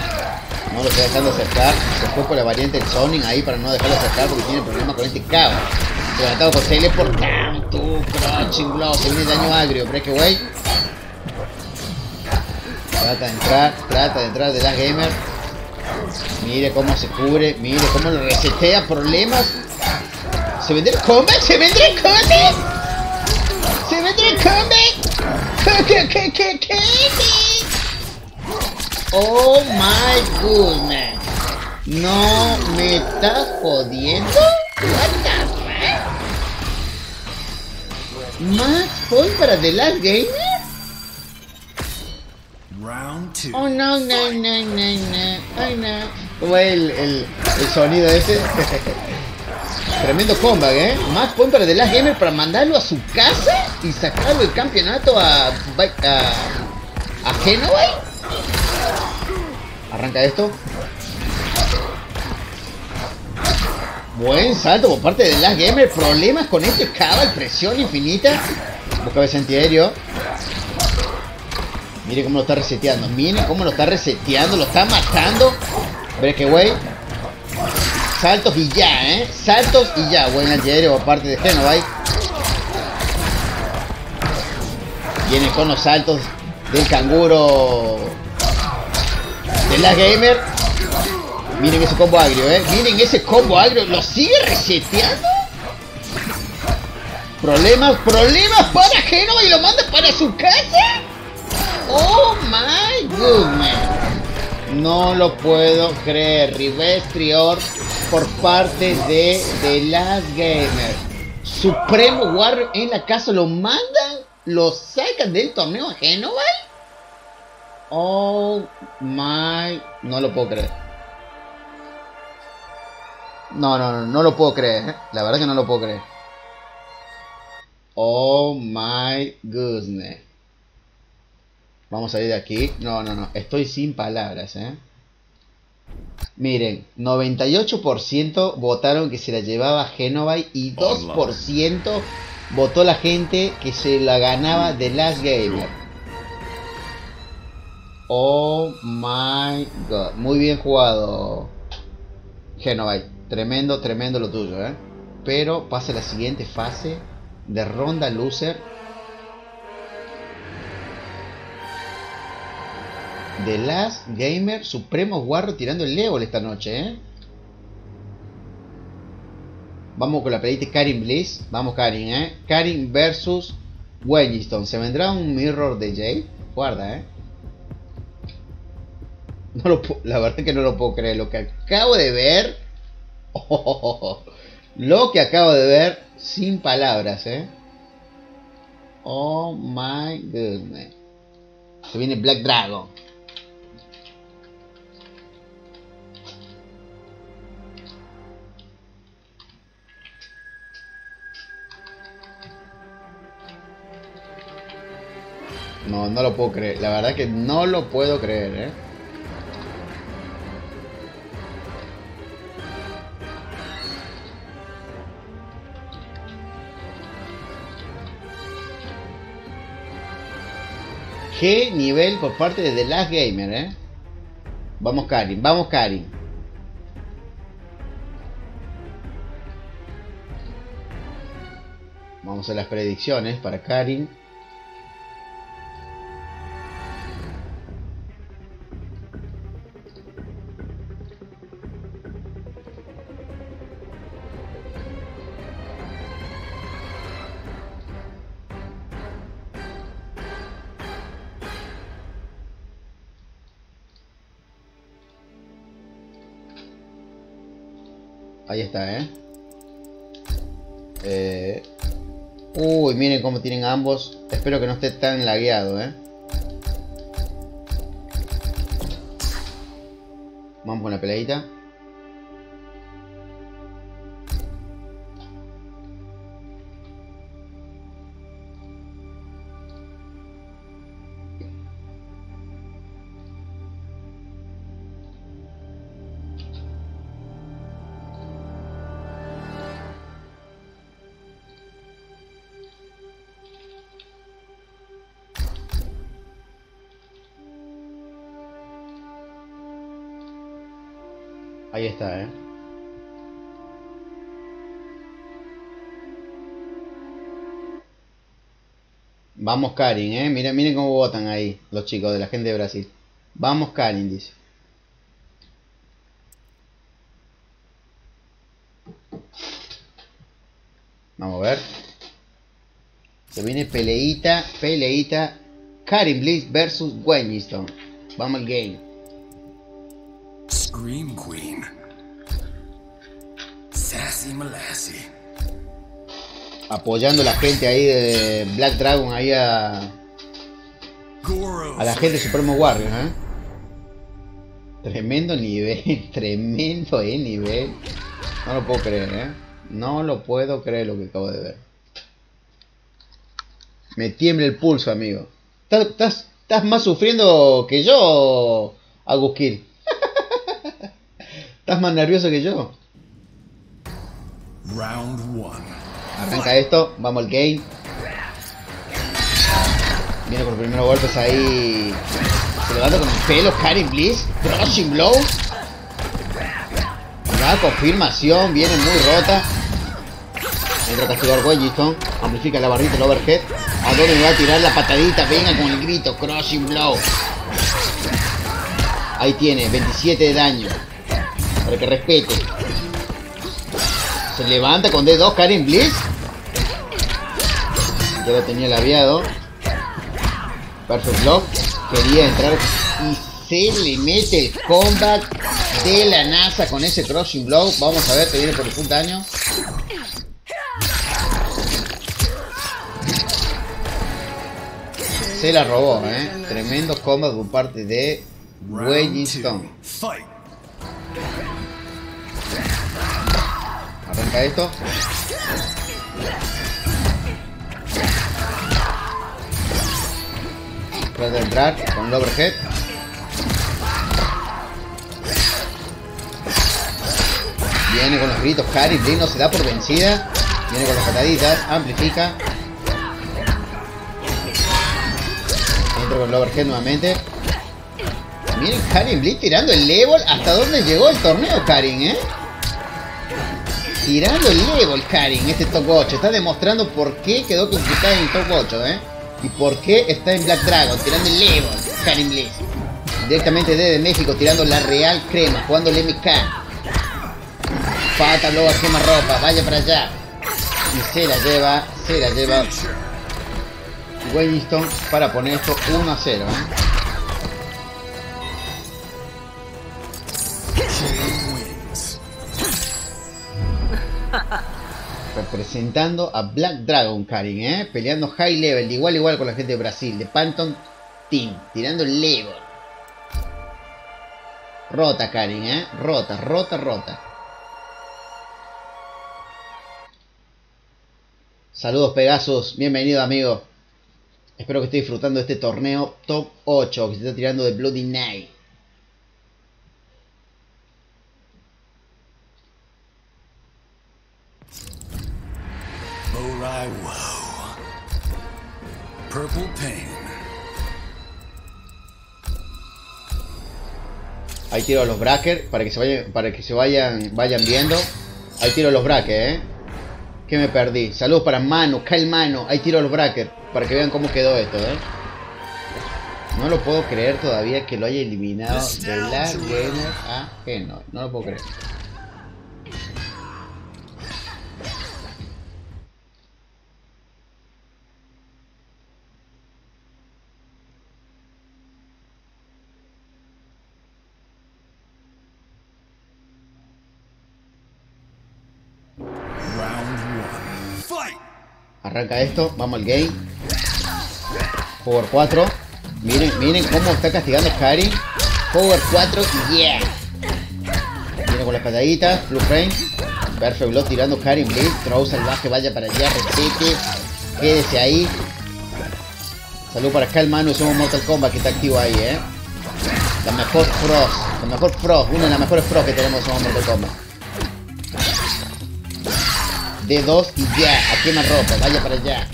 No lo estoy dejando acercar. Se fue por la variante del Sonic ahí para no dejarlo acercar porque tiene problemas con este cabo. Levantado con teleportado. Tú, crouching blow. Se viene daño agrio. Breakaway. Trata de entrar. Trata de entrar de las gamer. Mire cómo se cubre. Mire cómo lo resetea. Problemas. ¿Se vendrá el combat? ¿Se vendrá el combat? ¿Se vendrá el combat? ¿Qué, qué, qué, qué? Oh my goodness. No me estás jodiendo. What the Más point para The Last Gamer? Round two. Oh no, no, no, no, no. Ay no. ¿Cómo es el, el, el sonido ese? Tremendo comeback, ¿eh? Más point para The Last Gamer para mandarlo a su casa y sacarlo del campeonato a, a, a. Arranca esto. Buen salto por parte de Last Gamer. Problemas con este cabal. Presión infinita. Busca vez antiaéreo. Mire cómo lo está reseteando. Mire cómo lo está reseteando. Lo está matando. Breakaway. Saltos y ya, ¿eh? Saltos y ya. Buen antiaéreo por parte de Genovite. Viene con los saltos del canguro de la gamer. Miren ese combo agrio, eh. Miren ese combo agrio. ¿Lo sigue reseteando? Problemas, problemas para Genova y lo manda para su casa. Oh my goodness. No lo puedo creer. Reverse Trior por parte de The Last Gamer. Supremo Warrior en la casa. Lo mandan, lo sacan del torneo a Genova. Oh my. No lo puedo creer. No, no, no, no lo puedo creer. ¿eh? La verdad que no lo puedo creer. Oh my goodness. Vamos a salir de aquí. No, no, no. Estoy sin palabras, ¿eh? Miren, 98% votaron que se la llevaba Genovite y 2% votó la gente que se la ganaba The Last Gamer. Oh my god. Muy bien jugado, Genovite. Tremendo, tremendo lo tuyo, ¿eh? Pero pasa la siguiente fase de ronda loser. The Last Gamer Supremo Warrior tirando el Leo esta noche, ¿eh? Vamos con la pelea de Karin Bliss. Vamos, Karin, ¿eh? Karin versus Wengiston. ¿Se vendrá un mirror de Jay? Guarda, ¿eh? No lo la verdad que no lo puedo creer. Lo que acabo de ver. Lo que acabo de ver sin palabras, ¿eh? Oh my goodness. Se viene Black Dragon. No, no lo puedo creer. La verdad que no lo puedo creer, ¿eh? Qué nivel por parte de The Last Gamer, ¿eh? Vamos, Karin. Vamos, Karin. Vamos a las predicciones para Karin. Ahí está, ¿eh? ¿eh? Uy, miren cómo tienen ambos. Espero que no esté tan lagueado, ¿eh? Vamos con la peleita. Ahí está, eh. Vamos Karin, eh. Miren, miren cómo votan ahí los chicos de la gente de Brasil. Vamos Karin, dice. Vamos a ver. Se viene peleita, peleita. Karin Bliss versus Wengiston. Vamos al game. Scream Queen. Sassy Molassy. Apoyando a la gente ahí de Black Dragon ahí a, a la gente de Supremo Warriors, ¿eh? Tremendo nivel, tremendo eh, nivel. No lo puedo creer, ¿eh? No lo puedo creer lo que acabo de ver. Me tiembla el pulso, amigo. Estás, estás, estás más sufriendo que yo, Aguskil. Estás más nervioso que yo. Round one. Arranca esto, vamos al game. Viene con los primeros golpes ahí. Se levanta con el pelo, Karin Bliss. Crushing Blow. La confirmación, viene muy rota. Entra a castigar Wellington. Amplifica la barrita, el overhead. ¿A dónde me va a tirar la patadita? Venga con el grito, Crushing Blow. Ahí tiene, 27 de daño. Para que respete. Se levanta con D2 Karin Bliss. Ya lo tenía labiado. Perfect Block. Quería entrar y se le mete el combat de la NASA con ese Crushing Blow. Vamos a ver, te viene por el full daño. Se la robó, eh. Tremendo combat por parte de Round Wellington. Arranca esto. Trata de entrar con el overhead. Viene con los gritos. Harry Blin no se da por vencida. Viene con las pataditas. Amplifica. Entra con el overhead nuevamente. Miren Karin Blitz tirando el level. ¿Hasta dónde llegó el torneo, Karin, eh? Tirando el level, Karin, este top 8. Está demostrando por qué quedó clasificada en el top 8, ¿eh? Y por qué está en Black Dragon, tirando el level, Karin Bliss. Directamente desde México, tirando la Real Crema, jugando el MK. Pata, Loba, quema ropa, vaya para allá. Y se la lleva, se la lleva Wellington para poner esto 1 a 0, ¿eh? representando a Black Dragon, Karin, ¿eh? Peleando high level, igual igual con la gente de Brasil, de Panton Team, tirando el level. Rota, Karin, ¿eh? Rota, rota, rota. Saludos, Pegasus. Bienvenido, amigo. Espero que esté disfrutando de este torneo top 8 que se está tirando de Bloody Night. Woe. Purple Pain. Ahí tiro los brackers para que se vayan, para que se vayan, vayan viendo. Ahí tiro los brackers, eh. Que me perdí. Saludos para Manu, Kyle Manu. Ahí tiro los brackers para que vean cómo quedó esto, eh. No lo puedo creer todavía que lo haya eliminado de la gamer ajeno. No lo puedo creer. Arranca esto, vamos al game. Power 4. Miren, miren cómo está castigando Karin. Power 4, yeah. Viene con las pataditas, Blue Frame. Perfect Block tirando Karin Blitz. Throw salvaje, vaya para allá, repite. Quédese ahí. Salud para acá el mano, somos Mortal Kombat que está activo ahí, eh. La mejor Frost, la mejor Frost, una de las mejores Frost que tenemos somos Mortal Kombat. D2 y ya, a quema ropa, vaya para allá.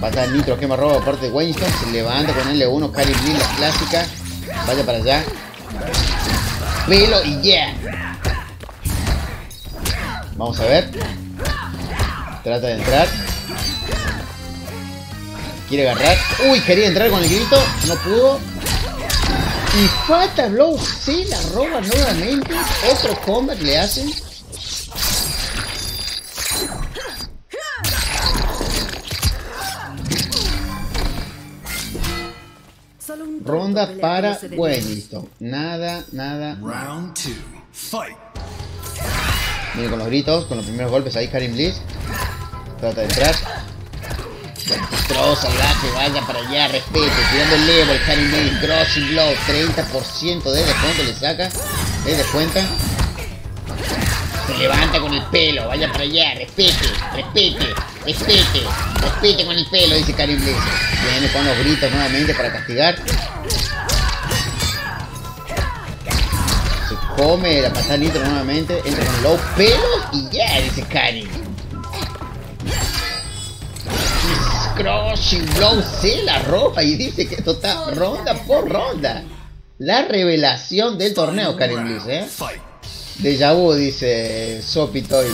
Pasa el nitro, quema ropa, aparte de Winston, se levanta con L1, Karin Blin, la clásica. Vaya para allá. Pelo y ya. Vamos a ver. Trata de entrar. Quiere agarrar. Uy, quería entrar con el grito. No pudo. Y Fatal Blow se la roba nuevamente. Otro combat le hacen. Ronda para. Wellington. Nada, nada. Round two. Fight. Viene con los gritos, con los primeros golpes ahí Karim Bliss. Trata de entrar. Troll salvaje, vaya para allá, respete, tirando el level, Karim Bliss, crossing blow, 30% de descuento le saca, de descuenta. Se levanta con el pelo, vaya para allá, respete, respete, respete, respete con el pelo, dice Karim Bliss. Viene con los gritos nuevamente para castigar. Se come la patada nitro nuevamente, entra con low pelos y ya, dice Karim. Crushing Blow se la roba y dice que esto está ronda por ronda. La revelación del torneo, Karim Bliss, ¿eh? Deja vu, dice Sopitoy.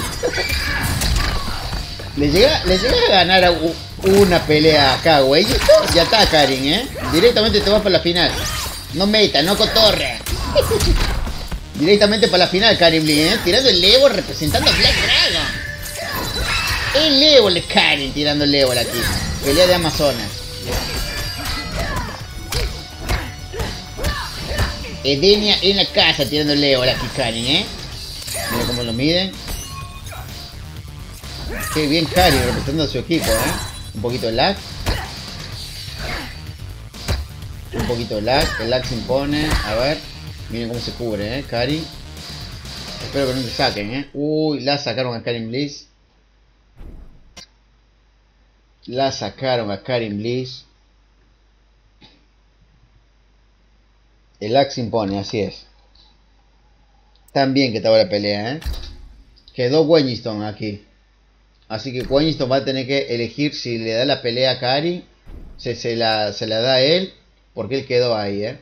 le, llega, le llega a ganar a una pelea acá, güey. Ya está, Karim, ¿eh? Directamente te vas para la final. No meta, no cotorra. Directamente para la final, Karim Bliss, ¿eh? Tirando el Evo representando a Black Dragon. El Evo le Karim tirando el Evo aquí. Pelea de Amazonas. Edenia en la casa el Leo aquí Karin, ¿eh? Mira cómo lo miden. Qué bien Karin representando a su equipo, ¿eh? Un poquito de lag. Un poquito de lag. El lag se impone. A ver. Miren cómo se cubre, ¿eh? Karin. Espero que no te saquen, ¿eh? Uy, la sacaron a Karin Bliss. La sacaron a Karin Bliss. El se impone, así es. Tan bien que estaba la pelea, ¿eh? Quedó Wellington aquí. Así que Wellington va a tener que elegir si le da la pelea a Karin. Se, se, la, se la da a él. Porque él quedó ahí, ¿eh?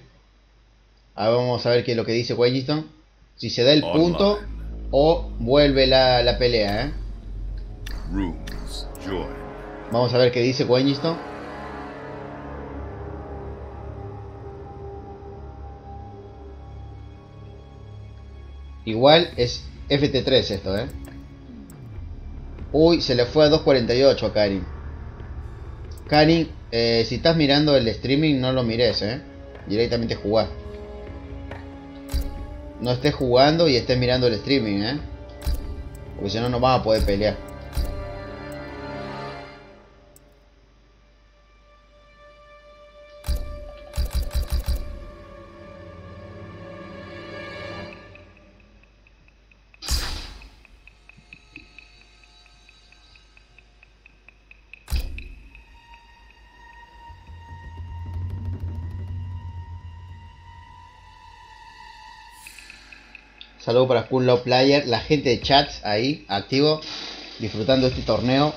Ahora vamos a ver qué es lo que dice Wellington. Si se da el punto o vuelve la, la pelea, ¿eh? Rooms. Vamos a ver qué dice Wellington. Igual es FT3 esto, ¿eh? Uy, se le fue a 2.48 a Karin. Karin, eh, si estás mirando el streaming, no lo mires, ¿eh? Directamente jugar. No estés jugando y estés mirando el streaming, ¿eh? Porque si no, no vas a poder pelear. Saludos para Cool Player, la gente de chats ahí, activo, disfrutando este torneo.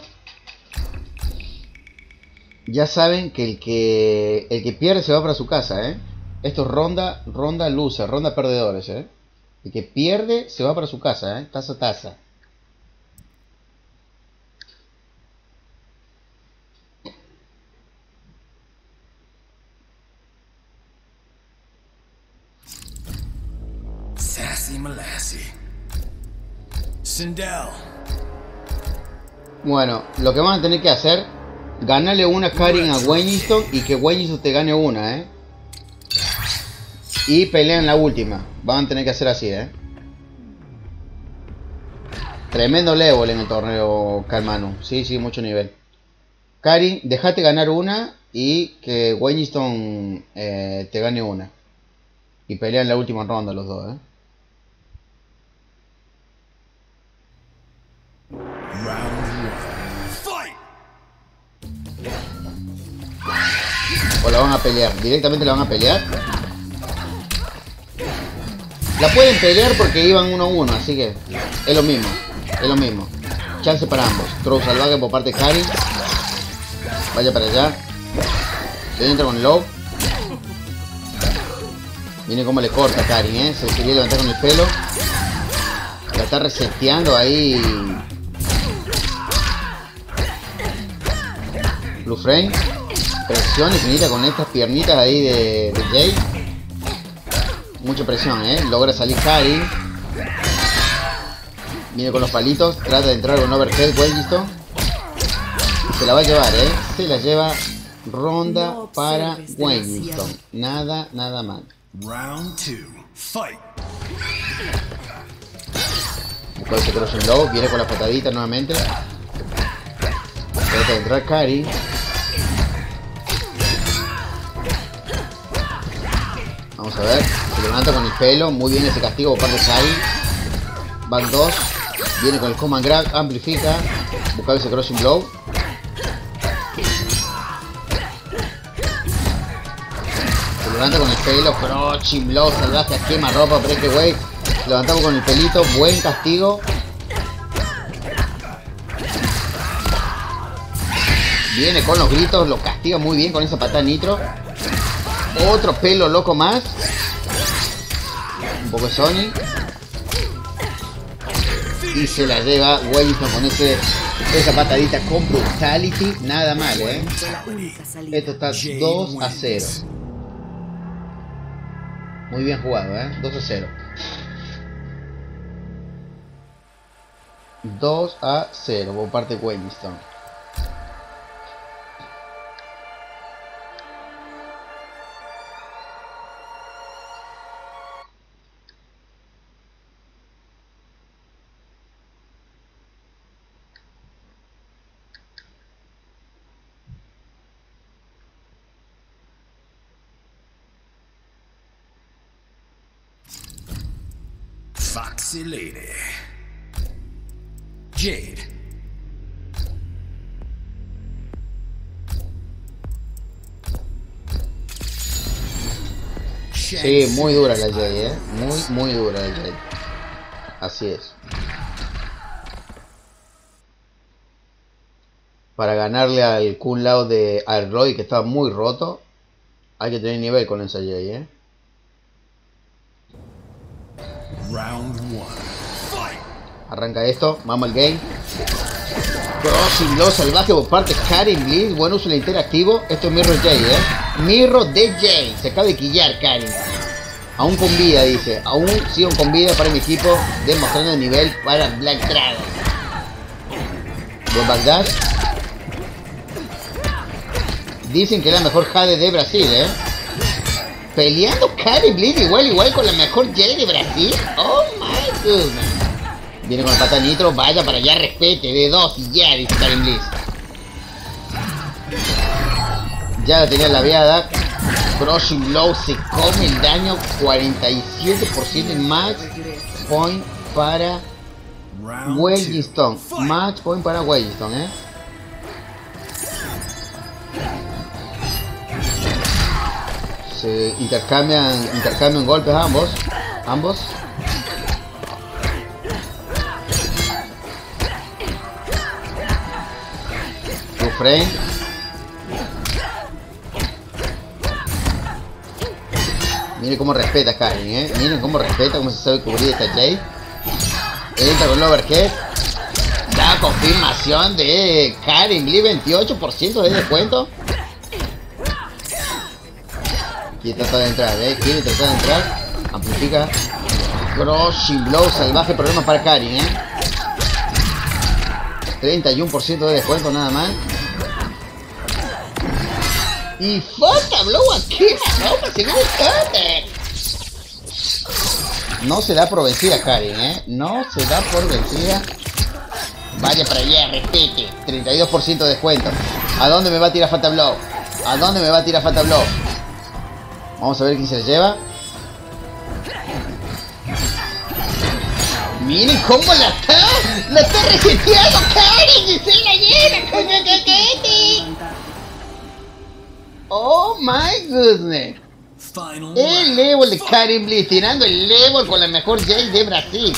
Ya saben que el que el que pierde se va para su casa, ¿eh? Esto es ronda, ronda loser, ronda perdedores, ¿eh? El que pierde se va para su casa, ¿eh? Taza taza. Bueno, lo que van a tener que hacer, ganarle una Karin a Wellington y que Wellington te gane una, ¿eh? Y pelean la última. Van a tener que hacer así, ¿eh? Tremendo level en el torneo Calmanu. Sí, sí, mucho nivel. Karin, déjate ganar una y que Wellington eh, te gane una. Y pelean la última ronda los dos, ¿eh? Round one. Fight. O la van a pelear. Directamente la van a pelear. La pueden pelear porque iban 1-1, así que es lo mismo. Es lo mismo. Chance para ambos. Throw salvaje por parte de Kari. Vaya para allá. Se entra con low. Viene como le corta a Karin, ¿eh? Se quería levantar con el pelo. La está reseteando ahí. Blue Frame. Presión infinita con estas piernitas ahí de, de Jay. Mucha presión, eh. Logra salir Karin. Viene con los palitos. Trata de entrar con overhead. Listo. Se la va a llevar, eh. Se la lleva. Ronda No para Wellington. Nada, nada mal. Round two. Fight. Busca ese crossing low, viene con la patadita nuevamente. De entrar Kari. Vamos a ver, se levanta con el pelo, muy bien ese castigo por parte de Kari. Van 2, viene con el command grab, amplifica, busca ese crossing blow. Se levanta con el pelo, crossing blow, salvaje, quema ropa, breakaway. Levantamos con el pelito, buen castigo. Viene con los gritos, lo castiga muy bien con esa patada nitro. Otro pelo loco más. Un poco de Sony. Y se la lleva Wellington con ese, esa patadita con brutality. Nada mal, eh. Esto está Jay 2 a wins. 0. Muy bien jugado, ¿eh? 2 a 0. 2 a 0 por parte de Winston. Sí, muy dura la Jade, ¿eh? Muy, muy dura la Jade. Así es. Para ganarle al Kun Lao de al Roy, que está muy roto, hay que tener nivel con esa Jade, ¿eh? Round 1. Arranca esto, vamos al game. Crossing Blow salvaje por parte de Karin Bliss. Buen uso del interactivo. Esto es Mirror J, eh. Mirror de J. Se acaba de quillar Karin. Aún con vida, dice. Aún sigo con vida para mi equipo. Demostrando el nivel para Black Dragon. Buen backdash. Dicen que es la mejor Jade de Brasil, eh. Peleando Karin Bliss igual, igual con la mejor Jade de Brasil. Oh my goodness. Viene con el pata nitro, vaya para allá, respete, de dos y ya, dice Karen Bliss. Ya la tenía labiada. Crushing Blow se come el daño 47% en match point para Wellington. Match point para Wellington, eh. Se intercambian, intercambian golpes ambos. Ambos. Frame. Miren cómo respeta a eh. Miren cómo respeta, cómo se sabe cubrir esta Jade. Entra con el overhead. La confirmación de Karin Lee, 28% de descuento. Quiere tratar de entrar, eh. Quiere tratar de entrar. Amplifica. Crushing Blow, salvaje problema para Karin, eh. 31% de descuento nada más. Y falta Blow aquí, seguir el counter. No se da por vencida Karin, eh. No se da por vencida. Vaya para allá, respete. 32% de descuento. ¿A dónde me va a tirar Fata Blow? ¿A dónde me va a tirar Fata Blow? Vamos a ver quién se la lleva. Miren cómo la está. La está reseteando Karin y se la que- que- que- Oh my goodness. El level de Karin Bliss, tirando el level con la mejor Jade de Brasil.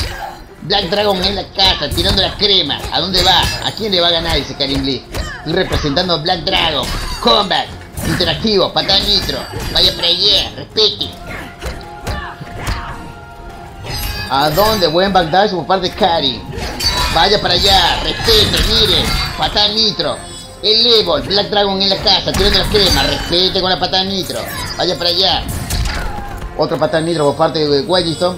Black Dragon en la casa, tirando la crema. ¿A dónde va? ¿A quién le va a ganar? Dice Karin Bliss. Representando a Black Dragon. Combat, interactivo, patada nitro. Vaya para allá, respete. ¿A dónde? Buen backdash por parte de Karin. Vaya para allá, respete, mire. Patada nitro. El Evo, Black Dragon en la casa, tirando la crema. Respete con la patada nitro. Vaya para allá. Otro patada nitro por parte de Wellington.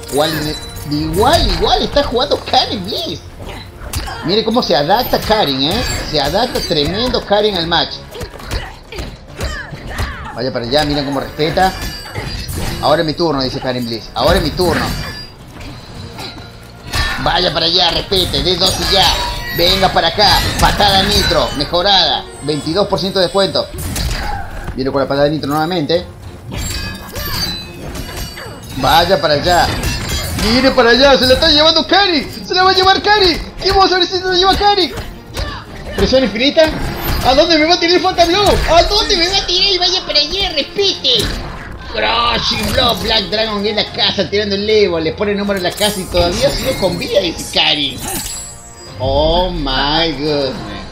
Igual, igual, está jugando Karin Bliss. Mire cómo se adapta Karin, ¿eh? Se adapta tremendo Karin al match. Vaya para allá, miren cómo respeta. Ahora es mi turno, dice Karin Bliss. Ahora es mi turno. Vaya para allá, respete, de dos y ya. Venga para acá, patada nitro, mejorada. 22% de descuento. Viene con la patada nitro nuevamente. Vaya para allá. Mire para allá, se la está llevando Kari. Se la va a llevar Kari. ¿Qué vamos a ver si se la lleva Kari? Presión infinita. ¿A dónde me va a tirar el Phantom? ¿A dónde me va a tirar vaya para allá? Respete. Crushing Blow, Black Dragon en la casa tirando el Evo, le pone el número en la casa y todavía sigue con vida, dice Kari. Oh my goodness.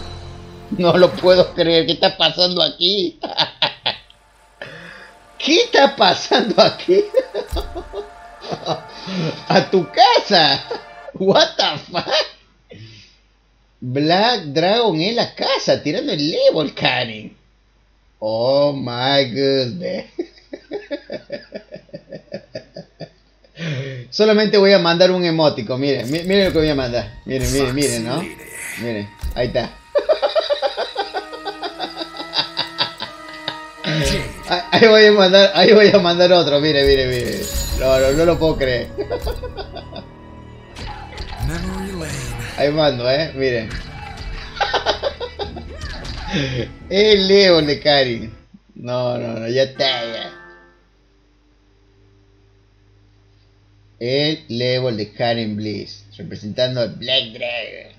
No lo puedo creer, ¿qué está pasando aquí? ¿Qué está pasando aquí? A tu casa. What the fuck? Black Dragon en la casa tirando el level, Karen. Oh my goodness. Solamente voy a mandar un emótico, miren, mi- miren lo que voy a mandar. Miren, miren, miren, ¿no? Miren, ahí está. Ah, Ahí voy a mandar, ahí voy a mandar otro, mire, mire, mire. No, no, no lo puedo creer. Ahí mando, eh, miren. El Leo de Karin. No, no, no, ya está, ya. El level de Karen Bliss, representando al Black Dragon.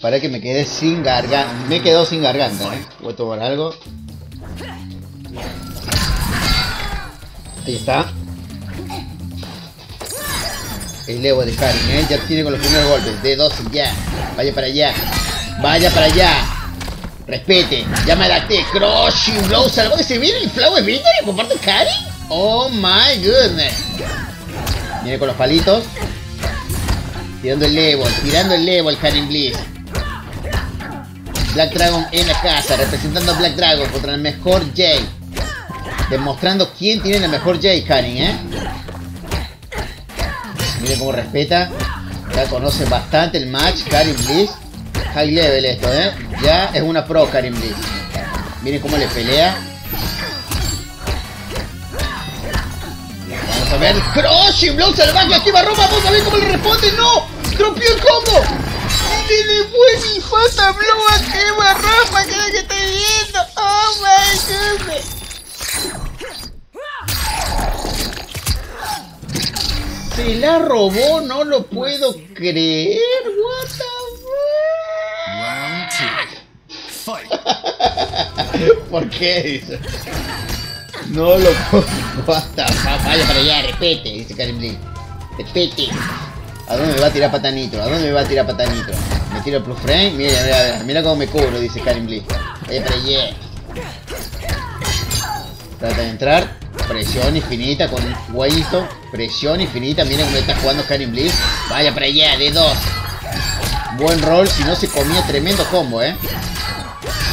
Para que me quedé sin garganta. Me quedó sin garganta, ¿eh? Voy a tomar algo. Ahí está. El Evo de Karen, ¿eh? Ya tiene con los primeros golpes. De 12 ya. Vaya para allá. Vaya para allá. Respete. Ya me adapté. Crushing Blow. ¿Salvo que se el Flower Victory por parte de Karen? Oh my goodness. Viene con los palitos. Tirando el level. Tirando el level, Karen Bliss. Black Dragon en la casa. Representando a Black Dragon contra el mejor Jay. Demostrando quién tiene la mejor Jay, Karen, ¿eh? Miren cómo respeta. Ya conoce bastante el match, Karim Bliss. High level esto, ¿eh? Ya es una pro Karim Bliss. Miren cómo le pelea. Vamos a ver. Crushing Blow salvaje. Activa Roma. Vamos a ver cómo le responde. ¡No! ¡Trompió el combo! ¡Le devuelve mi Fata Blow a Activa Roma! ¡Que es lo que estoy viendo! ¡Oh my goodness! Se la robó, no lo puedo creer. What Round two. Fight. the fuck? ¿Por qué? No lo puedo. Vaya para allá, respete, dice Karim Lee. Respete. ¿A dónde me va a tirar patanito? ¿A dónde me va a tirar patanito? Me tiro el plus frame. Mira, mira, mira, mira cómo me cubro, dice Karim Lee. Vaya para allá. Trata de entrar. Presión infinita con Wellington. Presión infinita. Miren cómo está jugando Karim Bliss. Vaya para allá, de dos. Buen rol, si no se comía tremendo combo, eh.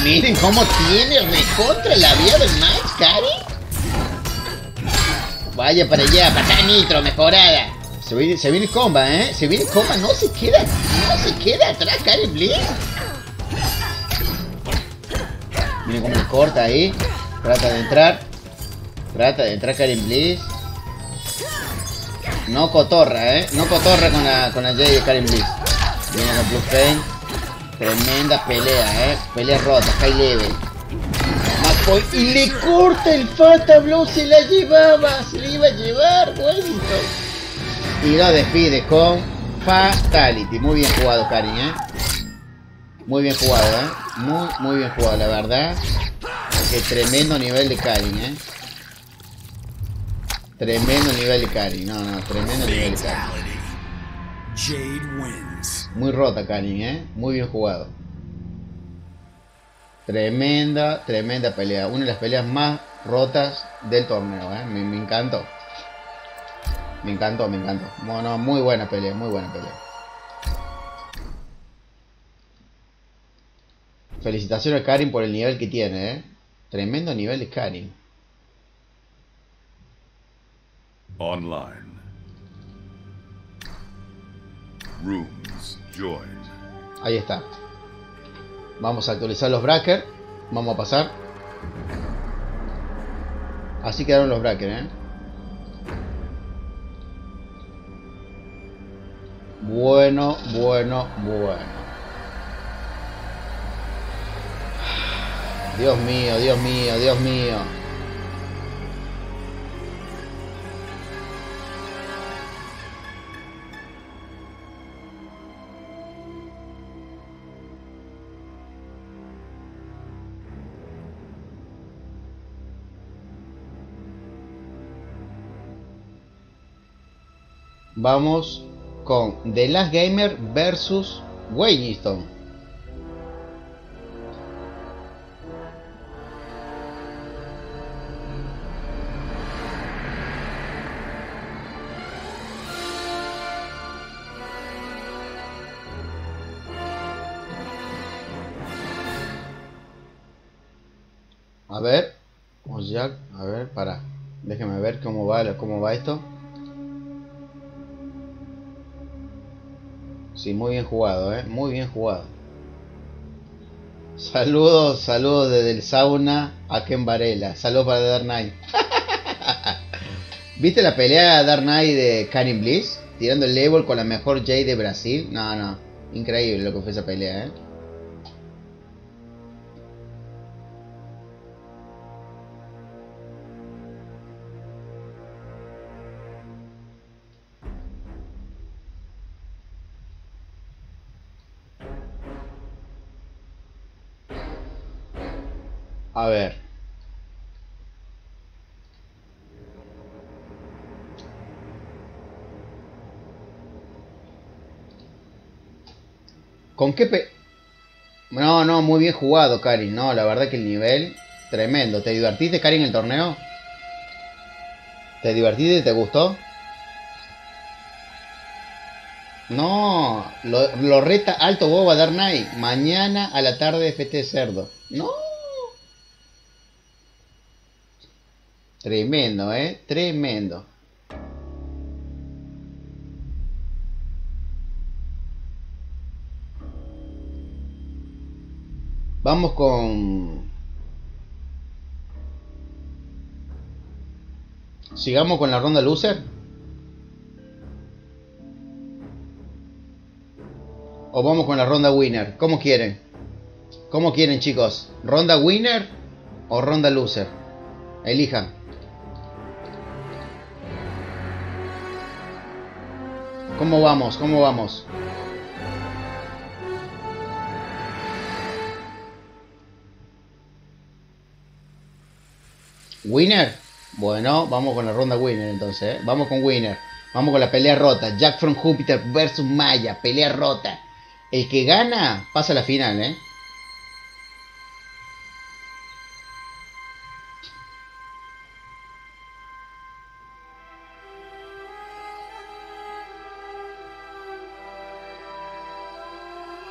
Miren cómo tiene recontra la vía del match, Karim. Vaya para allá, patada nitro, mejorada. Se viene, se viene comba, eh. Se viene comba, no se queda, no se queda atrás, Karim Bliss. Miren cómo le corta ahí. Trata de entrar. Trata de entrar Karim Bliss. No cotorra, eh. No cotorra con la, con la J de Karim Bliss. Viene con Blue Flame. Tremenda pelea, eh. Pelea rota, high level. Y le corta el Fata Blow, se la llevaba, se la iba a llevar, Wellington. Y lo despide con Fatality. Muy bien jugado, Karim, eh. Muy bien jugado, eh. Muy, muy bien jugado, la verdad. Qué tremendo nivel de Karin, eh. Tremendo nivel de Karin, no, no, tremendo nivel de Karin. Fatality. Jade wins. Muy rota Karin, eh. Muy bien jugado. Tremenda, tremenda pelea. Una de las peleas más rotas del torneo, eh. Me, me encantó. Me encantó, me encantó. Bueno, muy buena pelea, muy buena pelea. Felicitaciones a Karin por el nivel que tiene, ¿eh? Tremendo nivel de Karin. Online. Rooms. Join. Ahí está. Vamos a actualizar los brackers. Vamos a pasar. Así quedaron los brackers, ¿eh? Bueno, bueno, bueno. Dios mío, Dios mío, Dios mío. Vamos con The Last Gamer versus Wayne A ver, vamos ya, a ver, para. Déjeme ver cómo va, cómo va esto. Sí, muy bien jugado, eh, muy bien jugado. Saludos, saludos desde el sauna a Ken Varela. Saludos para Dark Knight. ¿Viste la pelea de Dark de Canin Bliss? Tirando el label con la mejor J de Brasil. No, no. Increíble lo que fue esa pelea, eh. ¿Con qué pe... No, no, muy bien jugado, Karin. No, la verdad que el nivel... Tremendo. ¿Te divertiste, Karin, en el torneo? ¿Te divertiste? ¿Te gustó? No, lo, reta Alto Boba Knight. Mañana a la tarde FT Cerdo. No. Tremendo, ¿eh? Tremendo. Vamos con... Sigamos con la ronda loser. O vamos con la ronda winner. ¿Cómo quieren? ¿Cómo quieren chicos? ¿Ronda winner o ronda loser? Elijan. ¿Cómo vamos? ¿Cómo vamos? ¿Winner? Bueno, vamos con la ronda winner entonces. ¿eh? Vamos con winner. Vamos con la pelea rota. Jack from Júpiter versus Maya. Pelea rota. El que gana pasa a la final, ¿eh?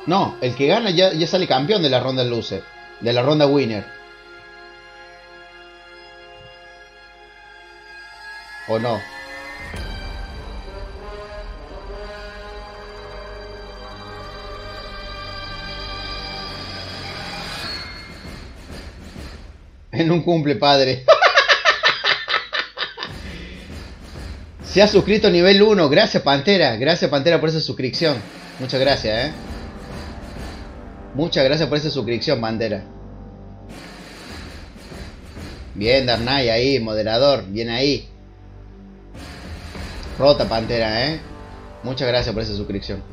No, el que gana ya, ya sale campeón de la ronda loser. De la ronda winner. ¿O no? En un cumple, padre. Se ha suscrito nivel 1. Gracias, Pantera. Gracias, Pantera, por esa suscripción. Muchas gracias, eh. Muchas gracias por esa suscripción, Bandera. Bien, Darnay ahí, moderador. Bien ahí. Rota, Pantera, ¿eh? Muchas gracias por esa suscripción.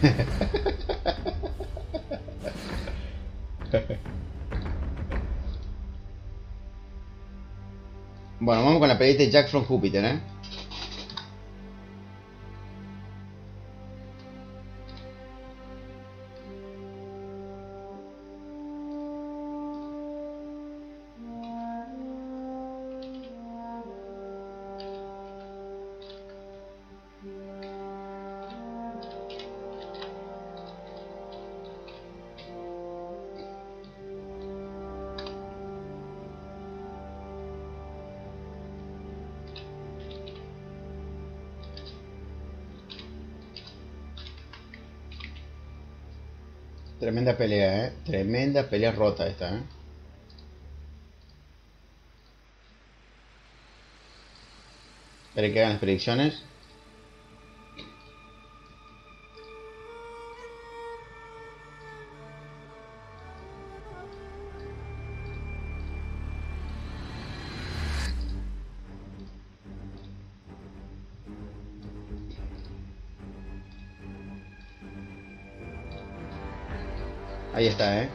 bueno, vamos con la pelea de Jack from Júpiter, ¿eh? Pelea, eh. Tremenda pelea rota esta, eh. Esperen que hagan las predicciones. ¿Eh?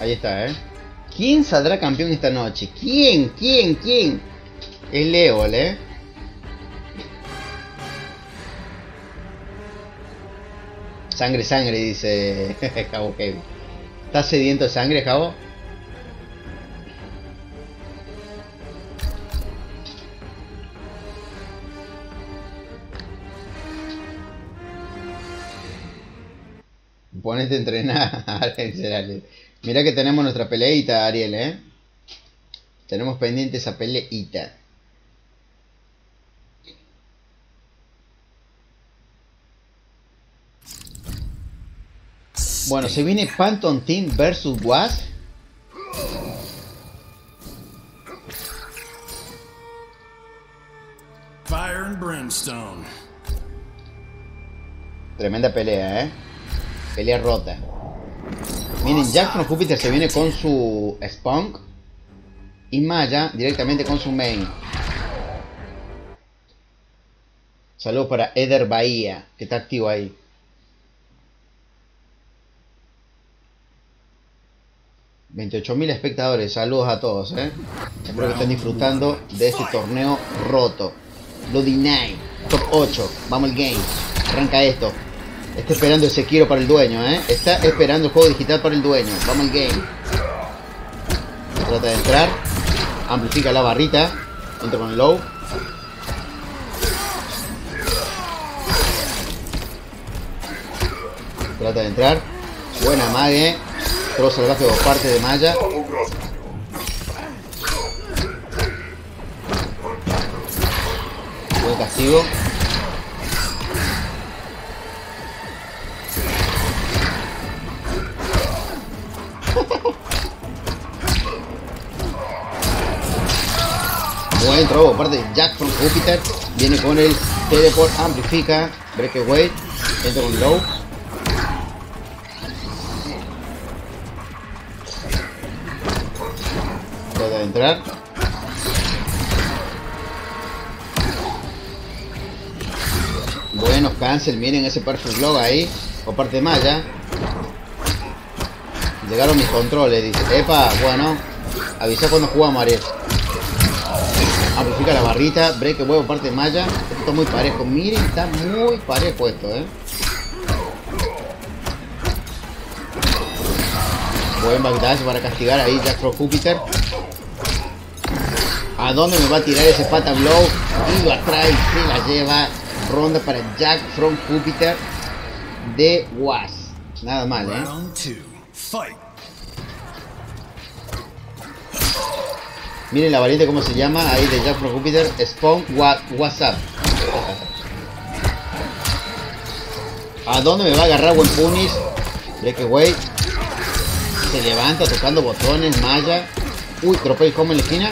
Ahí está, ¿eh? ¿Quién saldrá campeón esta noche? ¿Quién? ¿Quién? ¿Quién? Es Leo, ¿eh? Sangre, sangre, dice Cabo Kevin. ¿Estás sediento de sangre, Cabo? Ponete a entrenar. Mirá que tenemos nuestra peleita, Ariel, ¿eh? Tenemos pendiente esa peleita. Bueno, se viene Phantom Team versus Wasp. Fire and brimstone. Tremenda pelea, ¿eh? Pelea rota. Miren, Jack from Júpiter se viene con su Spunk. Y Maya directamente con su main. Saludos para Eder Bahía, que está activo ahí. Mil espectadores, saludos a todos, ¿eh? Espero que estén disfrutando de este torneo roto. Bloody Night, top 8, vamos el game, arranca esto. Está esperando ese quiero para el dueño, ¿eh? Está esperando el juego digital para el dueño, vamos el game. Trata de entrar, amplifica la barrita, entra con el low. Trata de entrar, buena mague, Trozo salvaje por parte de Maya. Buen castigo. Buen por parte de Jack from Jupiter. Viene con el teleport, amplifica, breakaway, entra con low. Entrar. Buenos cancel, miren ese perfect log ahí, por parte Maya. Llegaron mis controles, dice. Epa, bueno, avisa cuando jugamos, Ariel. Amplifica la barrita, break huevo parte Maya. Esto está muy parejo, miren, está muy parejo esto, eh. Buen backdash para castigar ahí Jack Júpiter. ¿A dónde me va a tirar ese pata blow? Y lo atrae, se la lleva. Ronda para Jack from Júpiter de Was. Nada mal, ¿eh? Miren la variante cómo se llama ahí de Jack from Júpiter. Spawn wa WhatsApp. ¿A dónde me va a agarrar Buen Punis? Breakaway. Se levanta tocando botones, Maya. Uy, tropel como en la esquina.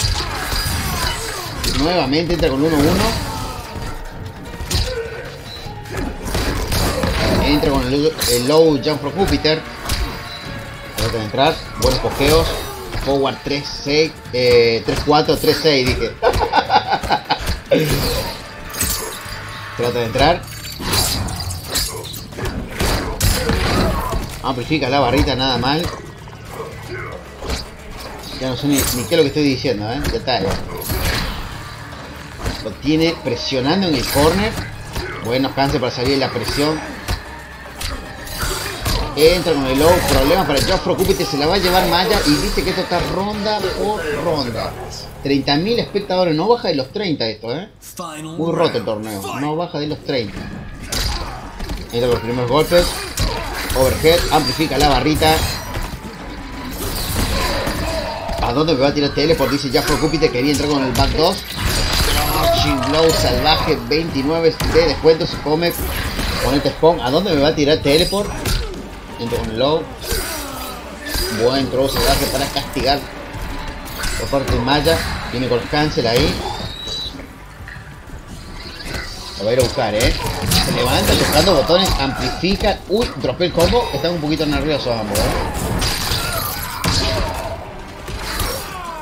Nuevamente entra con 1-1. Entra con el, low jump from Júpiter. Trata de entrar. Buenos cojeos. Forward 3-6. Eh, 3-4, 3-6 dije. Trata de entrar. Amplifica la barrita nada mal. Ya no sé ni, qué es lo que estoy diciendo, ¿eh? Detalle. Lo tiene presionando en el corner. Buenos canses para salir de la presión. Entra con el low. Problema para Joffro Cúpite. Se la va a llevar Maya. Y dice que esto está ronda por ronda. 30.000 espectadores. No baja de los 30 esto, ¿eh? Muy roto el torneo. No baja de los 30. Entra con los primeros golpes. Overhead, amplifica la barrita. ¿A dónde me va a tirar teleport? Dice ya Júpiter, quería entrar con el back 2. Crouching Blow salvaje 29 de descuento se come con este spawn. ¿A dónde me va a tirar teleport? Entro con low. Buen throw salvaje para castigar por parte de Maya. Viene con cancel ahí. Lo va a ir a buscar, eh. Se levanta tocando botones, amplifica. Uy, dropé el combo. Están un poquito nerviosos ambos, eh.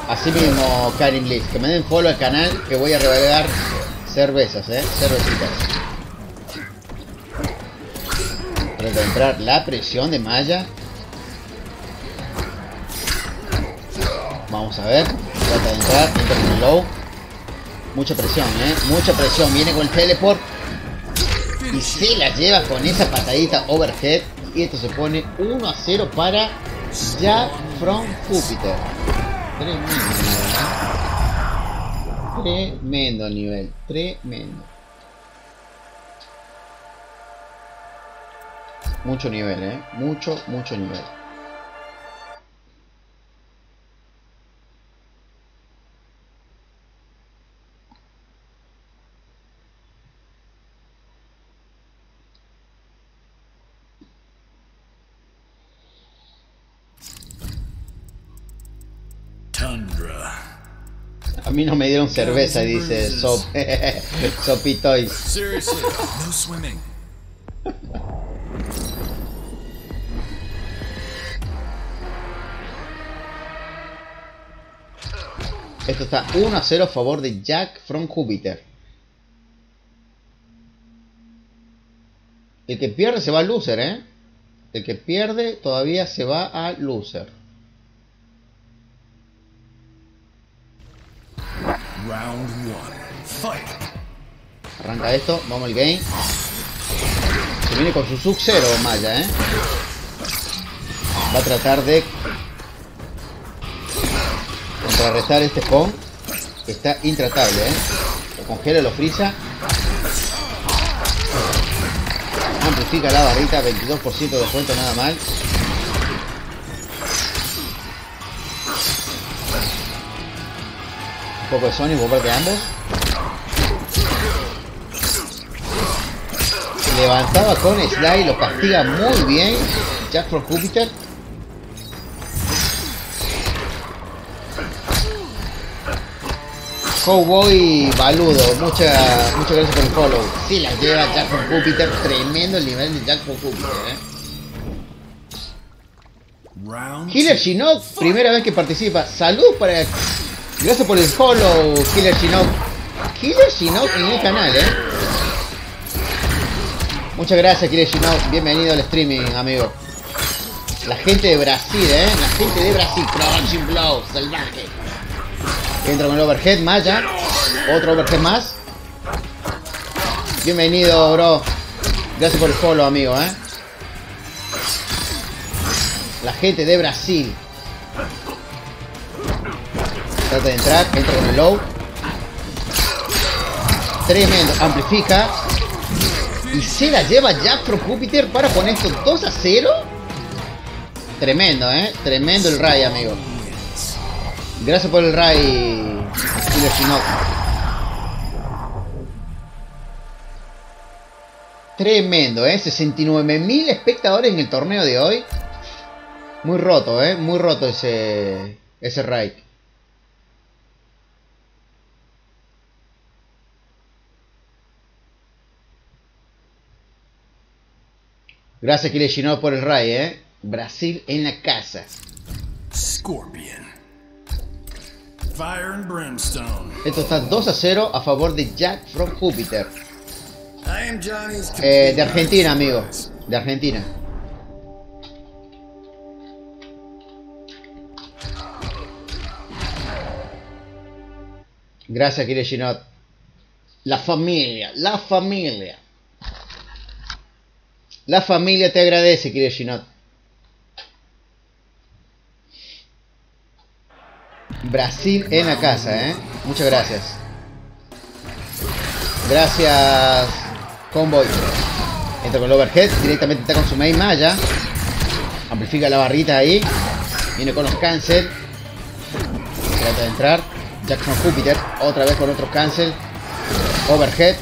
Así mismo, Karim Bliss, que me den follow al canal que voy a regalar cervezas, eh. Cervecitas. De entrar la presión de Maya. Vamos a ver. Trata de entrar, entra con el low. Mucha presión, eh. Mucha presión. Viene con el teleport. Y se la lleva con esa patadita overhead. Y esto se pone 1 a 0 para Jack from Júpiter. Tremendo nivel, ¿eh? Tremendo nivel. Tremendo. Mucho nivel, eh. Mucho, mucho nivel. Mí no me dieron cerveza, dice Sop. Seriously, no swimming. Esto está 1 a 0 a favor de Jack from Júpiter. El que pierde se va a loser, ¿eh? El que pierde todavía se va a loser. Round one. Fight. Arranca esto, vamos al game. Se viene con su sub 0 Maya, ¿eh? Va a tratar de contrarrestar este spawn. Está intratable, ¿eh? Lo congela, lo frisa. Amplifica la barrita, 22% de descuento, nada mal. Un poco de Sonic por parte de ambos. Levantaba con Sly, lo castiga muy bien. Jack from Júpiter. Cowboy Baludo, muchas muchas gracias por el follow. Sí, la lleva Jack from Júpiter, tremendo el nivel de Jack from Júpiter, eh. Killer Shinnok, primera vez que participa. Salud para. Gracias por el follow, Killer Shinnok. Killer Shinnok en el canal, eh. Muchas gracias, Killer Shinnok. Bienvenido al streaming, amigo. La gente de Brasil, eh. La gente de Brasil. Crouching Blow, salvaje. Entra con el overhead, Maya. Otro overhead más. Bienvenido, bro. Gracias por el follow, amigo, eh. La gente de Brasil. Trata de entrar, entra con el low. Tremendo, amplifica. Y se la lleva Jack from Júpiter para poner esto 2 a 0. Tremendo, eh. Tremendo el Ray, amigo. Gracias por el Ray. Tremendo, eh. 69.000 espectadores en el torneo de hoy. Muy roto, eh. Muy roto ese, ese raid. Gracias, Kirishino, por el raid, eh. Brasil en la casa. Scorpion. Fire and brimstone. Esto está 2 a 0 a favor de Jack from Júpiter. I am Johnny's Eh, de Argentina, amigo. De Argentina. Gracias, Kireshinot. La familia, la familia. La familia te agradece, Kireshinot. Brasil en la casa, ¿eh? Muchas gracias. Gracias, Convoy. Entra con el overhead, directamente está con su main Maya. Amplifica la barrita ahí. Viene con los cancel. Trata de entrar. Jackson Júpiter. Otra vez con otros cancel. Overhead.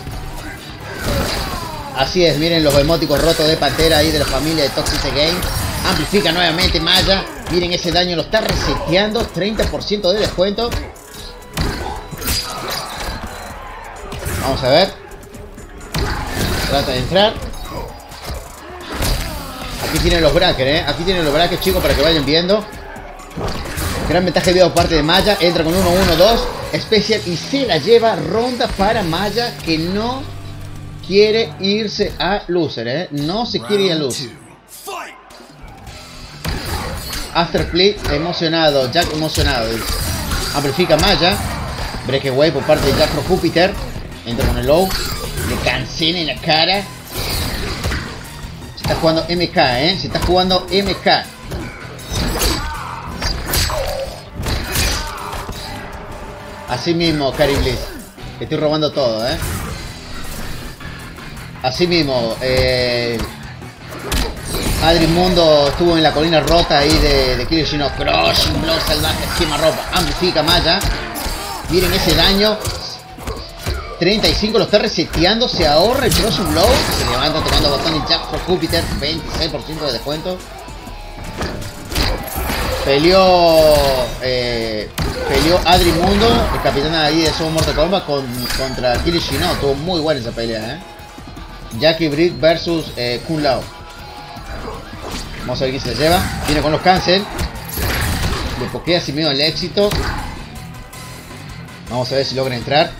Así es, miren los emóticos rotos de Pantera ahí de la familia de Toxic Game. Amplifica nuevamente Maya. Miren ese daño, lo está reseteando. 30% de descuento. Vamos a ver. Trata de entrar. Aquí tienen los brackets, ¿eh? Aquí tienen los brackets, chicos, para que vayan viendo. Gran ventaja de parte de Maya. Entra con 1-1-2. Especial y se la lleva. Ronda para Maya que no quiere irse a loser, ¿eh? No se quiere ir a loser. Afterplay emocionado. Jack emocionado. dice. Amplifica Maya. Breakaway por parte de Jack Pro Júpiter. Entra con el low. Le cancela en la cara. Se está jugando MK, ¿eh? Se está jugando MK. Así mismo, Cari Bliss. Te estoy robando todo, ¿eh? Así mismo, eh... Mundo estuvo en la colina rota ahí de, de Killer. Crushing Blow salvaje, quema ropa. Amplifica Maya. Miren ese daño. 35 lo está reseteando. Se ahorra el Crushing Blow. Se levanta tocando botón y Jack for Júpiter. 26% de descuento. Peleó. Eh, peleó Adri Mundo, el capitán ahí de Soul Mortal Kombat, con, contra Killer Shino. Tuvo muy buena esa pelea, eh. Jackie Brick versus eh, Kun Lao. Vamos a ver quién se la lleva. Viene con los cancel. Le pokea sin miedo al éxito. Vamos a ver si logra entrar.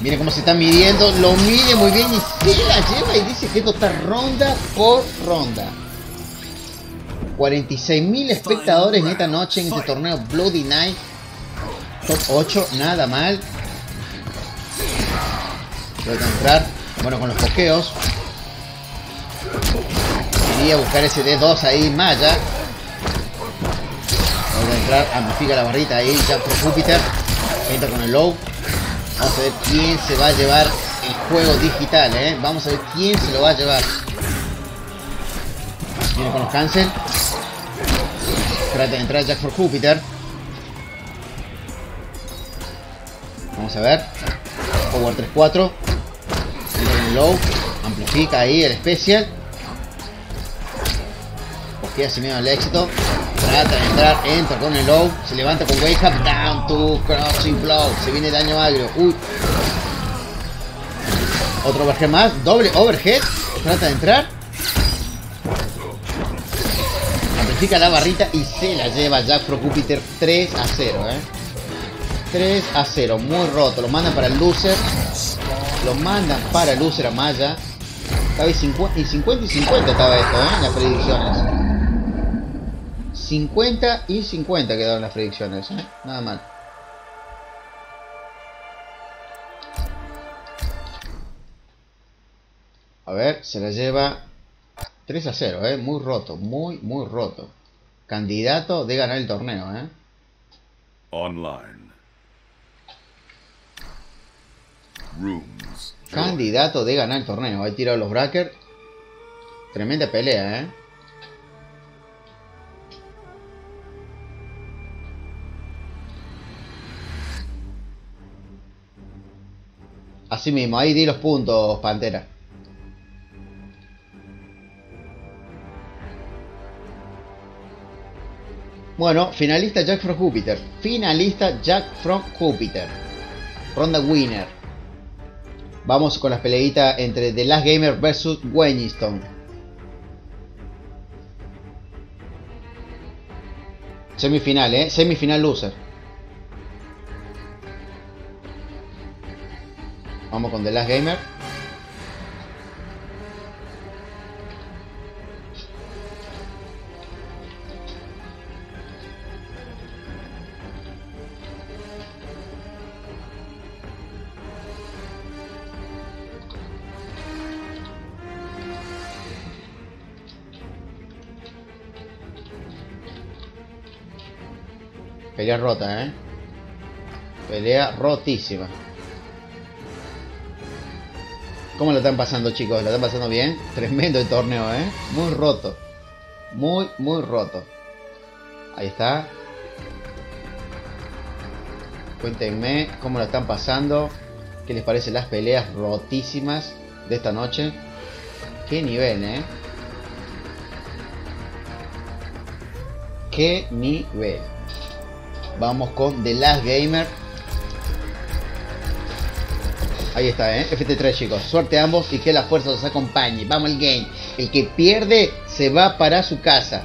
Miren cómo se está midiendo. Lo mide muy bien y se la lleva y dice que esto está ronda por ronda. 46.000 espectadores en esta noche en este torneo Bloody Night. Top 8, nada mal. Voy a entrar. Bueno, con los pokeos. Quería buscar ese D2 ahí, Maya. Voy a entrar, amplifica la barrita ahí, Jack por Júpiter. Entra con el low. Vamos a ver quién se va a llevar el juego digital, ¿eh? Vamos a ver quién se lo va a llevar. Viene con los cancel. Trata de entrar Jack for Júpiter. Vamos a ver. Power 3-4. Low. Amplifica ahí el especial. Pokea sin miedo al éxito. Trata de entrar, entra con el low. Se levanta con wake up. Down to crossing blow. Se viene daño agrio. Uy. Otro overhead más. Doble overhead. Trata de entrar. Amplifica la barrita y se la lleva Jack Pro Júpiter 3 a 0, eh. 3 a 0, muy roto. Lo mandan para el loser. Lo mandan para el loser a Maya. Estaba y 50 y 50 y 50 estaba esto, ¿eh? En las predicciones. 50 y 50 quedaron las predicciones, ¿eh? Nada mal. A ver, se la lleva 3 a 0, ¿eh? Muy roto, muy, muy roto. Candidato de ganar el torneo, ¿eh? Online. Candidato de ganar el torneo. Ahí tirado los brackers. Tremenda pelea, ¿eh? Así mismo, ahí di los puntos, Pantera. Bueno, finalista Jack from Júpiter. Finalista Jack from Júpiter. Ronda winner. Vamos con las peleitas entre The Last Gamer versus Wayniston. Semifinal, eh. Semifinal loser. Vamos con The Last Gamer. Pelea rota, eh. Pelea rotísima. ¿Cómo lo están pasando, chicos? ¿Lo están pasando bien? Tremendo el torneo, ¿eh? Muy roto. Muy, muy roto. Ahí está. Cuéntenme cómo lo están pasando. ¿Qué les parecen las peleas rotísimas de esta noche? Qué nivel, eh. Qué nivel. Vamos con The Last Gamer. Ahí está, ¿eh? FT3, chicos. Suerte a ambos y que la fuerza los acompañe. Vamos al game. El que pierde se va para su casa.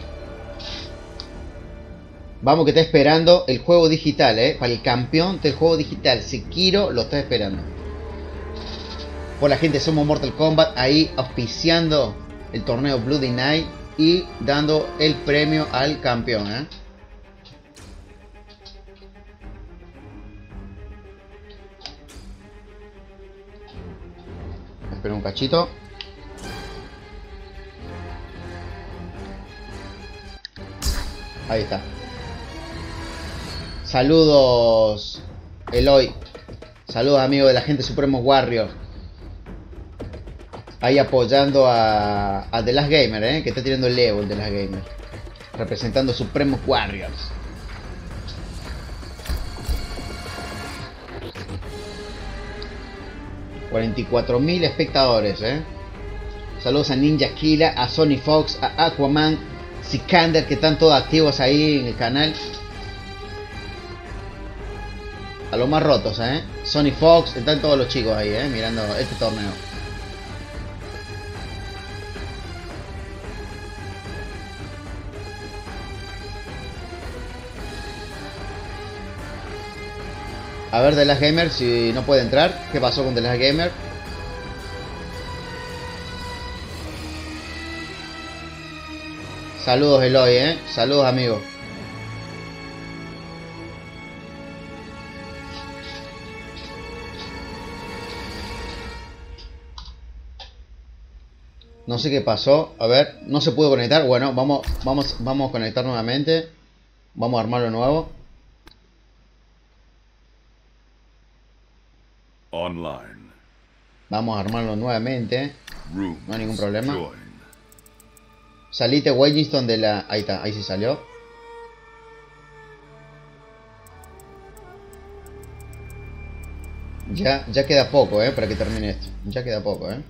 Vamos que está esperando el juego digital, ¿eh? Para el campeón del juego digital. Sekiro lo está esperando. Por la gente somos Mortal Kombat ahí auspiciando el torneo Bloody Night y dando el premio al campeón, ¿eh? Espera un cachito. Ahí está. Saludos, Eloy. Saludos, amigos de la gente Supremo Warrior. Ahí apoyando a, a The Last Gamer, ¿eh? que está tirando el Leo, el The Last Gamer. Representando Supremos Warriors. Mil espectadores, ¿eh? Saludos a Ninja Killa, a Sony Fox, a Aquaman, Sikander, que están todos activos ahí en el canal. A los más rotos, ¿eh? Sony Fox, están todos los chicos ahí, ¿eh? Mirando este torneo. A ver, The Last Gamer, si no puede entrar. ¿Qué pasó con The Last Gamer? Saludos, Eloy, ¿eh? Saludos, amigo. No sé qué pasó. A ver, no se pudo conectar. Bueno, vamos, vamos, vamos a conectar nuevamente. Vamos a armarlo nuevo. Online. Vamos a armarlo nuevamente. Rooms. No hay ningún problema. Join. Salite Wedgiston de la... Ahí está, ahí sí salió. Ya, ya queda poco, eh, para que termine esto. Ya queda poco, eh.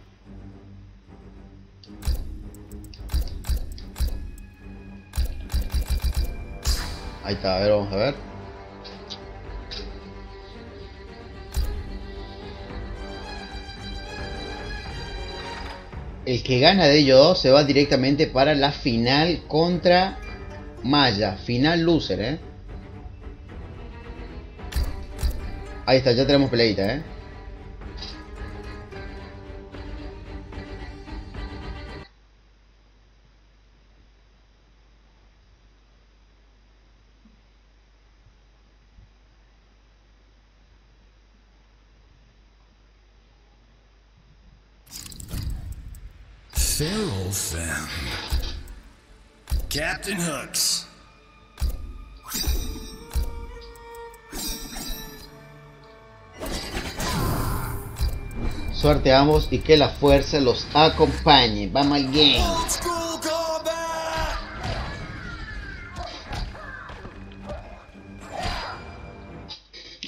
Ahí está, a ver, vamos a ver. El que gana de ellos dos se va directamente para la final contra Maya. Final loser, eh. Ahí está, ya tenemos peleita, eh. Feral Femme. Captain Hooks. Suerte a ambos y que la fuerza los acompañe. Vamos al game.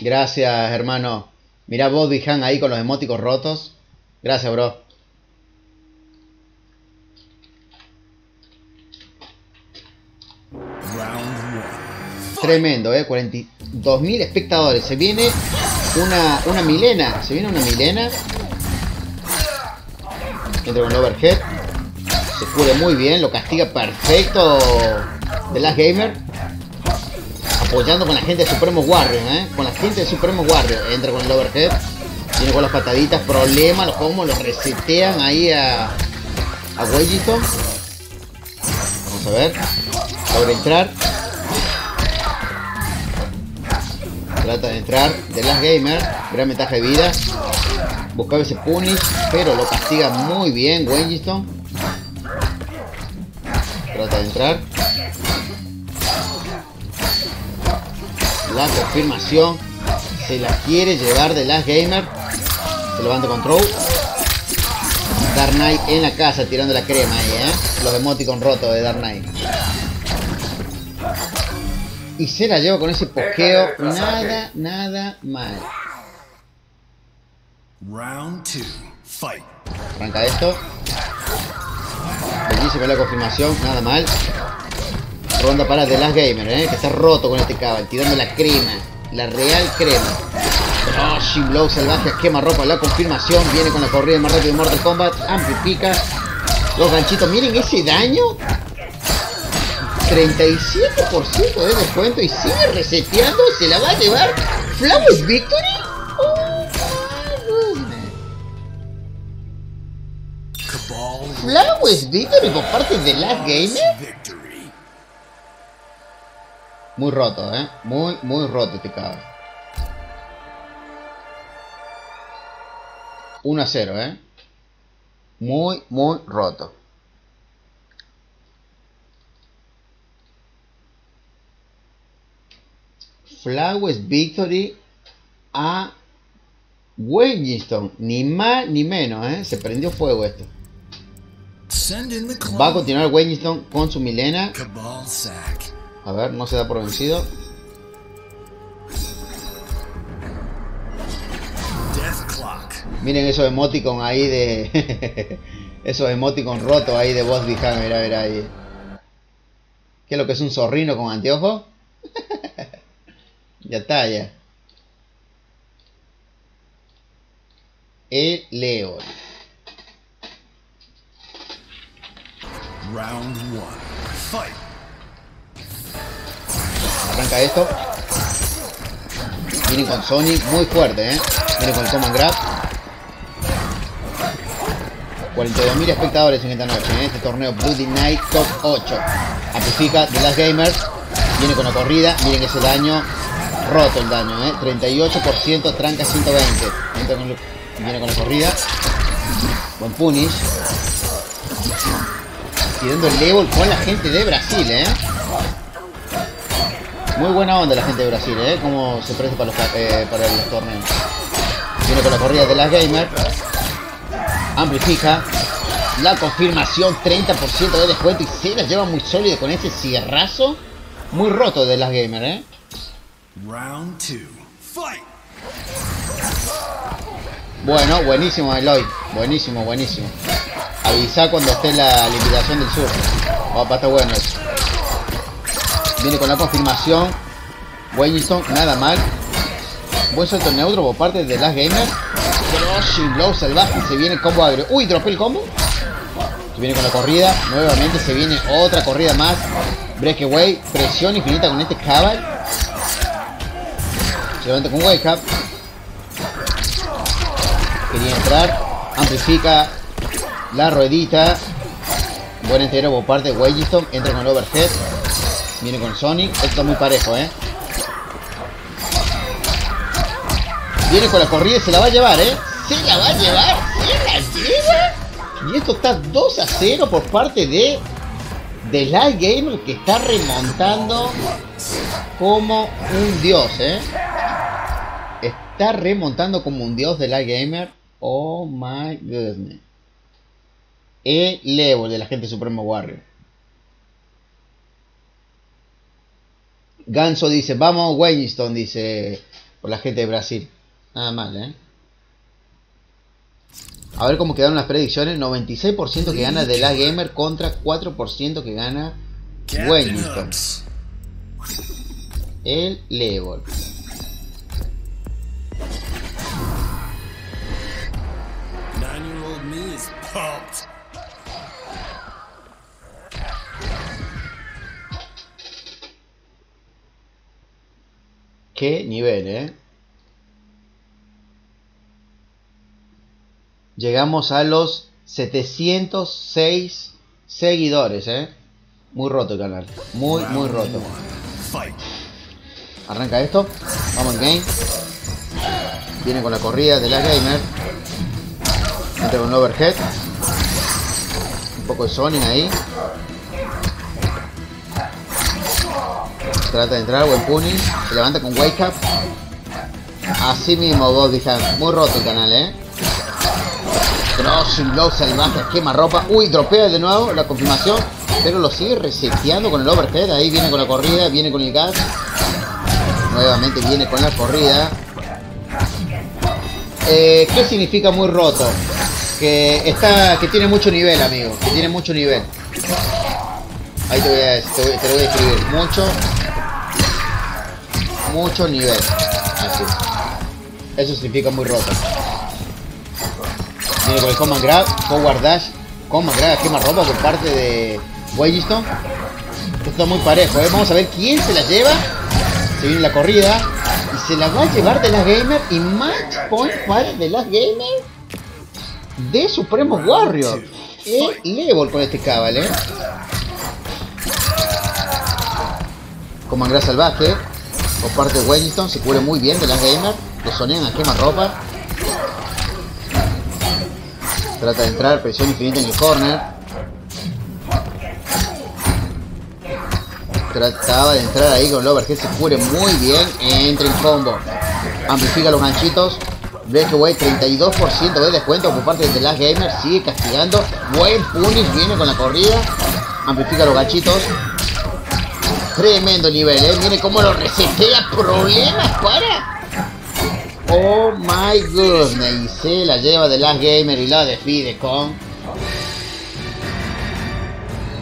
Gracias, hermano. Mira Bobby Han ahí con los emóticos rotos. Gracias, bro. Round one. Tremendo, eh. 42.000 espectadores. Se viene una, una milena. Se viene una milena. Entra con overhead. Se cubre muy bien. Lo castiga perfecto. De Last Gamer. Apoyando con la gente de Supremo Warrior, eh. Con la gente de Supremo Warrior. Entra con el overhead. Viene con las pataditas. Problema. Los como los resetean ahí a. A Wellington. Vamos a ver. Logra entrar. Trata de entrar de las gamer. Gran ventaja de vida. Buscaba ese punish. Pero lo castiga muy bien Wengiston. Trata de entrar. La confirmación. Se la quiere llevar de las gamer. Se levanta control. Dark Knight en la casa tirando la crema ahí, eh. los emoticons rotos de Dark Knight. Y se la lleva con ese pokeo nada, nada mal. Round two. Fight. Arranca esto. Bellísima la confirmación, nada mal. Ronda para The Last Gamer, ¿eh? que está roto con este cabal, tirando la crema, la real crema. Rushing Blow salvaje, quema ropa, la confirmación, viene con la corrida más rápida de Mortal Kombat, amplifica los ganchitos. Miren ese daño, 37% de descuento y sigue reseteando, se la va a llevar Flawless Victory. Oh Flawless Victory por parte de Last Gamer. Muy roto, eh. Muy, muy roto este cabrón. 1 a 0, eh. Muy, muy roto. Flawless Victory a Wellington. Ni más ni menos, eh. Se prendió fuego esto. Va a continuar Wellington con su Milena. A ver, no se da por vencido. Miren esos emoticons ahí de. esos emoticons rotos ahí de voz behind. Mira, mira ahí. ¿Qué es lo que es un zorrino con anteojos? ya está, ya. El León. Round one. Fight. Arranca esto. Viene con Sonic muy fuerte, ¿eh? Viene con el Command Grab. 42.000 espectadores en esta noche, en este torneo Bloody Night Top 8. Amplifica The Last Gamers. Viene con la corrida. Miren ese daño. Roto el daño, ¿eh? 38%, tranca 120. Entra con Viene con la corrida. Buen punish. Tirando el level con la gente de Brasil, ¿eh? Muy buena onda la gente de Brasil, ¿eh? Como se presta para los, eh, para los torneos. Viene con la corrida de las gamer. Amplifica. La confirmación, 30% de descuento y se la lleva muy sólido con ese cierrazo. Muy roto de las gamer, ¿eh? Round two. Fight. Bueno, buenísimo Eloy. Buenísimo, buenísimo. Avisa cuando esté la liquidación del sur. Papá, está bueno. Viene con la confirmación. Wellington, nada mal. Buen salto neutro por parte de las gamers. Crushing Blow salvaje. Se viene el combo agrio. Uy, dropé el combo. Se viene con la corrida. Nuevamente se viene otra corrida más. Breakaway. Presión infinita con este cabal. Se levanta con Wake Up. Quería entrar. Amplifica la ruedita. Buen entero por parte de Wellington. Entra con el overhead. Viene con Sonic. Esto está muy parejo, eh. Viene con la corrida y se la va a llevar, eh. Se la va a llevar. Se la lleva. Y esto está 2 a 0 por parte de. De Light Gamer que está remontando como un dios, eh. Está remontando como un dios de Light Gamer. Oh my goodness. El level de la gente Supremo Warrior. Ganso dice, vamos Wellington, dice por la gente de Brasil. Nada mal, ¿eh? A ver cómo quedaron las predicciones. 96% que gana The Last Gamer contra 4% que gana Wellington. El level. Qué nivel, ¿eh? Llegamos a los 706 seguidores, ¿eh? Muy roto el canal. Muy, muy roto. Arranca esto. Vamos al game. Viene con la corrida de la gamer. Entra con el overhead. Un poco de Sonic ahí. Trata de entrar, buen punish. Se levanta con wake up. Así mismo, Goldie Hand. Muy roto el canal, eh. Crossing Blow salvaje, quema ropa. Uy, dropea de nuevo la confirmación. Pero lo sigue reseteando con el overhead. Ahí viene con la corrida, viene con el gas. Nuevamente viene con la corrida. Eh, ¿Qué significa muy roto? Que está. que tiene mucho nivel, amigo. Que tiene mucho nivel. Ahí te voy a, te te lo voy a escribir. Mucho. Mucho nivel. Así. Eso significa muy roto. Viene el Command Grab, Forward Dash, Command Grab, quema ropa por parte de Wagiston. Esto está muy parejo, ¿eh? Vamos a ver quién se la lleva. Se viene la corrida. Y se la va a llevar de las Gamer. Y match point para de las Gamer. De Supremo Warrior. El level con este cabal, ¿eh? Command Grab salvaje. Por parte de Wellington. Se cubre muy bien de las Gamer. Le sonean a quema ropa. Trata de entrar, presión infinita en el corner. Trataba de entrar ahí con el overhead, se cubre muy bien. Entra en combo. Amplifica los ganchitos. Breakaway, 32% de descuento por parte de The Last Gamer. Sigue castigando. Buen punish, viene con la corrida. Amplifica los ganchitos. Tremendo nivel, ¿eh? Mire cómo lo resetea. Problemas para... Oh my goodness. Y se la lleva de Last Gamer y la defide con...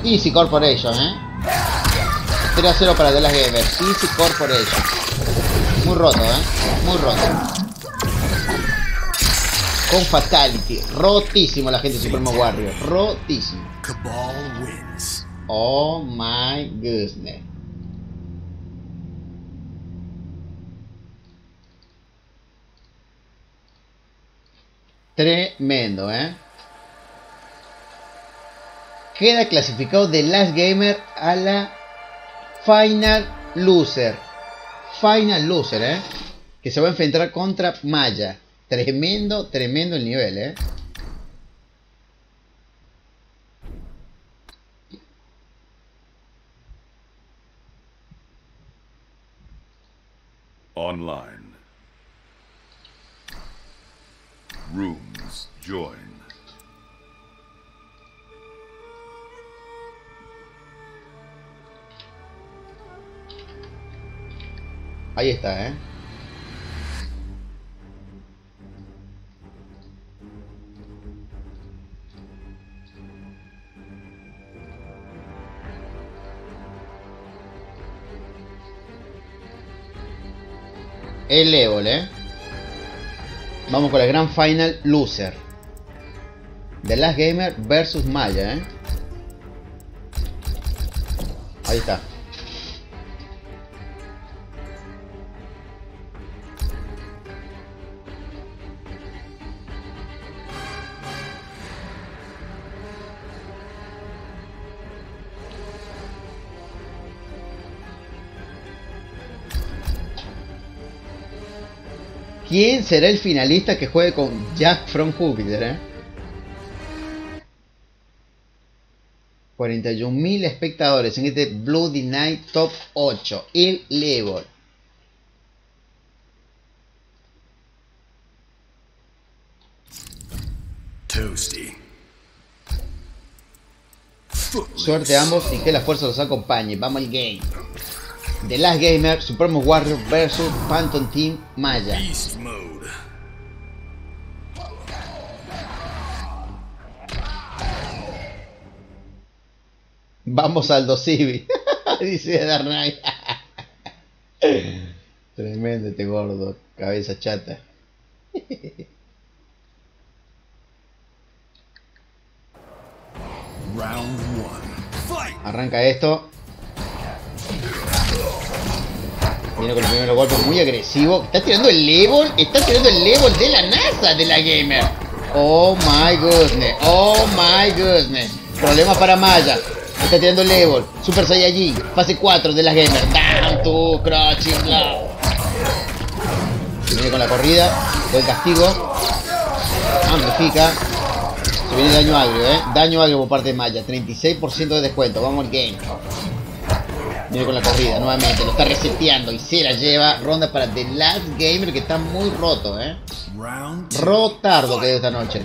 Easy Corporation, ¿eh? 3 a 0 para The Last Gamer. Easy Corporation. Muy roto, ¿eh? Muy roto. Con Fatality. Rotísimo la gente de Supremo Warrior. Rotísimo. Cabal wins. Oh my goodness. Tremendo, ¿eh? Queda clasificado de Last Gamer a la Final Loser. Final Loser, ¿eh? Que se va a enfrentar contra Maya. Tremendo, tremendo el nivel, ¿eh? Online. Rooms join. Ahí está, ¿eh? El level, ¿eh? Vamos con la Grand Final Loser. The Last Gamer versus Maya, ¿eh? Ahí está. ¿Quién será el finalista que juegue con Jack from Jupiter? Eh? 41.000 espectadores en este Bloody Night Top 8. El level. Toasty. Suerte a ambos y que la fuerza los acompañe. Vamos al game. The Last Gamer, Supremo Warrior versus Phantom Team Maya. Vamos Aldo Civi. Dice Knight. Tremendo este gordo. Cabeza chata. Round one. Arranca esto. Viene con el primer golpe muy agresivo. Está tirando el level. Está tirando el level de la NASA de la gamer. Oh my goodness. Oh my goodness. Problema para Maya. Está tirando el level. Super Saiyajin. Fase 4 de la gamer. Down to crouching blow. Viene con la corrida. Buen castigo. Amplifica. Se viene daño agrio, eh. Daño agrio por parte de Maya. 36% de descuento. Vamos al game. Viene con la corrida nuevamente, lo está reseteando y se la lleva. Ronda para The Last Gamer que está muy roto, eh. Rotardo que es esta noche.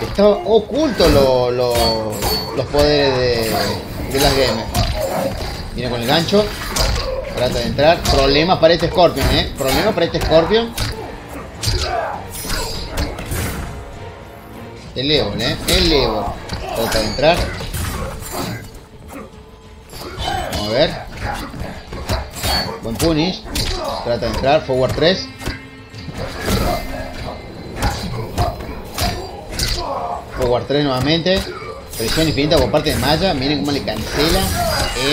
Está oculto lo- lo- los poderes de, de las gamers. Viene con el gancho. Trata de entrar. Problemas para este Scorpion, eh. Problemas para este Scorpion. El Evo, eh. El Evo. Trata de entrar. A ver. Buen punish. Trata de entrar. Forward 3. Forward 3 nuevamente. Presión infinita por parte de Maya. Miren cómo le cancela.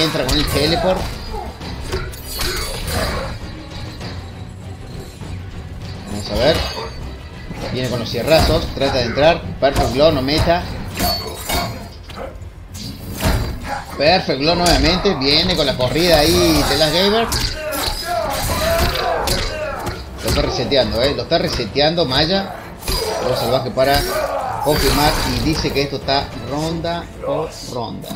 Entra con el teleport. Vamos a ver. Viene con los cierrazos. Trata de entrar. Perfect Glow no meta. Perfect Glow nuevamente. Viene con la corrida ahí de las Gamer. Lo está reseteando, eh. Lo está reseteando Maya. Luego salvaje para confirmar y dice que esto está ronda por ronda.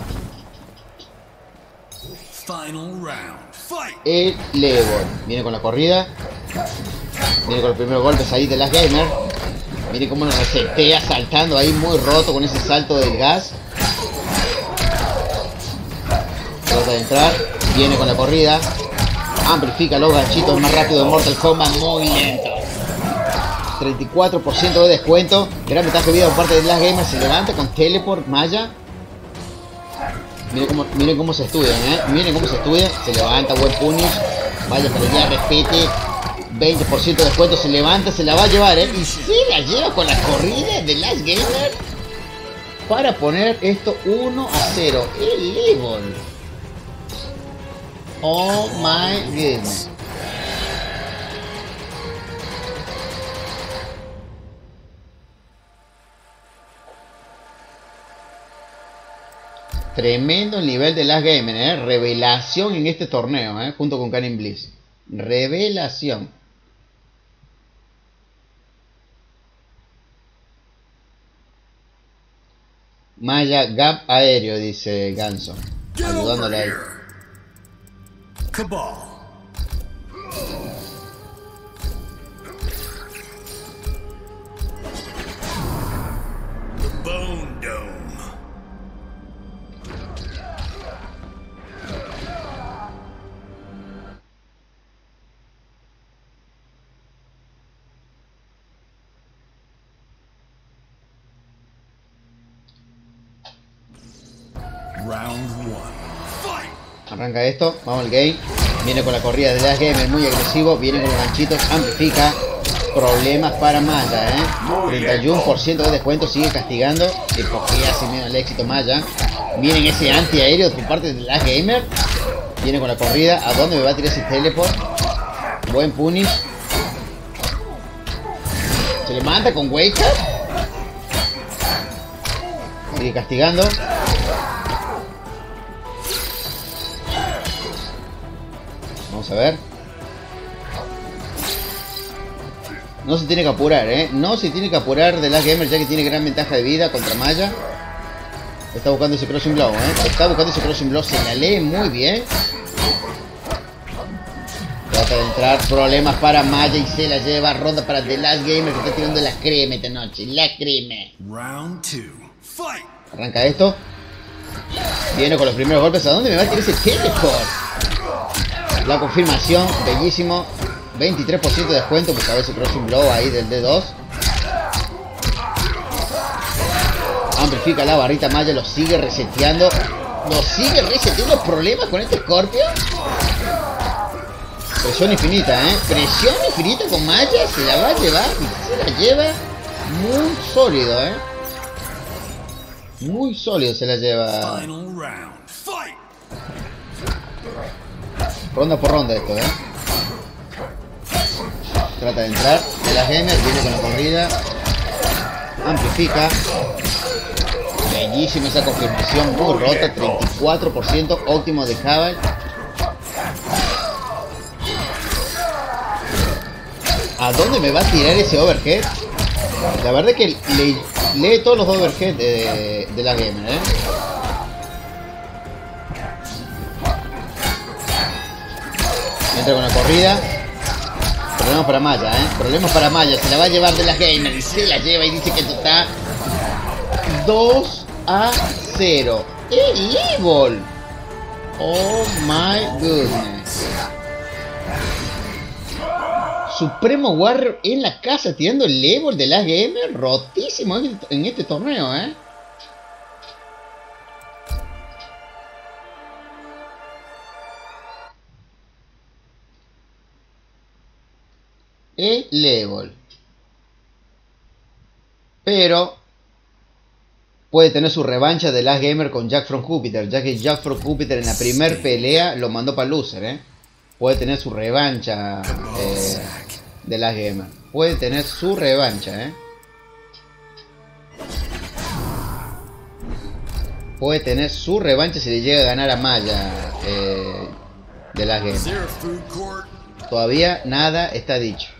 Final round. Fight! El Level. Viene con la corrida. Viene con los primeros golpes ahí de las Gamer. Miren cómo nos resetea saltando ahí muy roto con ese salto del gas. Trata de entrar. Viene con la corrida. Amplifica los ganchitos más rápido de Mortal Kombat. Muy lento. 34% de descuento. Gran ventaja de vida por parte de las gamers. Se levanta con teleport Maya. Miren cómo, se estudian, ¿eh? Miren cómo se estudia. Se levanta, buen punish. Vaya, pero ya respete. 20% de descuento. Se levanta, se la va a llevar, ¿eh? Y se la lleva con la corrida de Last Gamer. Para poner esto 1 a 0. El level. Oh my goodness. Tremendo el nivel de las gamers, ¿eh? Revelación en este torneo, ¿eh? Junto con Karim Bliss. Revelación. Maya Gap aéreo, dice Ganso. Get over Ayudándole ahí. here! Cabal. Arranca esto, vamos al game. Viene con la corrida de las gamer muy agresivo. Viene con los ganchitos, amplifica. Problemas para Maya, ¿eh? 31% de descuento, sigue castigando. Y porque hace menos el éxito Maya. Viene ese antiaéreo por parte de las gamer. Viene con la corrida. ¿A dónde me va a tirar ese teleport? Buen punish. Se le manda con wake up. Sigue castigando. Vamos a ver. No se tiene que apurar, ¿eh? No se tiene que apurar de las gamers ya que tiene gran ventaja de vida contra Maya. Está buscando ese crossing blow, ¿eh? Está buscando ese crossing blow. Se la lee muy bien. Trata de entrar. Problemas para Maya y se la lleva. Ronda para The Last Gamer que está tirando la crema esta noche. La crema. Round two. Fight! Arranca esto. Viene con los primeros golpes. ¿A dónde me va a tirar ese teleport? La confirmación, bellísimo. 23% de descuento, pues a ver ese crossing blow ahí del D2. Amplifica la barrita Maya, lo sigue reseteando. Lo sigue reseteando problemas con este Scorpio. Presión infinita, ¿eh? Presión infinita con Maya, se la va a llevar se la lleva muy sólido, ¿eh? Muy sólido se la lleva. Ronda por ronda esto, ¿eh? Trata de entrar. De las gamers, viene con la corrida. Amplifica. Bellísima esa confirmación, muy rota. 34% óptimo de Jabal. ¿A dónde me va a tirar ese overhead? La verdad que le- lee todos los overhead de, de la gamer, ¿eh? Con la corrida. Problemas para Maya, ¿eh? Problemas para Maya. Se la va a llevar de la gamer y se la lleva y dice que está 2 a 0. ¡El Evil! Oh my goodness. Supremo Warrior en la casa tirando el level de la gamer rotísimo en en este torneo, ¿eh? El level. Pero puede tener su revancha de Last Gamer con Jack from Jupiter, ya que Jack from Jupiter en la primer pelea lo mandó para loser, ¿eh? Puede tener su revancha eh, de Last Gamer. Puede tener su revancha, ¿eh? Puede tener su revancha si le llega a ganar a Maya eh, de Last Gamer. Todavía nada está dicho.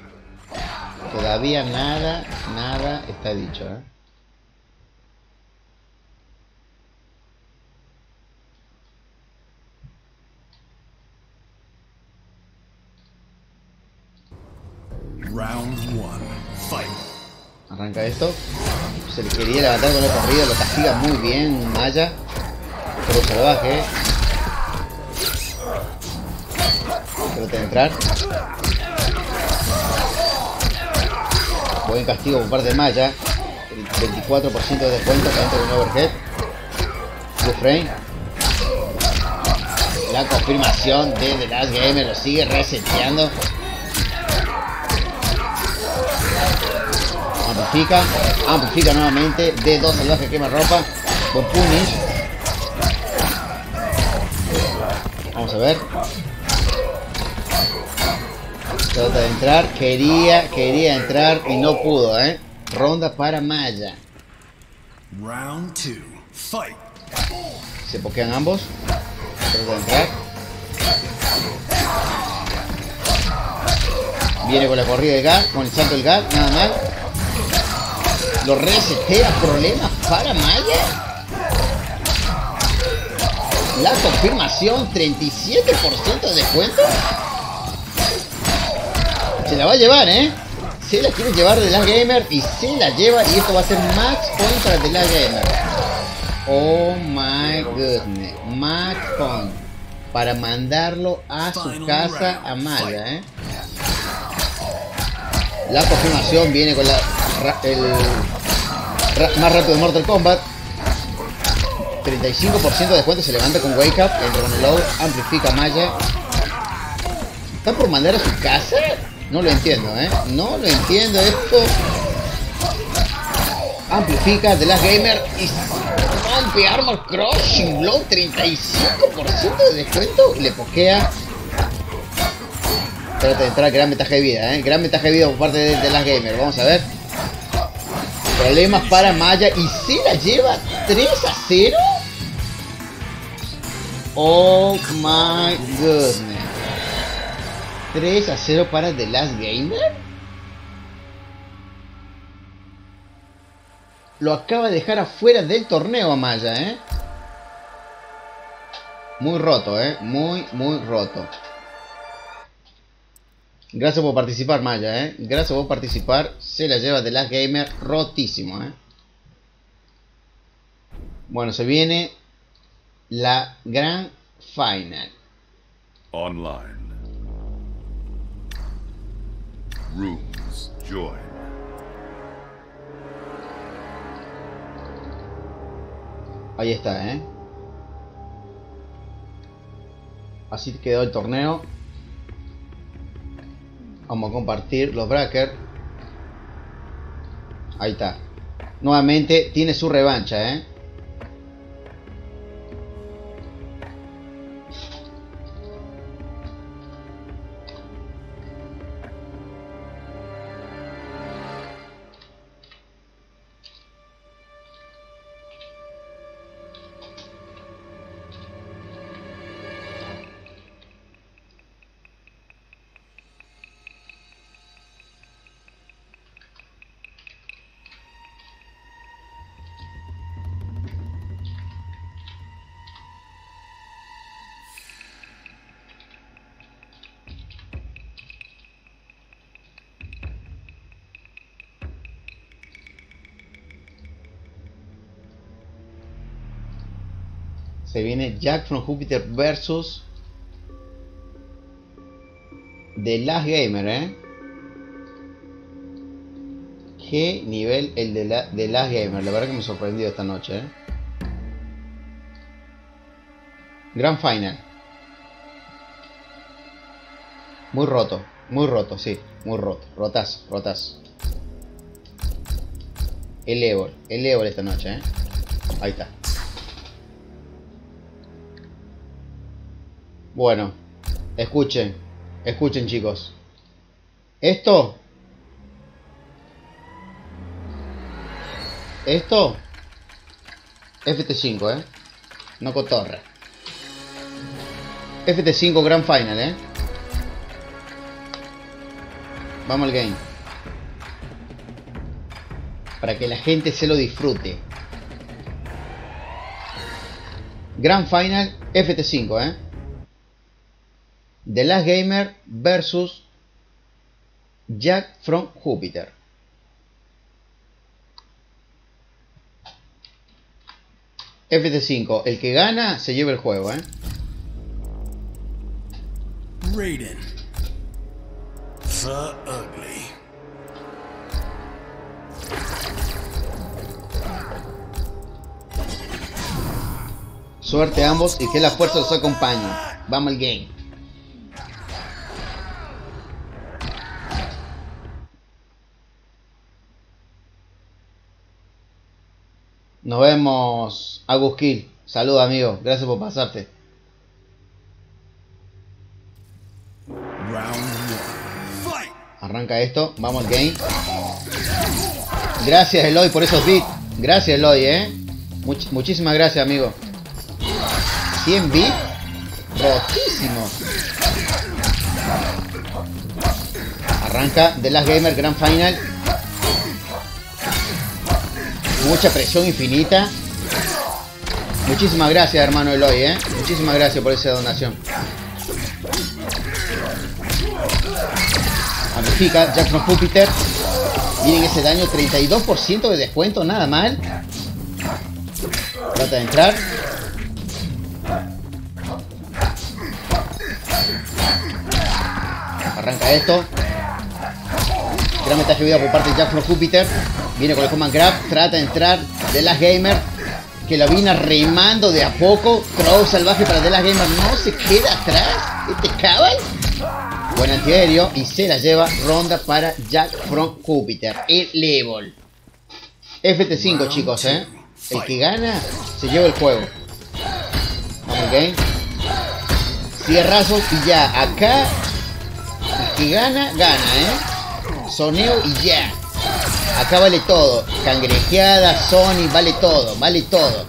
Todavía nada, nada está dicho, ¿eh? Round one. Fight. Arranca esto. Se le quería levantar con el corrido, lo castiga muy bien Maya. Pero salvaje. Trata de entrar. Buen castigo por parte de Maya. El 24% de descuento entra con un overhead. Frame. La confirmación de The Last Gamer lo sigue reseteando. Amplifica, amplifica nuevamente. D2 salvaje quema ropa. Buen punish. Vamos a ver. Trata de entrar. Quería, quería entrar y no pudo, eh. Ronda para Maya. Round two. Fight. Se pokean ambos. Trata de entrar. Viene con la corrida de gas, con el salto del gas, nada mal. Lo resetea, problemas para Maya. La confirmación, 37% de descuento. Se la va a llevar, ¿eh? Se la quiere llevar de la gamer y se la lleva y esto va a ser max point para Last Gamer. Oh my goodness. Max point. Para mandarlo a su casa a Maya, ¿eh? La confirmación viene con la, el ra- más rápido de Mortal Kombat. 35% de descuento se levanta con Wake Up. El load. Amplifica Maya. ¿Está por mandar a su casa? No lo entiendo, ¿eh? No lo entiendo esto. Amplifica de las gamer y rompe Armor Crushing Blow. 35% de descuento. Y le pokea. Trata de entrar, gran ventaja de vida, ¿eh? Gran ventaja de vida por parte de, de las gamers. Vamos a ver. Problemas para Maya y se la lleva 3 a 0. Oh my goodness. 3 a 0 para The Last Gamer. Lo acaba de dejar afuera del torneo Maya, ¿eh? Muy roto, ¿eh? Muy, muy roto. Gracias por participar, Maya, ¿eh? Gracias por participar. Se la lleva The Last Gamer rotísimo, ¿eh? Bueno, se viene la gran final. Online. Rooms join. Ahí está, ¿eh? Así quedó el torneo. Vamos a compartir los brackers. Ahí está. Nuevamente tiene su revancha, ¿eh? Se viene Jack from Jupiter versus The Last Gamer, ¿eh? Qué nivel el de, la, de Last Gamer. La verdad que me sorprendió esta noche, ¿eh? Grand Final. Muy roto, muy roto, sí, muy roto. Rotazo, rotazo. El Evol, el Evol esta noche, ¿eh? Ahí está. Bueno, escuchen, escuchen chicos. Esto... Esto... FT5, ¿eh? No cotorra. FT5 Grand Final, ¿eh? Vamos al game. Para que la gente se lo disfrute. Grand Final FT5, ¿eh? The Last Gamer versus Jack from Jupiter. FT5, el que gana se lleva el juego, ¿eh? Raiden. The Ugly. Suerte a ambos y que la fuerza los acompañe. Vamos al game. Nos vemos, Aguskil. Saludos, amigo. Gracias por pasarte. Arranca esto. Vamos al game. Gracias, Eloy, por esos bits. Gracias, Eloy, eh. Much- muchísimas gracias, amigo. 100 bits. Rotísimo. Arranca The Last Gamer Grand Final. Mucha presión infinita. Muchísimas gracias, hermano Eloy, eh. Muchísimas gracias por esa donación. Amplifica Jack from Jupiter. Miren ese daño, 32% de descuento, nada mal. Trata de entrar. Arranca esto. Gran de vida por parte de Jack from Jupiter. Viene con el Command Grab. Trata de entrar de Last Gamer. Que lo viene remando de a poco. Throw salvaje para The Last Gamer. No se queda atrás. Este cabal. Buen antiaéreo. Y se la lleva ronda para Jack from Jupiter. El level. FT5 chicos, eh. El que gana se lleva el juego. Vamos game. Cierrazos y ya. Acá el que gana, gana, eh. Soneo y ya. Acá vale todo. Cangrejeada, Sony, vale todo, vale todo.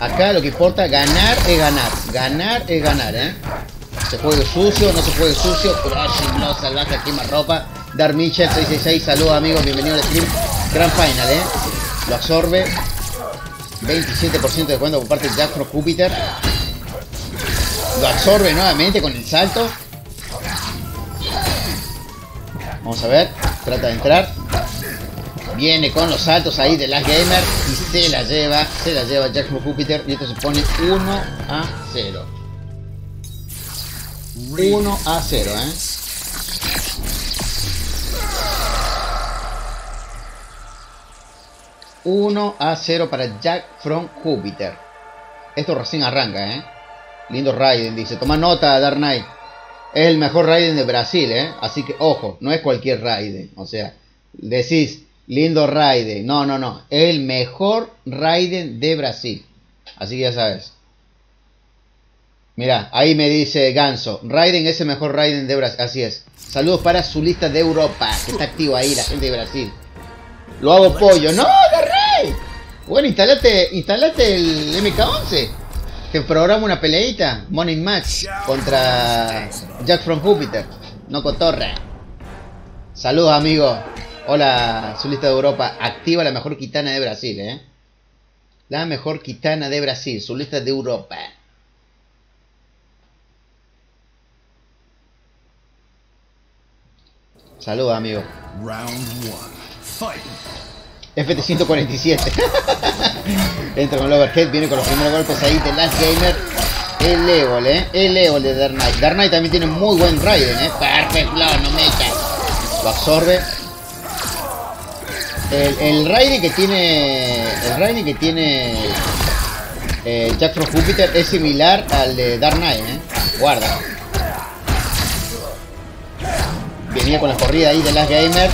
Acá lo que importa, ganar es ganar. Ganar es ganar, eh. Se juegue sucio, no se juegue sucio. Crushing Blood, salvaje, quema ropa. Dar Mitchell 666, saludos amigos, bienvenido al stream. Gran final, eh. Lo absorbe. 27% de cuenta por parte de Jack from Jupiter. Lo absorbe nuevamente con el salto. Vamos a ver. Trata de entrar. Viene con los saltos ahí de Last Gamer. Y se la lleva. Se la lleva Jack from Jupiter. Y esto se pone 1 a 0. 1 a 0, ¿eh? ...1 a 0 para Jack from Jupiter. Esto recién arranca, ¿eh? Lindo Raiden, dice. Toma nota, Dark Knight. Es el mejor Raiden de Brasil, ¿eh? Así que, ojo, no es cualquier Raiden. O sea, decís, lindo Raiden. No, no, no. El mejor Raiden de Brasil. Así que ya sabes. Mira, ahí me dice Ganso. Raiden es el mejor Raiden de Brasil. Así es. Saludos para su lista de Europa. Que está activo ahí la gente de Brasil. Lo hago pollo. ¡No, Garrey! Bueno, instalate, instalate el MK11. Te programa una peleita. Money Match. Contra Jack from Jupiter. No cotorra. Saludos, amigos. Hola, su lista de Europa. Activa la mejor kitana de Brasil, ¿eh? La mejor kitana de Brasil. Su lista de Europa. Saludos, amigo. Round one. Fight! FT147. Entra con el overhead, viene con los primeros golpes ahí de Last Gamer. El Evil, eh. El Evil de Dark Knight. Dark Knight también tiene muy buen Raiden, eh. Perfect Blow, no metas. Lo absorbe. El, el que tiene. El Raiden que tiene. eh, Jack from Jupiter es similar al de Dark Knight, eh. Guarda. Venía con la corrida ahí de Last Gamer.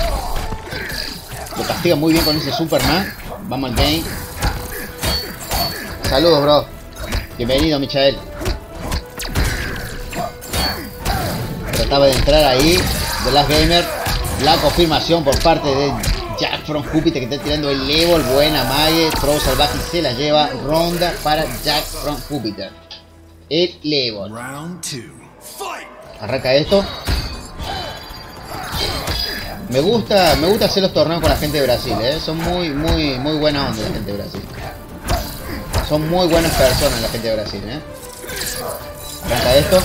Lo castiga muy bien con ese Superman. Vamos al game. Saludos, bro. Bienvenido, Michael. Trataba de entrar ahí. De Last Gamer. La confirmación por parte de Jack from Jupiter que está tirando el level. Buena mague. Throw salvaje y se la lleva. Ronda para Jack from Jupiter. El. Fight! Arranca esto. Me gusta, me gusta hacer los torneos con la gente de Brasil, ¿eh? Son muy, muy, muy buena onda la gente de Brasil. Son muy buenas personas la gente de Brasil, ¿eh? Arranca esto.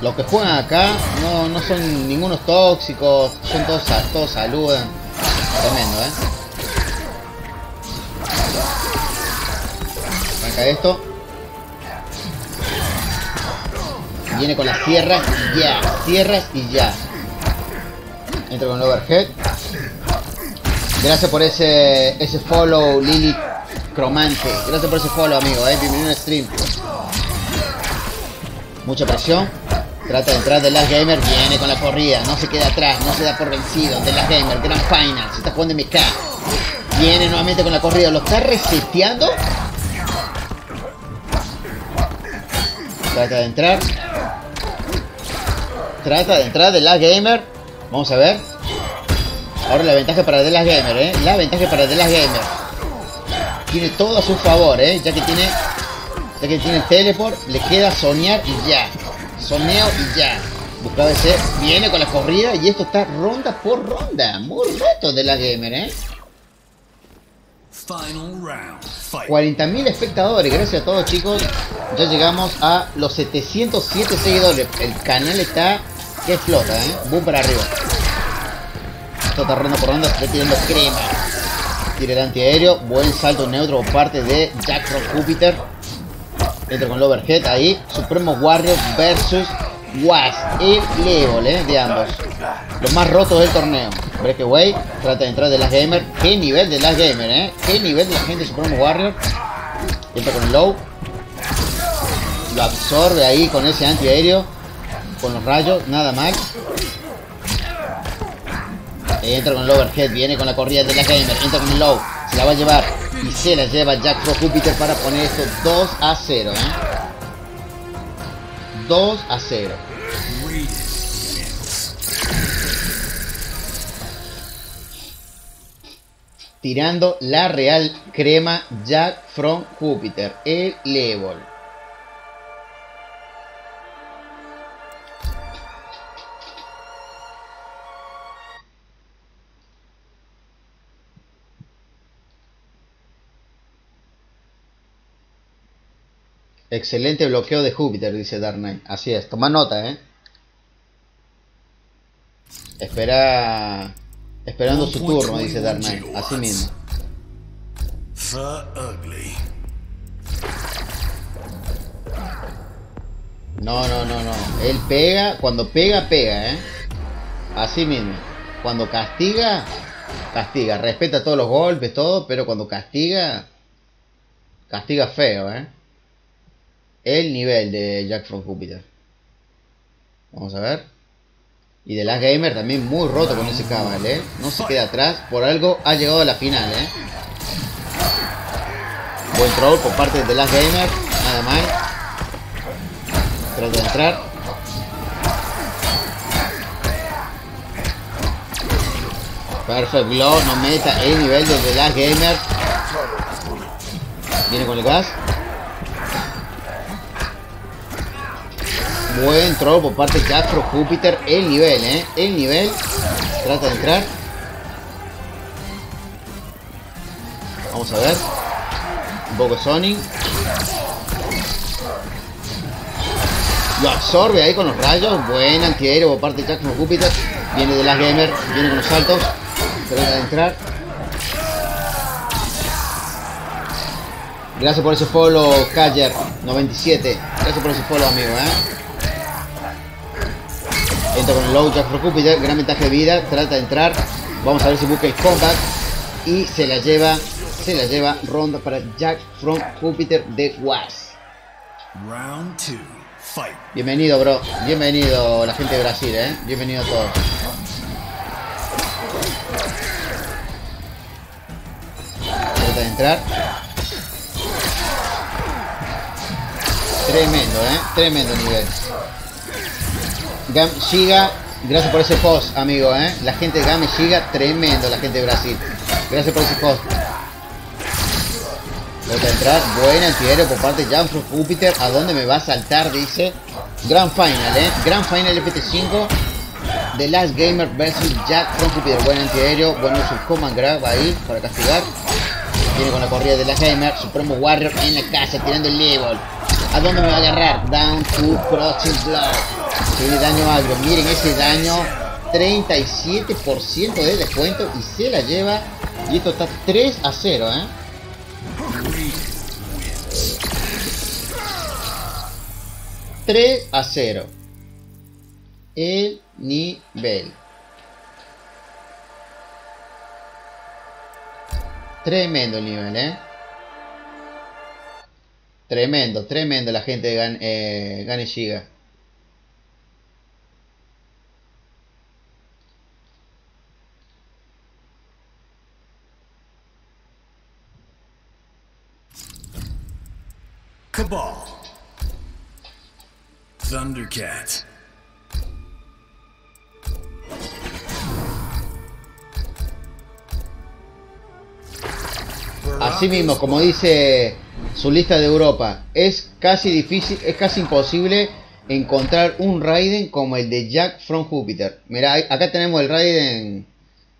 Los que juegan acá no, no son ningunos tóxicos, son todos, todos saludan. Tremendo, ¿eh? Arranca esto. Viene con las sierras y ya. Sierras y ya. Entra con el overhead. Gracias por ese ese follow, Lily Cromante. Gracias por ese follow, amigo. Eh. Bienvenido al stream. Mucha presión. Trata de entrar de Last Gamer. Viene con la corrida. No se queda atrás. No se da por vencido. De Last Gamer. Grand Final. Se está jugando MK. Viene nuevamente con la corrida. Lo está reseteando. Trata de entrar. Trata de entrar de Last Gamer. Vamos a ver. Ahora la ventaja para The Last Gamer, ¿eh? La ventaja para The Last Gamer. Tiene todo a su favor, ¿eh? Ya que tiene... Ya que tiene el teleport, le queda soñar y ya. Soneo y ya. Buscaba ese. Viene con la corrida y esto está ronda por ronda. Muy roto de la gamer, ¿eh? Final round. Fight! 40.000 espectadores, gracias a todos chicos. Ya llegamos a los 707 seguidores. El canal está que explota, ¿eh? Boom para arriba. Esto está ronda por ronda, se está tirando crema. Tira el antiaéreo, buen salto neutro por parte de Jack Rock Júpiter. Entra con el overhead ahí. Supremo Warrior versus Was. El level, ¿eh? De ambos. Los más rotos del torneo. Breakaway. Trata de entrar de las gamer. Qué nivel de las gamer, ¿eh? Qué nivel de la gente de Supremo Warrior. Entra con el low. Lo absorbe ahí con ese antiaéreo. Con los rayos. Nada mal. Entra con el overhead. Viene con la corrida de la gamer. Entra con el low. Se la va a llevar. Y se la lleva Jack Pro Júpiter para poner esto 2 a 0, ¿eh? 2 a 0. Raiden. tirando la real crema Jack from Júpiter, el level. Excelente bloqueo de Júpiter, dice Dark Knight. Así es, toma nota, eh. Espera. Esperando su turno, dice Dark Knight. Así mismo. No, no, no, no. Él pega, cuando pega, pega, ¿eh? Así mismo. Cuando castiga, castiga. Respeta todos los golpes, todo, pero cuando castiga, castiga feo, ¿eh? El nivel de Jack from Jupiter. Vamos a ver. Y de Last Gamer también muy roto con ese cabal, ¿eh? No se queda atrás. Por algo ha llegado a la final, ¿eh? Buen troll por parte de Last Gamer. Nada mal. Trata de entrar. Perfect Blow, no meta el nivel de The Last Gamer. Viene con el gas. Buen troll por parte de Afro Júpiter. El nivel, eh. El nivel. Trata de entrar. Vamos a ver. Un poco Sonic. Lo absorbe ahí con los rayos. Buen antiaéreo por parte de Jackson Júpiter. Viene de las gamer. Viene con los saltos. Trata de entrar. Gracias por ese follow, Kajer97. Gracias por ese follow, amigo, eh. Entra con el low Jack from Jupiter, gran ventaja de vida, trata de entrar. Vamos a ver si busca el combat. Y se la lleva, se la lleva ronda para Jack from Jupiter de Was. Round two. Fight. Bienvenido, bro. Bienvenido la gente de Brasil, eh. Bienvenido a todos. Trata de entrar. Tremendo, eh. Tremendo nivel. Gam Giga, gracias por ese post, amigo, eh. La gente de Game Giga, tremendo la gente de Brasil. Gracias por ese post. De entrar, buena antiaéreo por parte de Jan from Júpiter. ¿A dónde me va a saltar? Dice. Grand Final, eh. Grand Final FT5. The Last Gamer versus Jack from Júpiter. Buen antiaéreo. Bueno, su command grab ahí para castigar. Viene con la corrida de Last Gamer. Supremo Warrior en la casa, tirando el level. ¿A dónde me va a agarrar? Down to Crossing Blood. Tiene daño agro. Miren ese daño. 37% de descuento y se la lleva. Y esto está 3 a 0, eh. 3 a 0. El nivel. Tremendo el nivel, eh. Tremendo, tremendo la gente de Gan, eh, Gane Giga. Cabal. Thundercat. Así mismo, como dice su lista de Europa, es casi difícil, es casi imposible encontrar un Raiden como el de Jack from Jupiter. Mira, acá tenemos el Raiden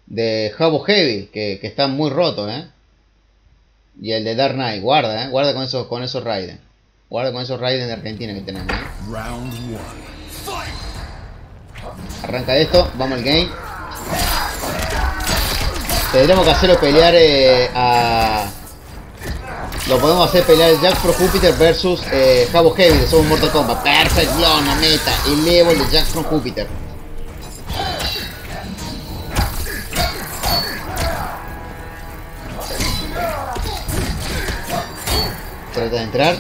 de Habo Heavy, que, que, está muy roto, ¿eh? Y el de Dark Knight, guarda, ¿eh? Guarda con esos, con esos Raiden. Guarda con esos Raiden de Argentina que tenemos, ¿eh? Round one. Arranca esto, vamos al game. Tendremos que hacerlo pelear eh, a... Lo podemos hacer pelear Jack Pro Jupiter versus eh, Jabo Heavy de Somos Mortal Kombat. Perfect Blow, no meta. El level de Jack from Jupiter. Trata de entrar.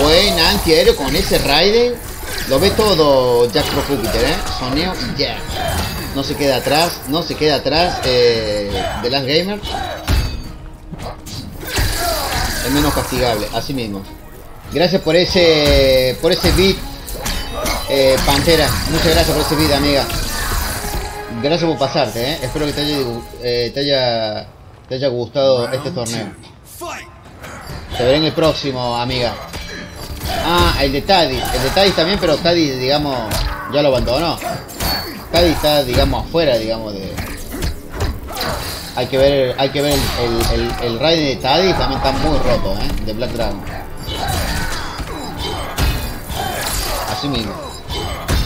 Buena antiaéreo con ese Raiden. Lo ve todo Jack Pro Jupiter, ¿eh? Soneo y Jack. No se queda atrás, no se queda atrás eh, de Last Gamer. Es menos castigable, así mismo. Gracias por ese por ese beat, eh, Pantera. Muchas gracias por ese beat, amiga. Gracias por pasarte, ¿eh? Espero que te haya, eh, te haya, te haya gustado este torneo. Te veré en el próximo, amiga. Ah, el de Taddy. El de Taddy también, pero Taddy, digamos, ya lo abandonó. Taddy está, digamos, afuera, digamos, de... Hay que ver, hay que ver el, el, el, Raiden de Taddy, también está muy roto, ¿eh? De Black Dragon. Así mismo.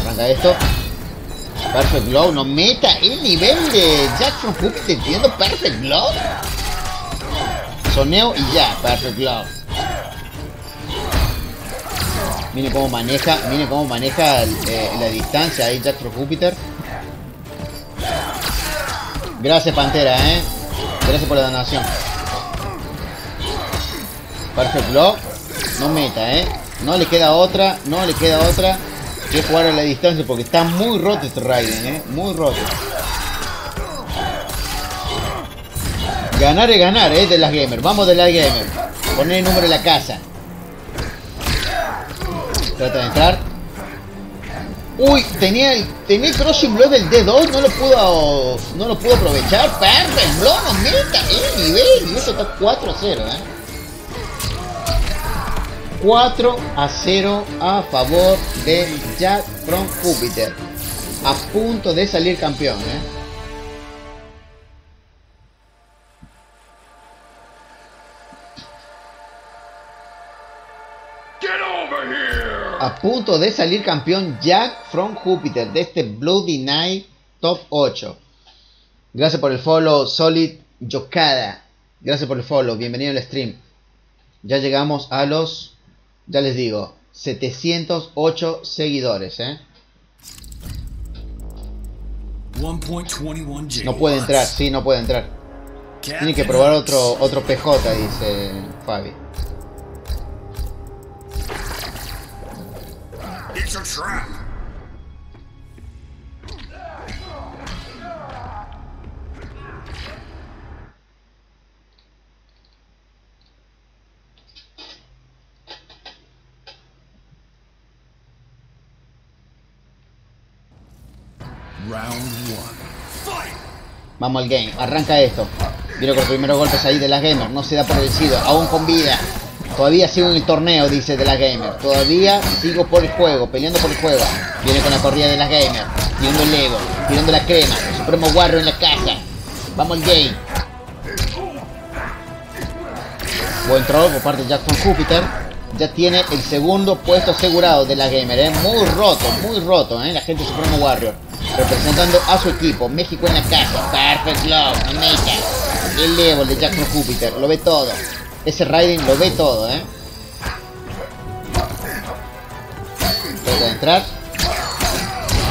Arranca esto. Perfect Glow, no meta el nivel de Jackson Jupiter entiendo Perfect Glow. Soneo y ya, Perfect Glow. Miren cómo maneja, miren cómo maneja eh, la distancia ahí Jack for Júpiter. Gracias Pantera, eh. Gracias por la donación. Perfect Block. No meta, eh. No le queda otra, no le queda otra que jugar a la distancia porque está muy roto este Raiden, eh. Muy roto. Ganar es ganar, eh, de las gamers. Vamos de las gamers. Poner el número en la casa. Trata de entrar. Uy, tenía el, tenía el crossing block del D2, no lo pudo no lo pudo aprovechar. Perfect block, no meta el nivel. Y eso está 4 a 0, eh. 4 a 0 a favor de Jack from Jupiter. A punto de salir campeón, eh. A punto de salir campeón Jack from Jupiter de este Bloody Night Top 8. Gracias por el follow, Solid Yokada. Gracias por el follow, bienvenido al stream. Ya llegamos a los, ya les digo, 708 seguidores, ¿eh? 1.21 No puede entrar, sí, no puede entrar. Tiene que probar otro, otro PJ, dice Fabi. It's a! Vamos al game, arranca esto. Viene con los primeros golpes ahí de la gamer, no se da por vencido, aún con vida. Todavía sigo en el torneo, dice de la gamer. Todavía sigo por el juego, peleando por el juego. Viene con la corrida de la gamer, tirando el Lego, tirando la crema, el Supremo Warrior en la casa. Vamos al game. Buen troll por parte de Jackson Júpiter. Ya tiene el segundo puesto asegurado de la gamer, ¿eh? Muy roto, muy roto, ¿eh? La gente Supremo Warrior. Representando a su equipo, México en la casa, Perfect Love, América. El level de Jackson Júpiter, lo ve todo. Ese Raiden lo ve todo, ¿eh? Trata de entrar.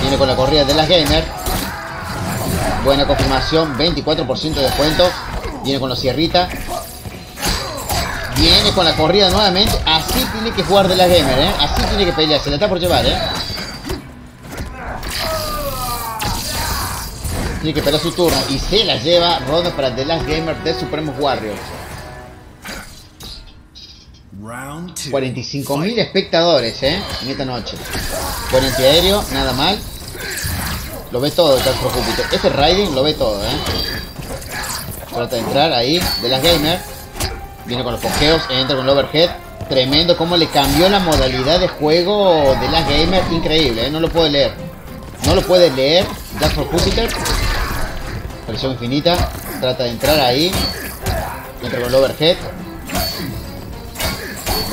Viene con la corrida de las gamer. Buena confirmación, 24% de descuento. Viene con los sierrita. Viene con la corrida nuevamente. Así tiene que jugar de las gamer, ¿eh? Así tiene que pelear. Se la está por llevar, ¿eh? Tiene que esperar su turno. Y se la lleva ronda para The Last Gamer de Supremos Warriors. Round two. 45.000 espectadores, ¿eh? En esta noche. Buen antiaéreo, nada mal. Lo ve todo, Castro Júpiter. Este Raiden lo ve todo, ¿eh? Trata de entrar ahí, de las gamer. Viene con los pokeos, entra con el overhead. Tremendo cómo le cambió la modalidad de juego de las gamer. Increíble, ¿eh? No lo puede leer. No lo puede leer. Jack for Júpiter. Presión infinita. Trata de entrar ahí. Entra con el overhead.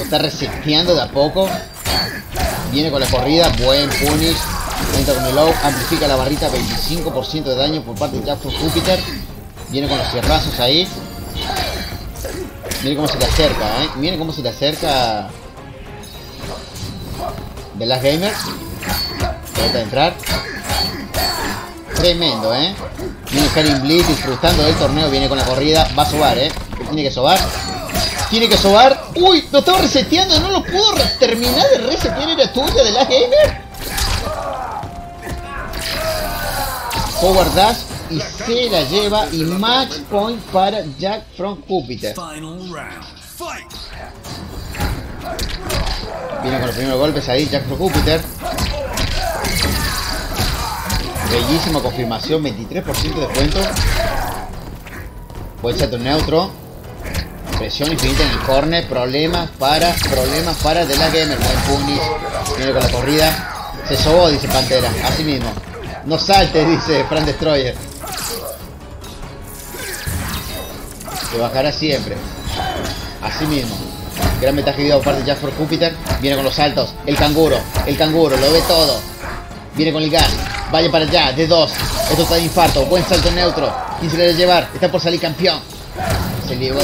Está reseteando de a poco. Viene con la corrida. Buen punish. Entra con el low. Amplifica la barrita. 25% de daño por parte de Jack for Júpiter. Viene con los cierrazos ahí. Miren cómo se le acerca, ¿eh? Miren cómo se le acerca. De las gamers. Trata de entrar. Tremendo, ¿eh? Viene Karim Blitz disfrutando del torneo. Viene con la corrida. Va a sobar, ¿eh? Tiene que sobar. Tiene que sobar. ¡Uy! Lo estaba reseteando. No lo pudo terminar de resetear. Era tuya de las gamers. Forward dash. Y se la lleva. Y match point para Jack from Júpiter. Fight! Viene con los primeros golpes ahí, Jack for Júpiter. Bellísima confirmación, 23% de descuento. Buen salto neutro. Presión infinita en el corner. Problemas para, problemas para de la gamer. Buen punish. Viene con la corrida. Se sobó, dice Pantera. Así mismo. No saltes, dice Fran Destroyer. Se bajará siempre. Así mismo. Gran ventaja de por parte de for Júpiter. Viene con los saltos. El canguro. El canguro. Lo ve todo. Viene con el gas. Vaya para allá. De dos. Esto está de infarto. Buen salto neutro. ¿Quién se le debe llevar? Está por salir campeón. Le llevó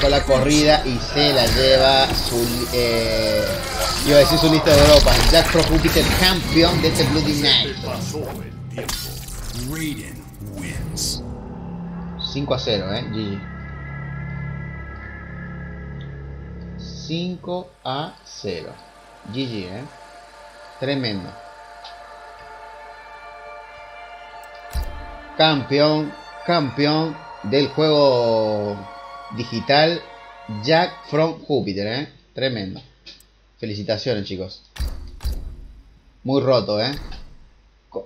con la corrida y se la lleva su... Eh, iba a decir su lista de Europa. Jack for Júpiter campeón de este Bloody Night. Raiden wins. 5 a 0, eh. GG. 5 a 0. GG, eh. Tremendo. Campeón, campeón del juego digital Jack from Júpiter, eh. Tremendo. Felicitaciones, chicos. Muy roto, eh.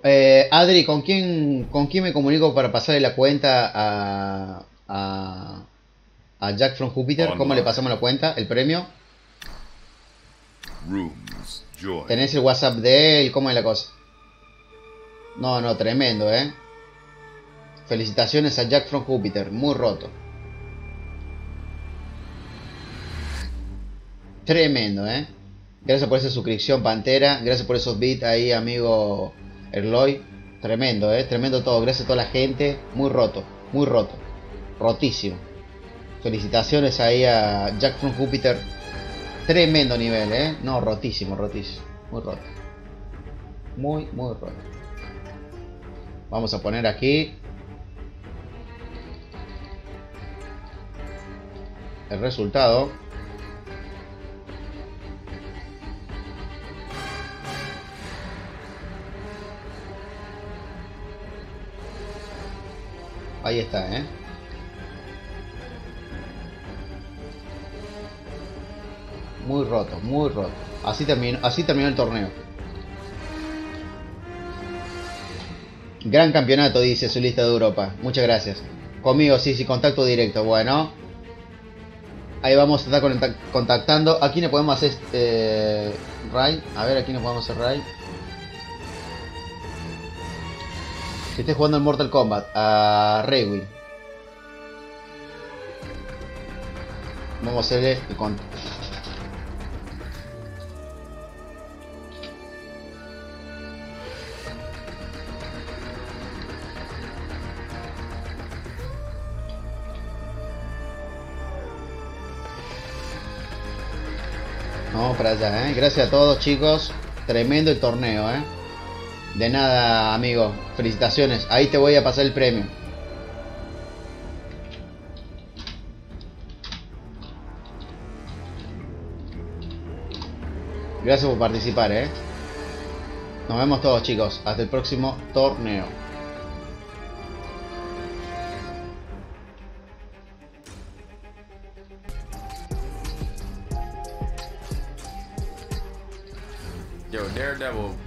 Eh, Adri, ¿con quién, ¿con quién me comunico para pasarle la cuenta a, a, a Jack from Júpiter? ¿Cómo Online. le pasamos la cuenta? ¿El premio? Rooms. ¿Tenés el WhatsApp de él? ¿Cómo es la cosa? No, no, tremendo, ¿eh? Felicitaciones a Jack from Júpiter, muy roto. Tremendo, ¿eh? Gracias por esa suscripción, Pantera. Gracias por esos bits ahí, amigo Erloy. Tremendo, ¿eh? Tremendo todo. Gracias a toda la gente. Muy roto, muy roto. Rotísimo. Felicitaciones ahí a Jack from Júpiter. Tremendo nivel, ¿eh? No, rotísimo, rotísimo. Muy roto. Muy, muy roto. Vamos a poner aquí el resultado. Ahí está, ¿eh? Muy roto, muy roto. Así terminó, así terminó el torneo. Gran campeonato, dice su lista de Europa. Muchas gracias. Conmigo, sí, sí, contacto directo. Bueno. Ahí vamos a estar contactando. Aquí no podemos hacer eh, Ray. A ver, aquí no podemos hacer Ray. Que esté jugando en Mortal Kombat. A Raywill. Vamos a hacerle el con Vamos para allá, ¿eh? Gracias a todos, chicos. Tremendo el torneo, ¿eh? De nada, amigo. Felicitaciones. Ahí te voy a pasar el premio. Gracias por participar, ¿eh? Nos vemos todos, chicos. Hasta el próximo torneo. Yo, Daredevil